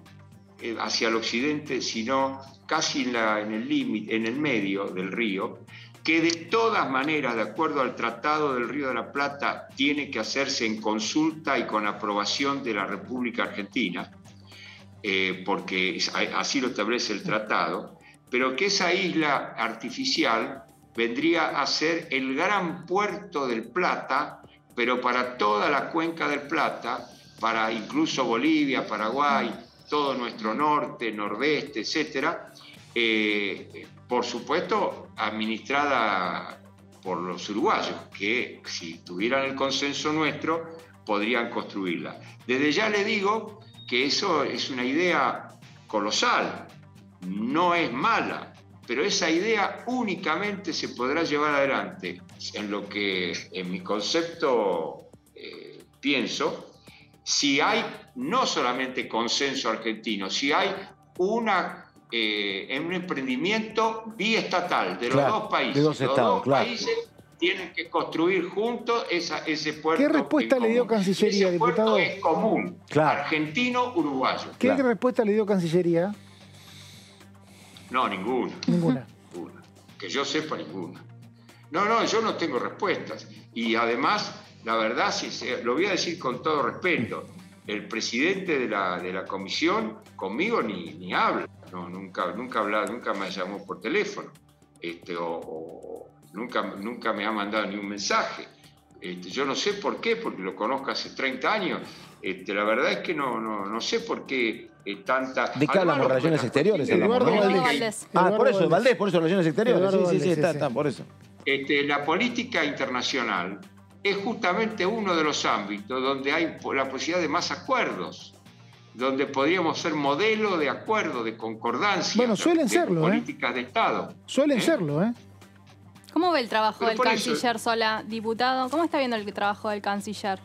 hacia el occidente, sino casi en, en el límite, en el medio del río, que de todas maneras, de acuerdo al Tratado del Río de la Plata, tiene que hacerse en consulta y con aprobación de la República Argentina, eh, porque así lo establece el tratado, pero que esa isla artificial vendría a ser el gran puerto del Plata, pero para toda la cuenca del Plata, para incluso Bolivia, Paraguay, todo nuestro norte, nordeste, etcétera, eh, por supuesto, administrada por los uruguayos, que si tuvieran el consenso nuestro, podrían construirla. Desde ya le digo que eso es una idea colosal, no es mala, pero esa idea únicamente se podrá llevar adelante en lo que en mi concepto eh, pienso, si hay no solamente consenso argentino, si hay una, eh, un emprendimiento biestatal de los dos países. De dos estados, los países tienen que construir juntos ese puerto. ¿Qué respuesta le dio Cancillería, diputado? es común, argentino-uruguayo. ¿Qué respuesta le dio Cancillería? No, ninguna. Ninguna. ninguna. Que yo sepa, ninguna. No, no, yo no tengo respuestas. Y además la verdad, lo voy a decir con todo respeto, el presidente de la, de la comisión conmigo ni, ni habla, no, nunca, nunca, habla, nunca me llamó por teléfono, este, o, nunca, nunca me ha mandado ni un mensaje. Este, yo no sé por qué, porque lo conozco hace 30 años. Este, la verdad es que no, no, no sé por qué eh, tanta... ¿De qué hablamos? ¿Relaciones exteriores? Eduardo Valdés. Ah, por eso, Valdés, por eso, relaciones exteriores. sí, sí, sí, está, está, por eso. Este, la política internacional es justamente uno de los ámbitos donde hay la posibilidad de más acuerdos, donde podríamos ser modelo de acuerdo, de concordancia. Bueno, suelen serlo, ¿eh? Políticas de Estado. Suelen ¿eh? serlo, ¿eh? ¿Cómo ve el trabajo del canciller Sola, diputado? ¿Cómo está viendo el trabajo del canciller?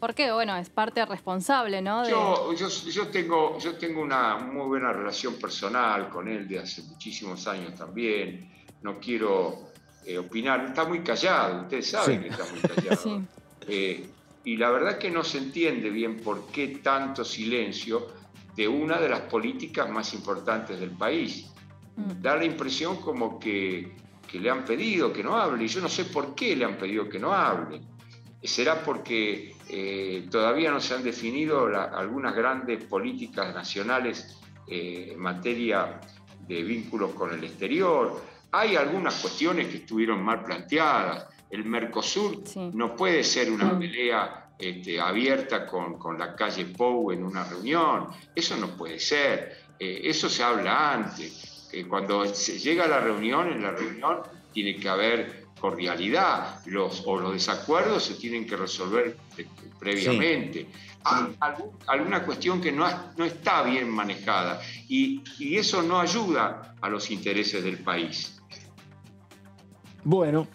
Porque, bueno, es parte responsable, ¿no? Yo, yo, tengo, yo tengo una muy buena relación personal con él de hace muchísimos años también. No quiero eh, opinar. Está muy callado, ustedes saben que está muy callado. Eh, y la verdad que no se entiende bien por qué tanto silencio de una de las políticas más importantes del país. Mm. Da la impresión como que, le han pedido que no hable, y yo no sé por qué le han pedido que no hable. ¿Será porque eh, todavía no se han definido algunas grandes políticas nacionales en materia de vínculos con el exterior? Hay algunas cuestiones que estuvieron mal planteadas. El Mercosur no puede ser una mm. pelea este, abierta con, la calle Pou en una reunión. Eso no puede ser. Eh, eso se habla antes. cuando se llega a la reunión, en la reunión tiene que haber cordialidad. Los, o los desacuerdos se tienen que resolver eh, previamente. Hay alguna cuestión que no, no está bien manejada y, y eso no ayuda a los intereses del país. Bueno,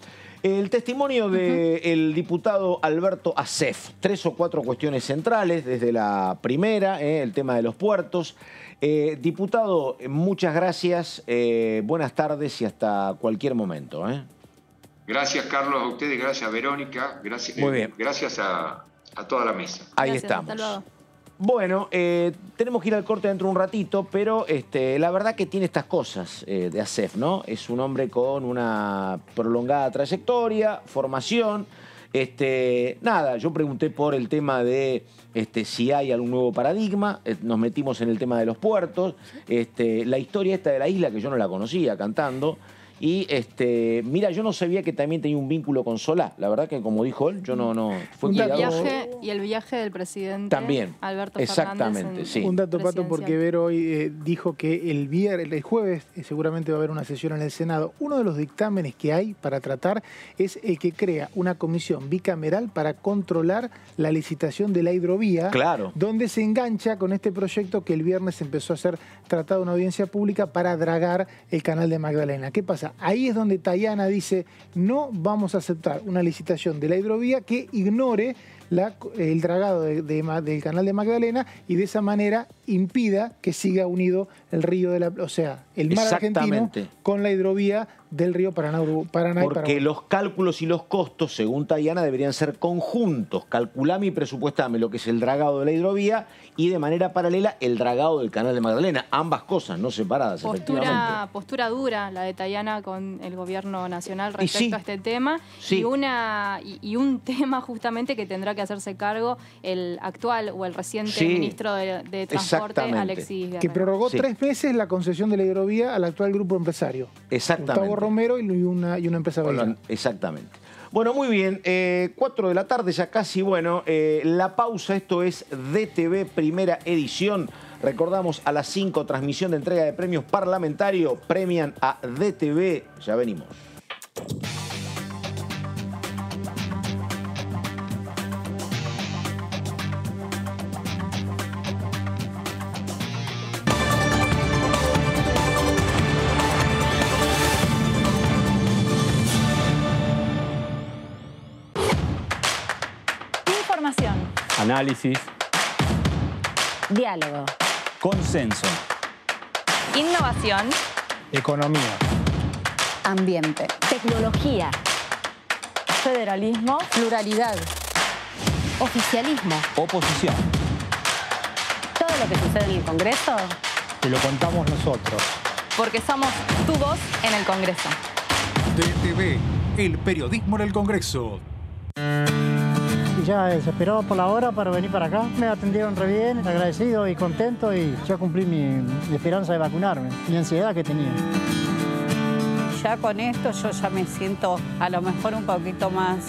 el testimonio del diputado Alberto Acef. Tres o cuatro cuestiones centrales, desde la primera, eh, el tema de los puertos. Eh, diputado, muchas gracias, eh, buenas tardes y hasta cualquier momento. Gracias, Carlos, a ustedes, gracias, a Verónica, gracias, Muy bien. gracias a, toda la mesa. Ahí estamos. Bueno, eh, tenemos que ir al corte dentro de un ratito, pero este, la verdad que tiene estas cosas eh, de ASEF, ¿no? Es un hombre con una prolongada trayectoria, formación. Este, nada, yo pregunté por el tema de este, si hay algún nuevo paradigma, eh, nos metimos en el tema de los puertos, este, la historia esta de la isla que yo no la conocía cantando, y este, mira, yo no sabía que también tenía un vínculo con Solá. La verdad que como dijo él, yo no, no fue y el viaje Y el viaje del presidente también, Alberto exactamente, sí. Un dato, Pato, porque Vero hoy eh, dijo que el viernes, el jueves eh, seguramente va a haber una sesión en el Senado. Uno de los dictámenes que hay para tratar es el que crea una comisión bicameral para controlar la licitación de la hidrovía. Claro. Donde se engancha con este proyecto que el viernes empezó a ser tratado en audiencia pública para dragar el canal de Magdalena. ¿Qué pasa? Ahí es donde Tayana dice, no vamos a aceptar una licitación de la hidrovía que ignore el dragado del canal de Magdalena y de esa manera impida que siga unido el río de la... O sea, el mar argentino con la hidrovía del río Paraná, Paraná Porque los cálculos y los costos, según Tayana, deberían ser conjuntos. Calculame y presupuestame lo que es el dragado de la hidrovía y de manera paralela el dragado del canal de Magdalena. Ambas cosas, no separadas. Postura, postura dura la de Tayana con el gobierno nacional respecto a este tema. Y, una, y, un tema justamente que tendrá que hacerse cargo el actual o el reciente ministro de, Transporte, Alexis Que prorrogó tres meses la concesión de la hidrovía al actual grupo empresario. Exactamente. Romero y una, y una empresa bueno, Exactamente. Bueno, muy bien, eh, 4 de la tarde ya casi, bueno, eh, la pausa, esto es DTV Primera Edición. Recordamos a las 5, transmisión de entrega de premios parlamentario, premian a DTV, ya venimos. Análisis. Diálogo. Consenso. Innovación. Economía. Ambiente. Tecnología. Federalismo. Pluralidad. Oficialismo. Oposición. Todo lo que sucede en el Congreso. Te lo contamos nosotros. Porque somos tu voz en el Congreso. DTV, el periodismo en el Congreso. Ya desesperado por la hora para venir para acá. Me atendieron re bien, agradecido y contento y ya cumplí mi, mi esperanza de vacunarme y la ansiedad que tenía. Ya con esto yo ya me siento a lo mejor un poquito más,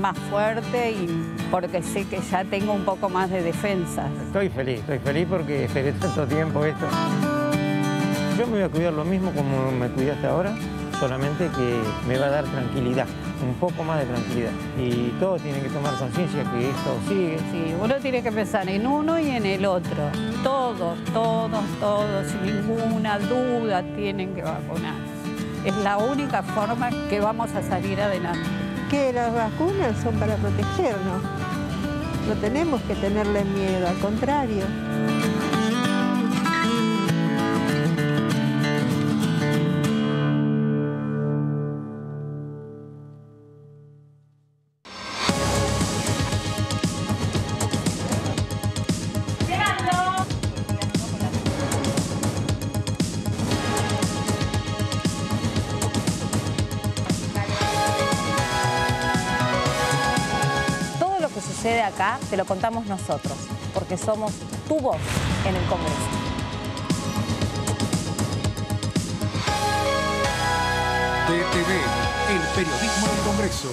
más fuerte y porque sé que ya tengo un poco más de defensa. Estoy feliz, estoy feliz porque esperé tanto tiempo esto. Yo me voy a cuidar lo mismo como me cuidé hasta ahora, solamente que me va a dar tranquilidad, un poco más de tranquilidad. Y todos tienen que tomar conciencia que esto sigue. Sí, uno tiene que pensar en uno y en el otro. Todos, todos, todos, sin ninguna duda tienen que vacunarse. Es la única forma que vamos a salir adelante. Que las vacunas son para protegernos. No tenemos que tenerle miedo, al contrario. Te lo contamos nosotros, porque somos tu voz en el Congreso. DTV, el periodismo en el Congreso.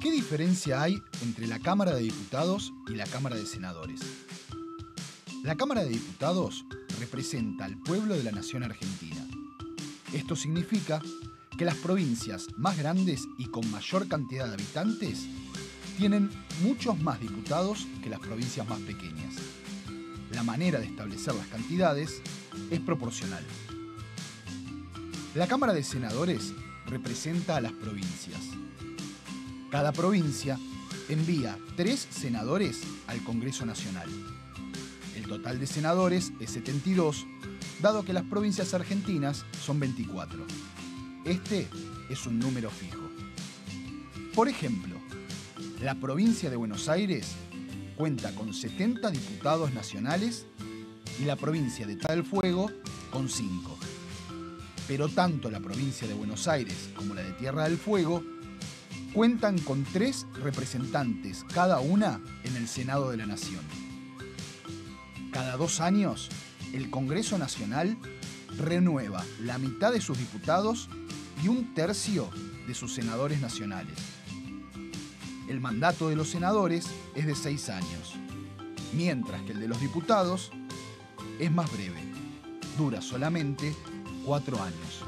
¿Qué diferencia hay entre la Cámara de Diputados y la Cámara de Senadores? La Cámara de Diputados representa al pueblo de la nación argentina. Esto significa que las provincias más grandes y con mayor cantidad de habitantes tienen muchos más diputados que las provincias más pequeñas. La manera de establecer las cantidades es proporcional. La Cámara de Senadores representa a las provincias. Cada provincia envía tres senadores al Congreso Nacional. El total de senadores es 72, dado que las provincias argentinas son 24. Este es un número fijo. Por ejemplo, la provincia de Buenos Aires cuenta con 70 diputados nacionales y la provincia de Tal Fuego con 5. Pero tanto la provincia de Buenos Aires como la de Tierra del Fuego cuentan con tres representantes cada una en el Senado de la Nación. Cada dos años, el Congreso Nacional renueva la mitad de sus diputados y un tercio de sus senadores nacionales. El mandato de los senadores es de seis años, mientras que el de los diputados es más breve, dura solamente cuatro años.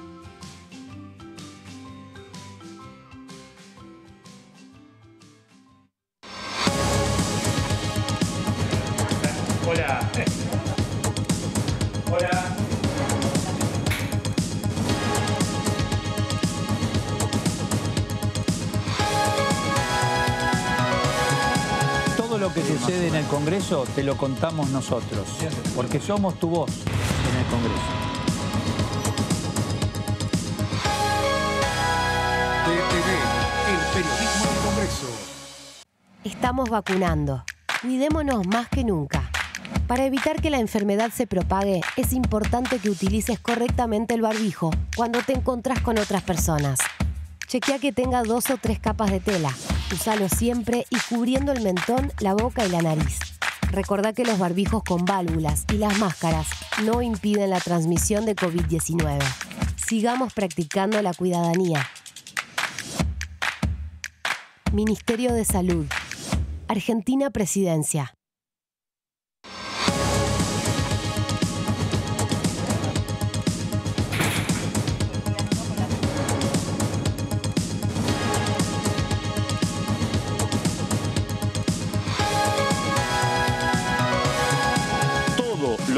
Congreso te lo contamos nosotros, porque somos tu voz en el Congreso. Periodismo. Estamos vacunando. Cuidémonos más que nunca. Para evitar que la enfermedad se propague, es importante que utilices correctamente el barbijo cuando te encontrás con otras personas. Chequea que tenga dos o tres capas de tela. Usalo siempre y cubriendo el mentón, la boca y la nariz. Recordá que los barbijos con válvulas y las máscaras no impiden la transmisión de COVID-19. Sigamos practicando la cuidadanía. Ministerio de Salud. Argentina Presidencia.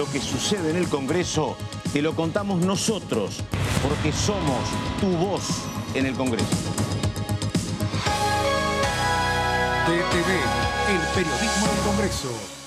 Lo que sucede en el Congreso te lo contamos nosotros, porque somos tu voz en el Congreso. DTV, El periodismo del Congreso.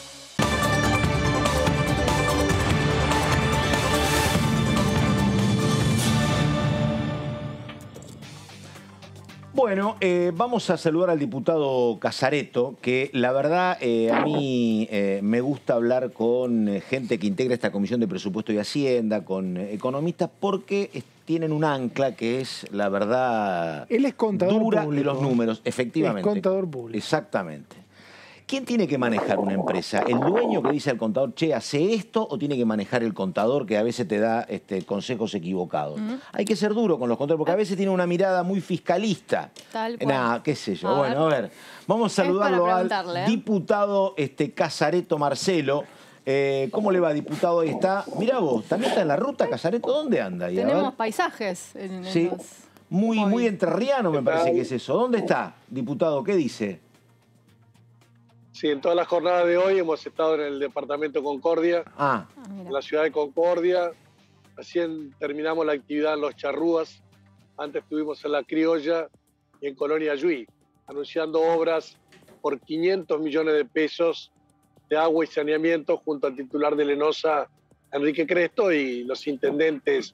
Bueno, eh, vamos a saludar al diputado Casareto, que la verdad eh, a mí eh, me gusta hablar con gente que integra esta Comisión de Presupuesto y Hacienda, con economistas, porque tienen un ancla que es, la verdad, Él es contador dura de los números, efectivamente. Es contador público. Exactamente. ¿Quién tiene que manejar una empresa? ¿El dueño que dice al contador, che, hace esto? ¿O tiene que manejar el contador que a veces te da este, consejos equivocados? Hay que ser duro con los contadores porque a veces tiene una mirada muy fiscalista. Tal cual. Nada, qué sé yo. bueno, a ver, vamos a saludarlo al ¿eh? diputado este, Casareto Marcelo. Eh, ¿Cómo le va, diputado? Ahí está. Mirá vos, también está en la ruta Casareto. ¿Dónde anda? ahí? Tenemos paisajes en, en Sí, los- muy, muy entrerriano me parece que es eso. ¿Dónde está, diputado? ¿Qué dice? Sí, en toda la jornada de hoy hemos estado en el departamento Concordia, Ah, en la ciudad de Concordia. Recién terminamos la actividad en Los Charrúas. Antes estuvimos en La Criolla y en Colonia Yui, anunciando obras por 500 millones de pesos de agua y saneamiento junto al titular de Lenosa, Enrique Cresto, y los intendentes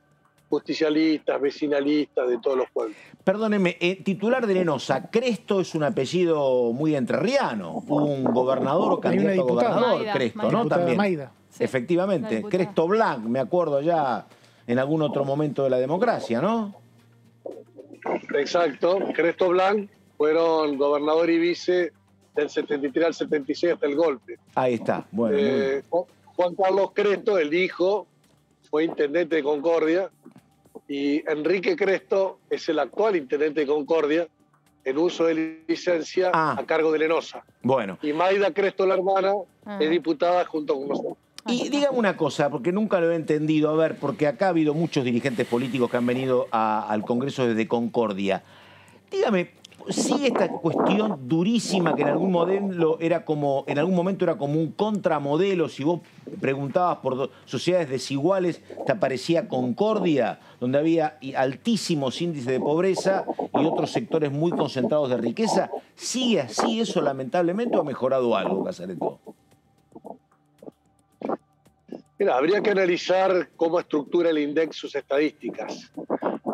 justicialistas, vecinalistas de todos los pueblos. Perdóneme, eh, titular de Lenosa, Cresto es un apellido muy entrerriano. Un gobernador o candidato a gobernador, Maida, Cresto, Maida. ¿no? Diputada También. Maida. Sí. Efectivamente. Cresto Blanc, me acuerdo ya en algún otro momento de la democracia, ¿no? Exacto, Cresto Blanc fueron gobernador y vice del 73 al 76 hasta el golpe. Ahí está, bueno. Eh, Ju- Juan Carlos Cresto, el hijo, fue intendente de Concordia y Enrique Cresto es el actual intendente de Concordia en uso de licencia Ah. a cargo de Lenosa. Bueno. Y Maida Cresto, la hermana, Ah. es diputada junto con nosotros. Y dígame una cosa, porque nunca lo he entendido, a ver, porque acá ha habido muchos dirigentes políticos que han venido a- al Congreso desde Concordia. Dígame, sigue esta cuestión durísima que en algún modelo era como, en algún momento era como un contramodelo, si vos preguntabas por sociedades desiguales, te aparecía Concordia, donde había altísimos índices de pobreza y otros sectores muy concentrados de riqueza. ¿Sigue así eso lamentablemente o ha mejorado algo, Casareto? Mira, habría que analizar cómo estructura el INDEX sus estadísticas.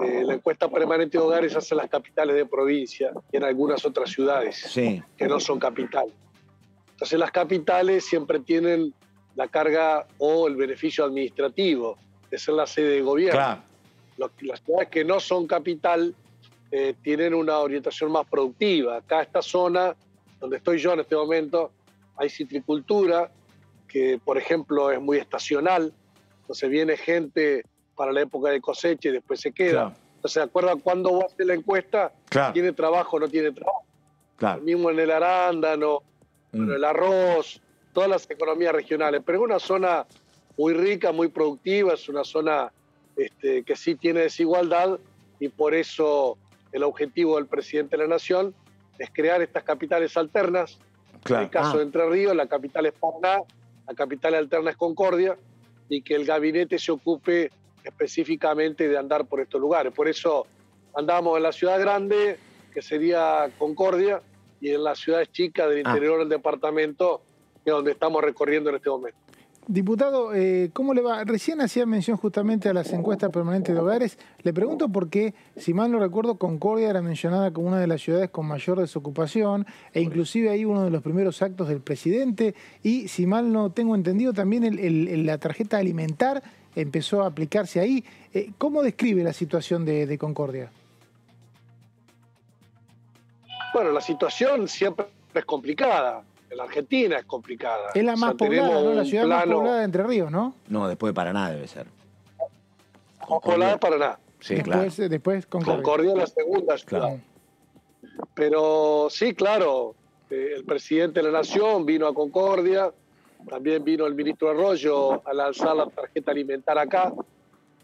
Eh, la encuesta permanente de hogares hace las capitales de provincia y en algunas otras ciudades Sí. que no son capitales. Entonces las capitales siempre tienen la carga o el beneficio administrativo de ser la sede de gobierno. Claro. Los- las ciudades que no son capital eh, tienen una orientación más productiva. Acá esta zona donde estoy yo en este momento hay citricultura, que por ejemplo es muy estacional, entonces viene gente para la época de cosecha y después se queda. Claro. Entonces, ¿se acuerdan cuando vos haces la encuesta? Claro. ¿Tiene trabajo o no tiene trabajo? Claro. mismo en el arándano, Mm. bueno, el arroz, todas las economías regionales. Pero es una zona muy rica, muy productiva, es una zona este, que sí tiene desigualdad y por eso el objetivo del presidente de la Nación es crear estas capitales alternas. En el caso Ah. de Entre Ríos, la capital es Paraná, la capital alterna es Concordia y que el gabinete se ocupe específicamente de andar por estos lugares. Por eso andamos en la ciudad grande, que sería Concordia, y en las ciudades chicas del Ah. interior del departamento, que es donde estamos recorriendo en este momento. Diputado, eh, ¿cómo le va? Recién hacía mención justamente a las encuestas permanentes de hogares. Le pregunto por qué, si mal no recuerdo, Concordia era mencionada como una de las ciudades con mayor desocupación e inclusive ahí uno de los primeros actos del presidente y, si mal no tengo entendido, también la tarjeta alimentar empezó a aplicarse ahí. Eh, ¿Cómo describe la situación de, de Concordia? Bueno, la situación siempre es complicada. La Argentina es complicada. Es la O sea, más poblada, tenemos ¿no? La ciudad más poblada de Entre Ríos, ¿no? No, después de Paraná debe ser. más poblada de Paraná. Sí, después, claro. después Concordia. Concordia es la segunda ciudad. Pero sí, claro, eh, el presidente de la Nación vino a Concordia, también vino el ministro Arroyo a lanzar la tarjeta alimentar acá.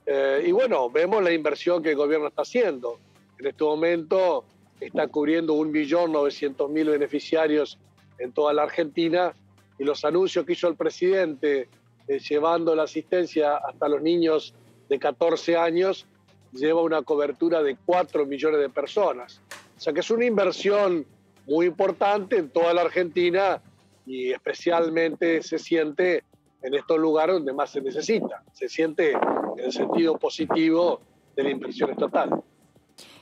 Eh, y bueno, vemos la inversión que el gobierno está haciendo. En este momento está cubriendo 1.900.000 beneficiarios en toda la Argentina y los anuncios que hizo el presidente eh, llevando la asistencia hasta los niños de 14 años lleva una cobertura de 4 millones de personas. O sea que es una inversión muy importante en toda la Argentina y especialmente se siente en estos lugares donde más se necesita. Se siente en el sentido positivo de la inversión estatal.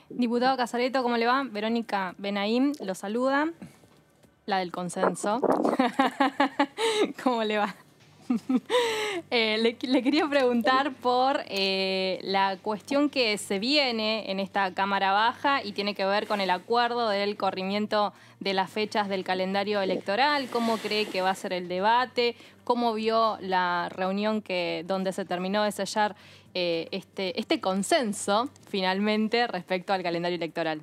Diputado Casareto, ¿cómo le va? Verónica Benaim lo saluda, la del consenso. ¿Cómo le va? Eh, le, quería preguntar por eh, la cuestión que se viene en esta Cámara Baja y tiene que ver con el acuerdo del corrimiento de las fechas del calendario electoral. ¿Cómo cree que va a ser el debate? ¿Cómo vio la reunión que, donde se terminó de sellar eh, este, este consenso finalmente respecto al calendario electoral?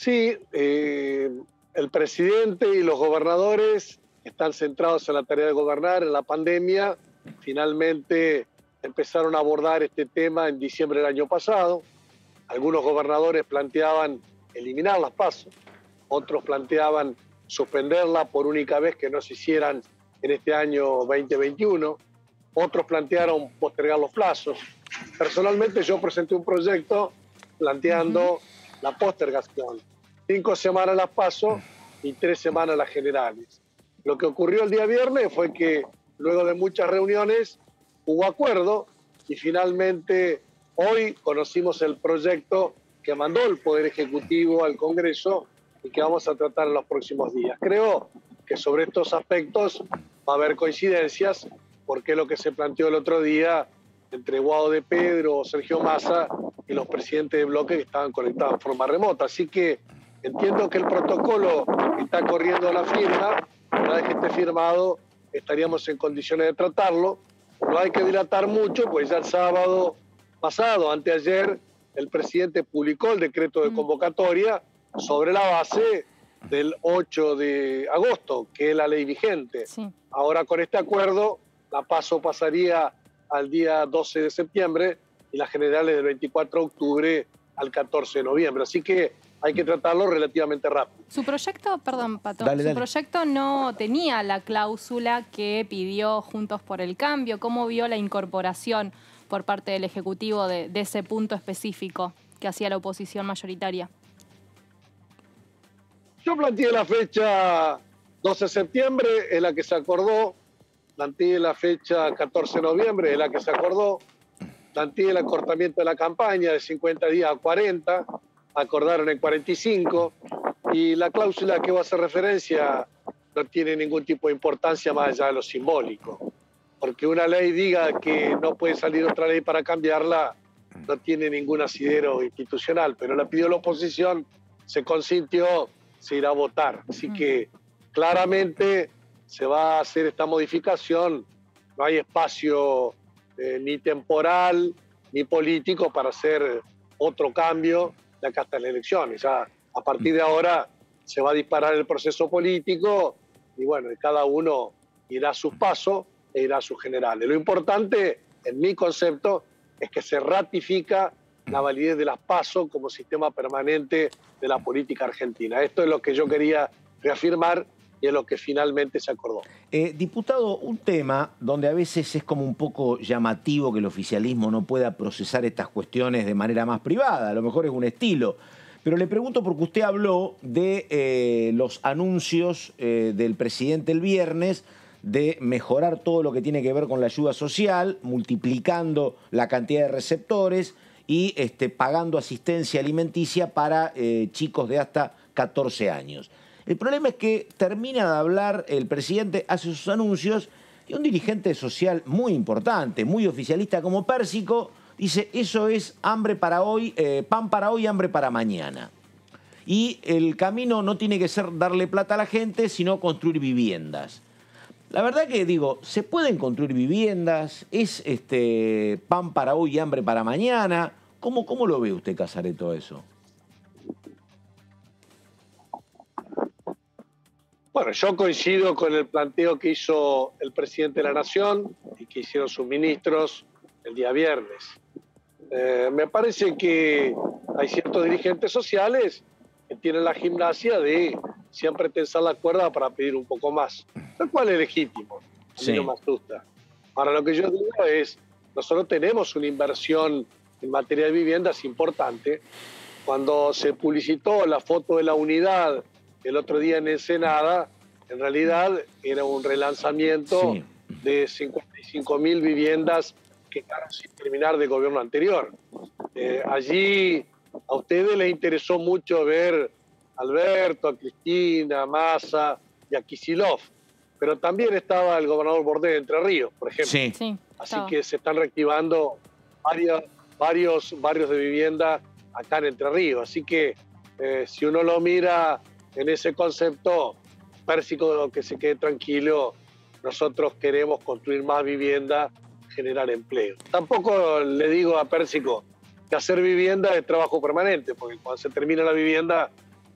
Sí, el presidente y los gobernadores están centrados en la tarea de gobernar, en la pandemia. Finalmente empezaron a abordar este tema en diciembre del año pasado. Algunos gobernadores planteaban eliminar las pasos, otros planteaban suspenderla por única vez que no se hicieran en este año 2021. Otros plantearon postergar los plazos. Personalmente yo presenté un proyecto planteando la postergación. Cinco semanas las paso y tres semanas las generales. Lo que ocurrió el día viernes fue que luego de muchas reuniones hubo acuerdo y finalmente hoy conocimos el proyecto que mandó el Poder Ejecutivo al Congreso y que vamos a tratar en los próximos días. Creo que sobre estos aspectos va a haber coincidencias porque lo que se planteó el otro día entre Guado de Pedro, Sergio Massa y los presidentes de bloque que estaban conectados en forma remota. Así que entiendo que el protocolo está corriendo a la firma una vez que esté firmado, estaríamos en condiciones de tratarlo. No hay que dilatar mucho, pues ya el sábado pasado, anteayer, el presidente publicó el decreto de mm. convocatoria sobre la base del 8 de agosto, que es la ley vigente. Ahora con este acuerdo, la paso pasaría al día 12 de septiembre y las generales del 24 de octubre al 14 de noviembre. Así que hay que tratarlo relativamente rápido. Su proyecto, perdón, Pato, su proyecto no tenía la cláusula que pidió Juntos por el Cambio. ¿Cómo vio la incorporación por parte del Ejecutivo de, ese punto específico que hacía la oposición mayoritaria? Yo planteé la fecha 12 de septiembre, es la que se acordó. Planteé la fecha 14 de noviembre, es la que se acordó. Planteé el acortamiento de la campaña de 50 días a 40 acordaron en 45 y la cláusula que va a hacer referencia no tiene ningún tipo de importancia más allá de lo simbólico. Porque una ley diga que no puede salir otra ley para cambiarla, no tiene ningún asidero institucional, pero la pidió la oposición, se consintió, se irá a votar. Así que claramente se va a hacer esta modificación, no hay espacio eh, ni temporal ni político para hacer otro cambio de acá hasta las elecciones. Ya a partir de ahora se va a disparar el proceso político y bueno, cada uno irá a sus pasos e irá a sus generales. Lo importante, en mi concepto, es que se ratifica la validez de las PASO como sistema permanente de la política argentina. Esto es lo que yo quería reafirmar y es lo que finalmente se acordó. Eh, diputado, un tema donde a veces es como un poco llamativo que el oficialismo no pueda procesar estas cuestiones de manera más privada, a lo mejor es un estilo. Pero le pregunto porque usted habló de eh, los anuncios eh, del presidente el viernes de mejorar todo lo que tiene que ver con la ayuda social, multiplicando la cantidad de receptores y este, pagando asistencia alimenticia para chicos de hasta 14 años. El problema es que termina de hablar el presidente, hace sus anuncios, y un dirigente social muy importante, muy oficialista como Pérsico, dice, eso es hambre para hoy, eh, pan para hoy, hambre para mañana. Y el camino no tiene que ser darle plata a la gente, sino construir viviendas. La verdad que digo, se pueden construir viviendas, es este pan para hoy y hambre para mañana. ¿Cómo, cómo lo ve usted, Casareto, eso? Bueno, yo coincido con el planteo que hizo el presidente de la Nación y que hicieron sus ministros el día viernes. Eh, me parece que hay ciertos dirigentes sociales que tienen la gimnasia de siempre tensar la cuerda para pedir un poco más, lo cual es legítimo, sí. no me asusta. Ahora, lo que yo digo es, nosotros tenemos una inversión en materia de viviendas importante, cuando se publicitó la foto de la unidad el otro día en Ensenada, en realidad era un relanzamiento de 55 mil viviendas que quedaron sin terminar del gobierno anterior. Eh, allí a ustedes les interesó mucho ver a Alberto, a Cristina, a Massa y a Kisilov, pero también estaba el gobernador Bordé de Entre Ríos, por ejemplo. Así que se están reactivando varios, varios barrios de vivienda acá en Entre Ríos. Así que eh, si uno lo mira en ese concepto, Pérsico que se quede tranquilo, nosotros queremos construir más vivienda, generar empleo. Tampoco le digo a Pérsico que hacer vivienda es trabajo permanente, porque cuando se termina la vivienda,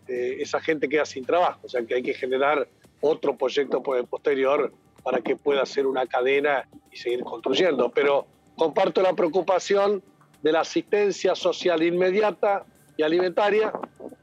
eh, esa gente queda sin trabajo, o sea que hay que generar otro proyecto posterior para que pueda ser una cadena y seguir construyendo. Pero comparto la preocupación de la asistencia social inmediata y alimentaria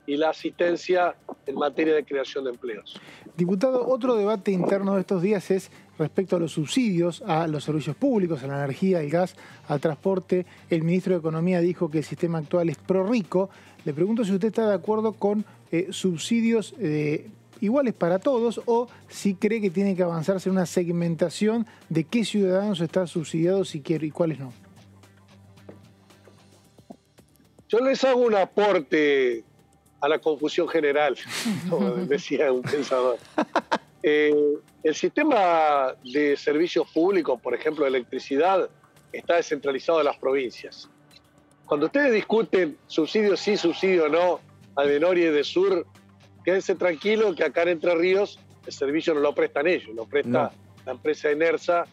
y la asistencia en materia de creación de empleos. Diputado, otro debate interno de estos días es respecto a los subsidios a los servicios públicos, a la energía, al gas, al transporte. El ministro de Economía dijo que el sistema actual es pro-rico. Le pregunto si usted está de acuerdo con eh, subsidios eh, iguales para todos o si cree que tiene que avanzarse una segmentación de qué ciudadanos están subsidiados y, y cuáles no. Yo les hago un aporte a la confusión general, como decía un pensador. Eh, el sistema de servicios públicos, por ejemplo, de electricidad, está descentralizado en las provincias. Cuando ustedes discuten subsidio sí, subsidio no, a de Nori y de Sur, quédense tranquilos que acá en Entre Ríos el servicio no lo prestan ellos, lo presta la empresa Enersa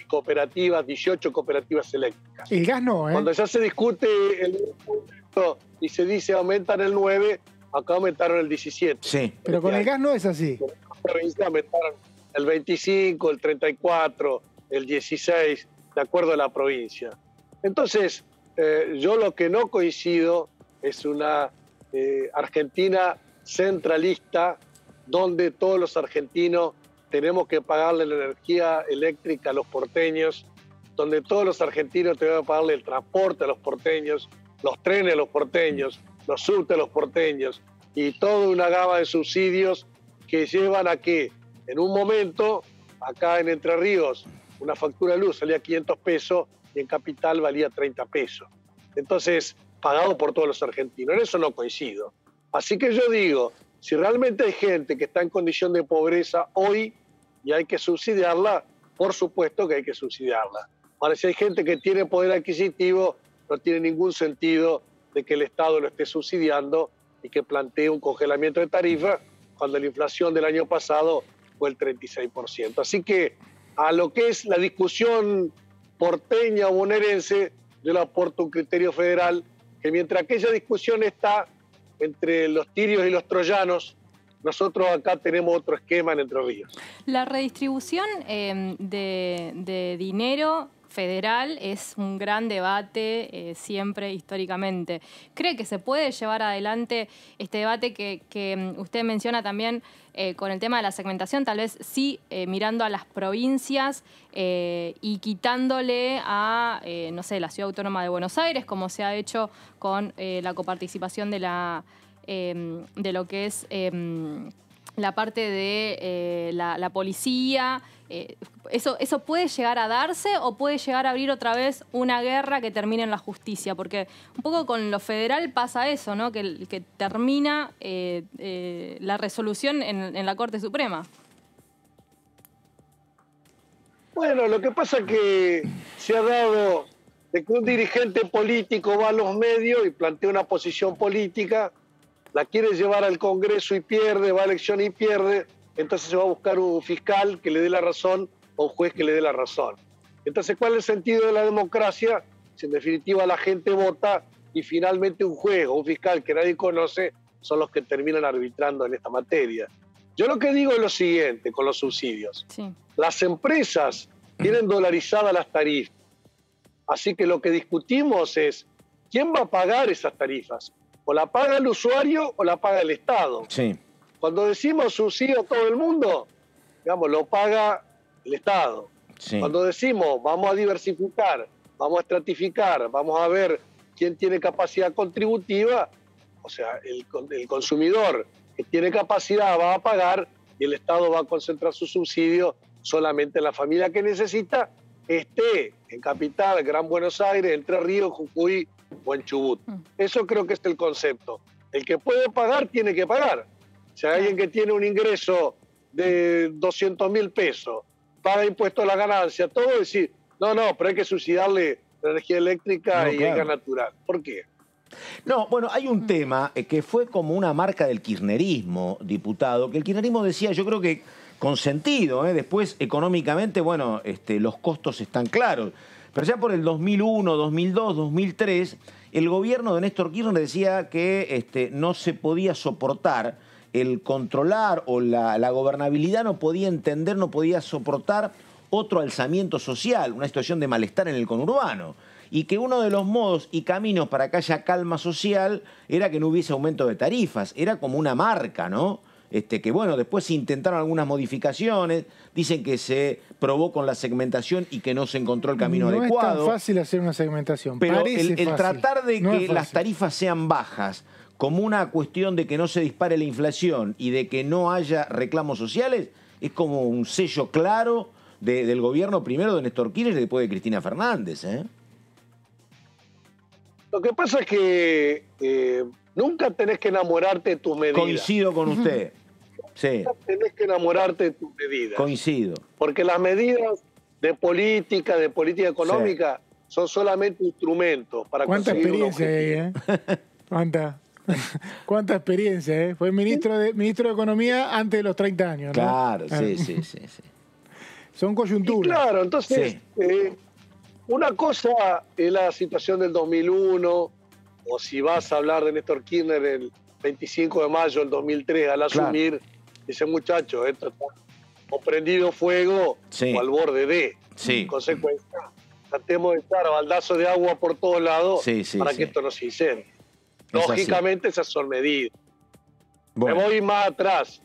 y cooperativas, 18 cooperativas eléctricas. El gas no, ¿eh? Cuando ya se discute el y se dice aumentan el 9, acá aumentaron el 17. Sí. Pero con el gas no es así. aumentaron el 25, el 34, el 16, de acuerdo a la provincia. Entonces, eh, yo lo que no coincido es una eh, Argentina centralista donde todos los argentinos tenemos que pagarle la energía eléctrica a los porteños, donde todos los argentinos tenemos que pagarle el transporte a los porteños, los trenes los porteños, los subtes los porteños y toda una gama de subsidios que llevan a que en un momento, acá en Entre Ríos, una factura de luz salía 500 pesos y en Capital valía 30 pesos. Entonces, pagado por todos los argentinos. En eso no coincido. Así que yo digo, si realmente hay gente que está en condición de pobreza hoy y hay que subsidiarla, por supuesto que hay que subsidiarla. Ahora, si hay gente que tiene poder adquisitivo, no tiene ningún sentido de que el Estado lo esté subsidiando y que plantee un congelamiento de tarifa cuando la inflación del año pasado fue el 36%. Así que a lo que es la discusión porteña o bonaerense, yo le aporto un criterio federal que mientras aquella discusión está entre los tirios y los troyanos, nosotros acá tenemos otro esquema en Entre Ríos. La redistribución eh, de dinero federal es un gran debate eh, siempre históricamente. ¿Cree que se puede llevar adelante este debate que, mm, usted menciona también eh, con el tema de la segmentación? Tal vez sí eh, mirando a las provincias y quitándole a, no sé, la Ciudad Autónoma de Buenos Aires, como se ha hecho con la coparticipación de, la, em, de lo que es em, la parte de la policía. Eh, eso, ¿Eso puede llegar a darse o puede llegar a abrir otra vez una guerra que termine en la justicia? Porque un poco con lo federal pasa eso, ¿no? Que, que termina eh, eh, la resolución en, la Corte Suprema. Bueno, lo que pasa es que se ha dado de que un dirigente político va a los medios y plantea una posición política, la quiere llevar al Congreso y pierde, va a elección y pierde, entonces se va a buscar un fiscal que le dé la razón o un juez que le dé la razón. Entonces, ¿cuál es el sentido de la democracia? Si en definitiva la gente vota y finalmente un juez o un fiscal que nadie conoce son los que terminan arbitrando en esta materia. Yo lo que digo es lo siguiente con los subsidios. Las empresas tienen dolarizadas las tarifas. Así que lo que discutimos es, ¿quién va a pagar esas tarifas? ¿O la paga el usuario o la paga el Estado? Sí. Cuando decimos subsidio a todo el mundo, digamos, lo paga el Estado. Cuando decimos vamos a diversificar, vamos a estratificar, vamos a ver quién tiene capacidad contributiva, O sea, el, el consumidor que tiene capacidad va a pagar y el Estado va a concentrar su subsidio solamente en la familia que necesita, esté en Capital, Gran Buenos Aires, Entre Ríos, Jujuy o en Chubut. Mm. Eso creo que es el concepto. El que puede pagar, tiene que pagar. Si hay alguien que tiene un ingreso de 200 mil pesos, paga impuesto a la ganancia, todo decir, no, no, pero hay que subsidiarle la energía eléctrica y el gas natural. ¿Por qué? No, bueno, hay un tema eh, que fue como una marca del kirchnerismo, diputado, que el kirchnerismo decía, yo creo que con sentido, ¿eh? después económicamente, bueno, este, los costos están claros, pero ya por el 2001, 2002, 2003, el gobierno de Néstor Kirchner decía que este, no se podía soportar el controlar o la, la gobernabilidad, no podía entender, no podía soportar otro alzamiento social, una situación de malestar en el conurbano y que uno de los modos y caminos para que haya calma social era que no hubiese aumento de tarifas, era como una marca, ¿no? Este, que bueno, después se intentaron algunas modificaciones, dicen que se probó con la segmentación y que no se encontró el camino adecuado. No es tan fácil hacer una segmentación. Pero el, tratar de que las tarifas sean bajas como una cuestión de que no se dispare la inflación y de que no haya reclamos sociales, es como un sello claro del gobierno primero de Néstor Kirchner y después de Cristina Fernández. ¿eh? Lo que pasa es que eh, nunca tenés que enamorarte de tus medidas. Coincido con usted. Sí. Tenés que enamorarte de tus medidas. Coincido. Porque las medidas de política, de política económica, son solamente instrumentos para ¿Cuánta experiencia hay, eh? ¿Cuánta? ¿Cuánta experiencia, eh? Fue ministro de, ministro de Economía antes de los 30 años, ¿no? Claro, sí, ah. sí, sí, sí. Son coyunturas. claro, entonces, eh, una cosa es la situación del 2001, o si vas a hablar de Néstor Kirchner el 25 de mayo del 2003 al asumir, ese muchacho, esto está comprendido fuego o al borde de. Sí. En consecuencia, tratemos de echar baldazo de agua por todos lados para que esto no se incendie. Lógicamente esas son medidas. Me voy más atrás.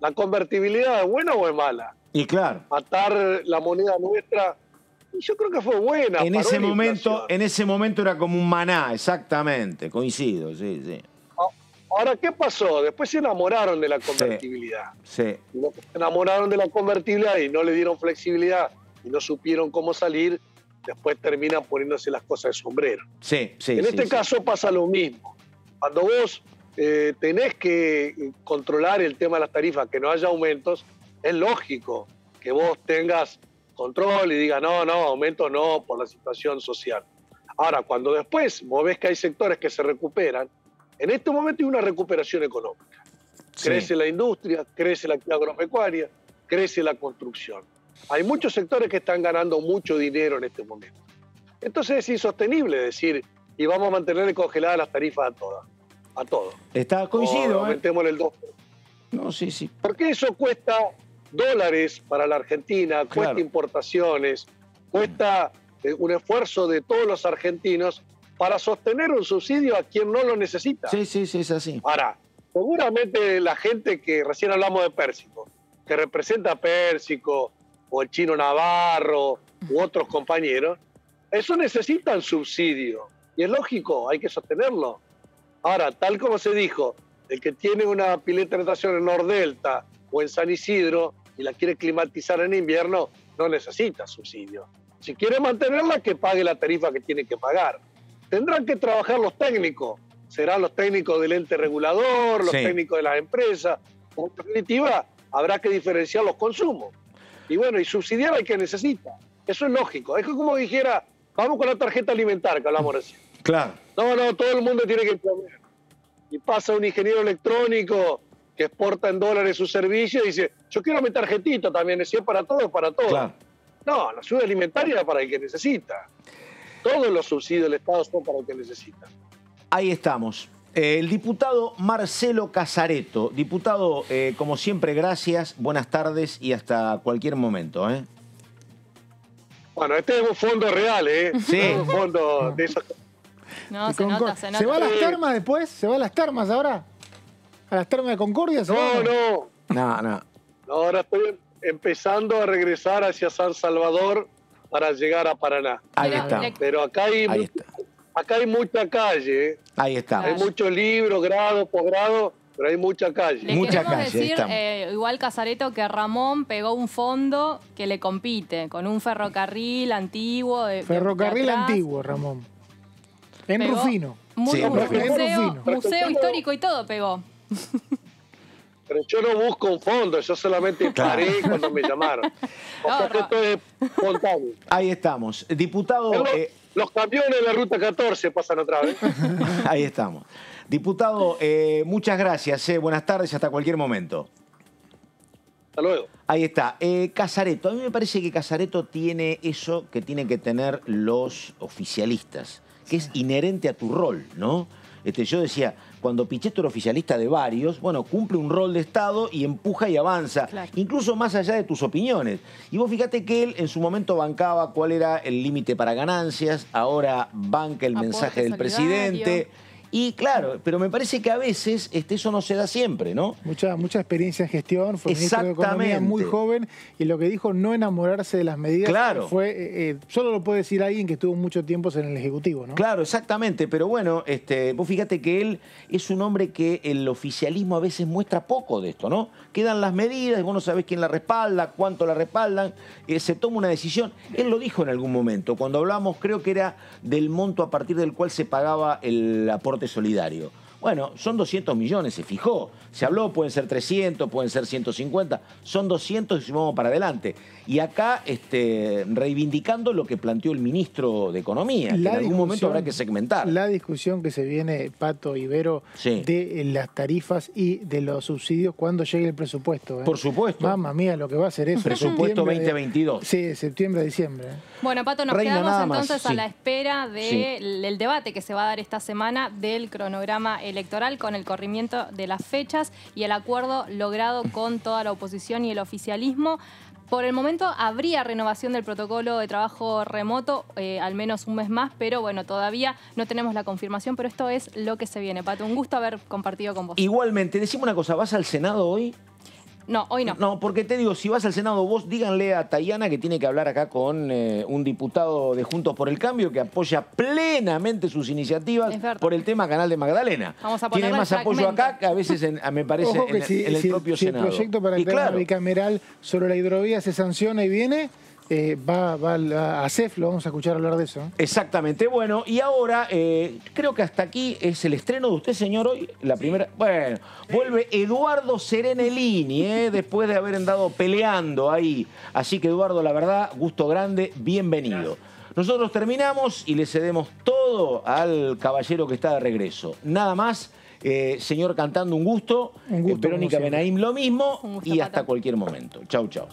¿La convertibilidad es buena o es mala? Y claro. Matar la moneda nuestra yo creo que fue buena. En ese, momento, en ese momento era como un maná, exactamente, coincido, sí, sí. Ah, ahora, ¿qué pasó? Después se enamoraron de la convertibilidad. Sí. Se enamoraron de la convertibilidad y no le dieron flexibilidad y no supieron cómo salir, después terminan poniéndose las cosas de sombrero. Sí, sí. En este caso pasa lo mismo. Cuando vos eh, tenés que controlar el tema de las tarifas, que no haya aumentos, es lógico que vos tengas control y diga, no, no, aumento no por la situación social. Ahora, cuando después vos ves que hay sectores que se recuperan, en este momento hay una recuperación económica. Crece la industria, crece la actividad agropecuaria, crece la construcción. Hay muchos sectores que están ganando mucho dinero en este momento. Entonces es insostenible decir, y vamos a mantener congeladas las tarifas a todas. A todo. Está coincido. ¿eh? el 2. No, sí, sí. Porque eso cuesta dólares para la Argentina, cuesta importaciones, cuesta eh, un esfuerzo de todos los argentinos para sostener un subsidio a quien no lo necesita. Sí, sí, sí, es así. Ahora, seguramente la gente que recién hablamos de Pérsico, que representa a Pérsico, o el chino Navarro, u otros compañeros, eso necesitan subsidio. Y es lógico, hay que sostenerlo. Ahora, tal como se dijo, el que tiene una pileta de natación en Nordelta o en San Isidro y la quiere climatizar en invierno, no necesita subsidio. Si quiere mantenerla, que pague la tarifa que tiene que pagar. Tendrán que trabajar los técnicos. Serán los técnicos del ente regulador, los técnicos de las empresas. En definitiva, habrá que diferenciar los consumos. Y bueno, y subsidiar al que necesita. Eso es lógico. Es como dijera, vamos con la tarjeta alimentar que hablamos recién. Claro. No, no, todo el mundo tiene que comer. Y pasa un ingeniero electrónico que exporta en dólares su servicio y dice, yo quiero mi tarjetita también, es para todos, para todos. No, la ayuda alimentaria es para el que necesita. Todos los subsidios del Estado son para el que necesita. Ahí estamos. Eh, el diputado Marcelo Casareto. Diputado, eh, como siempre, gracias, buenas tardes y hasta cualquier momento. ¿eh? Bueno, este es un fondo real, ¿eh? Sí. un fondo de esos... No, se nota, se nota. ¿Se va a las termas después? ¿Se va a las termas ahora? ¿A las termas de Concordia? no, no. No, no. Ahora estoy empezando a regresar hacia San Salvador para llegar a Paraná. Ahí está. Pero acá hay, acá hay mucha calle. ¿eh? Ahí está. Hay muchos libros, grado, posgrado, pero hay mucha calle. Le Mucha queremos calle, decir, eh, igual Casareto, que Ramón pegó un fondo que le compite con un ferrocarril antiguo. de- de- de Ferrocarril antiguo, Ramón. En Pegó Rufino. Muy Sí, en Rufino. Museo histórico y todo pegó. Pero yo no busco un fondo, yo solamente Claro. paré cuando me llamaron. O sea que esto es espontáneo. Ahí estamos. Diputado, Los, eh, los camiones de la ruta 14 pasan otra vez. ahí estamos. Diputado, eh, muchas gracias. eh. Buenas tardes, hasta cualquier momento. Hasta luego. Ahí está. Eh, Casareto. A mí me parece que Casareto tiene eso que tienen que tener los oficialistas, que es inherente a tu rol, ¿no? Este, yo decía, cuando Pichetto era oficialista de varios, bueno, cumple un rol de Estado y empuja y avanza, Claro. incluso más allá de tus opiniones. Y vos fíjate que él en su momento bancaba cuál era el límite para ganancias, ahora banca el Aporte mensaje del solidario. presidente. Y claro, pero me parece que a veces este, eso no se da siempre, ¿no? Mucha, mucha experiencia en gestión, fue ministro de Economía muy joven y lo que dijo no enamorarse de las medidas Claro. fue, eh, eh, solo lo puede decir alguien que estuvo mucho tiempo en el Ejecutivo, ¿no? Claro, exactamente, pero bueno, este, vos fíjate que él es un hombre que el oficialismo a veces muestra poco de esto, ¿no? Quedan las medidas, vos no sabés quién la respalda, cuánto la respaldan, eh, se toma una decisión. Él lo dijo en algún momento, cuando hablamos, creo que era del monto a partir del cual se pagaba el aporte solidario. Bueno, son 200 millones, se fijó. Se habló, pueden ser 300, pueden ser 150, son 200 y vamos para adelante. Y acá este, reivindicando lo que planteó el ministro de Economía, que en algún momento habrá que segmentar. La discusión que se viene, Pato Ibero, Sí. de eh, las tarifas y de los subsidios cuando llegue el presupuesto. ¿eh? Por supuesto. Mamma mía, lo que va a hacer eso. Presupuesto Septiembre de- 2022. Sí, de septiembre a diciembre. ¿eh? Bueno, Pato, nos Reina, quedamos más, entonces a sí. la espera Sí. del debate que se va a dar esta semana del cronograma electoral con el corrimiento de las fechas y el acuerdo logrado con toda la oposición y el oficialismo. Por el momento habría renovación del protocolo de trabajo remoto, eh, al menos un mes más, pero bueno, todavía no tenemos la confirmación, pero esto es lo que se viene. Pato, un gusto haber compartido con vos. Igualmente, decime una cosa, ¿vas al Senado hoy? No, hoy no. No, porque te digo, si vas al Senado, vos díganle a Tayana que tiene que hablar acá con eh, un diputado de Juntos por el Cambio que apoya plenamente sus iniciativas por el tema Canal de Magdalena. Vamos a tiene más el apoyo acá que a veces en- me parece en, si, en el si- propio si el Senado. proyecto para y entrar claro, bicameral sobre la hidrovía se sanciona y viene, eh, va, va a- CEF, lo vamos a escuchar hablar de eso. Exactamente. Bueno, y ahora eh, creo que hasta aquí es el estreno de usted, señor, hoy. La primera. Bueno, vuelve Eduardo Serenelini, ¿eh? después de haber andado peleando ahí. Así que, Eduardo, la verdad, gusto grande, bienvenido. Nosotros terminamos y le cedemos todo al caballero que está de regreso. Nada más. eh, señor cantando un gusto, Un gusto, Eh, Verónica. Benaim lo mismo Un gusto, y hasta cualquier momento. Chau, chau.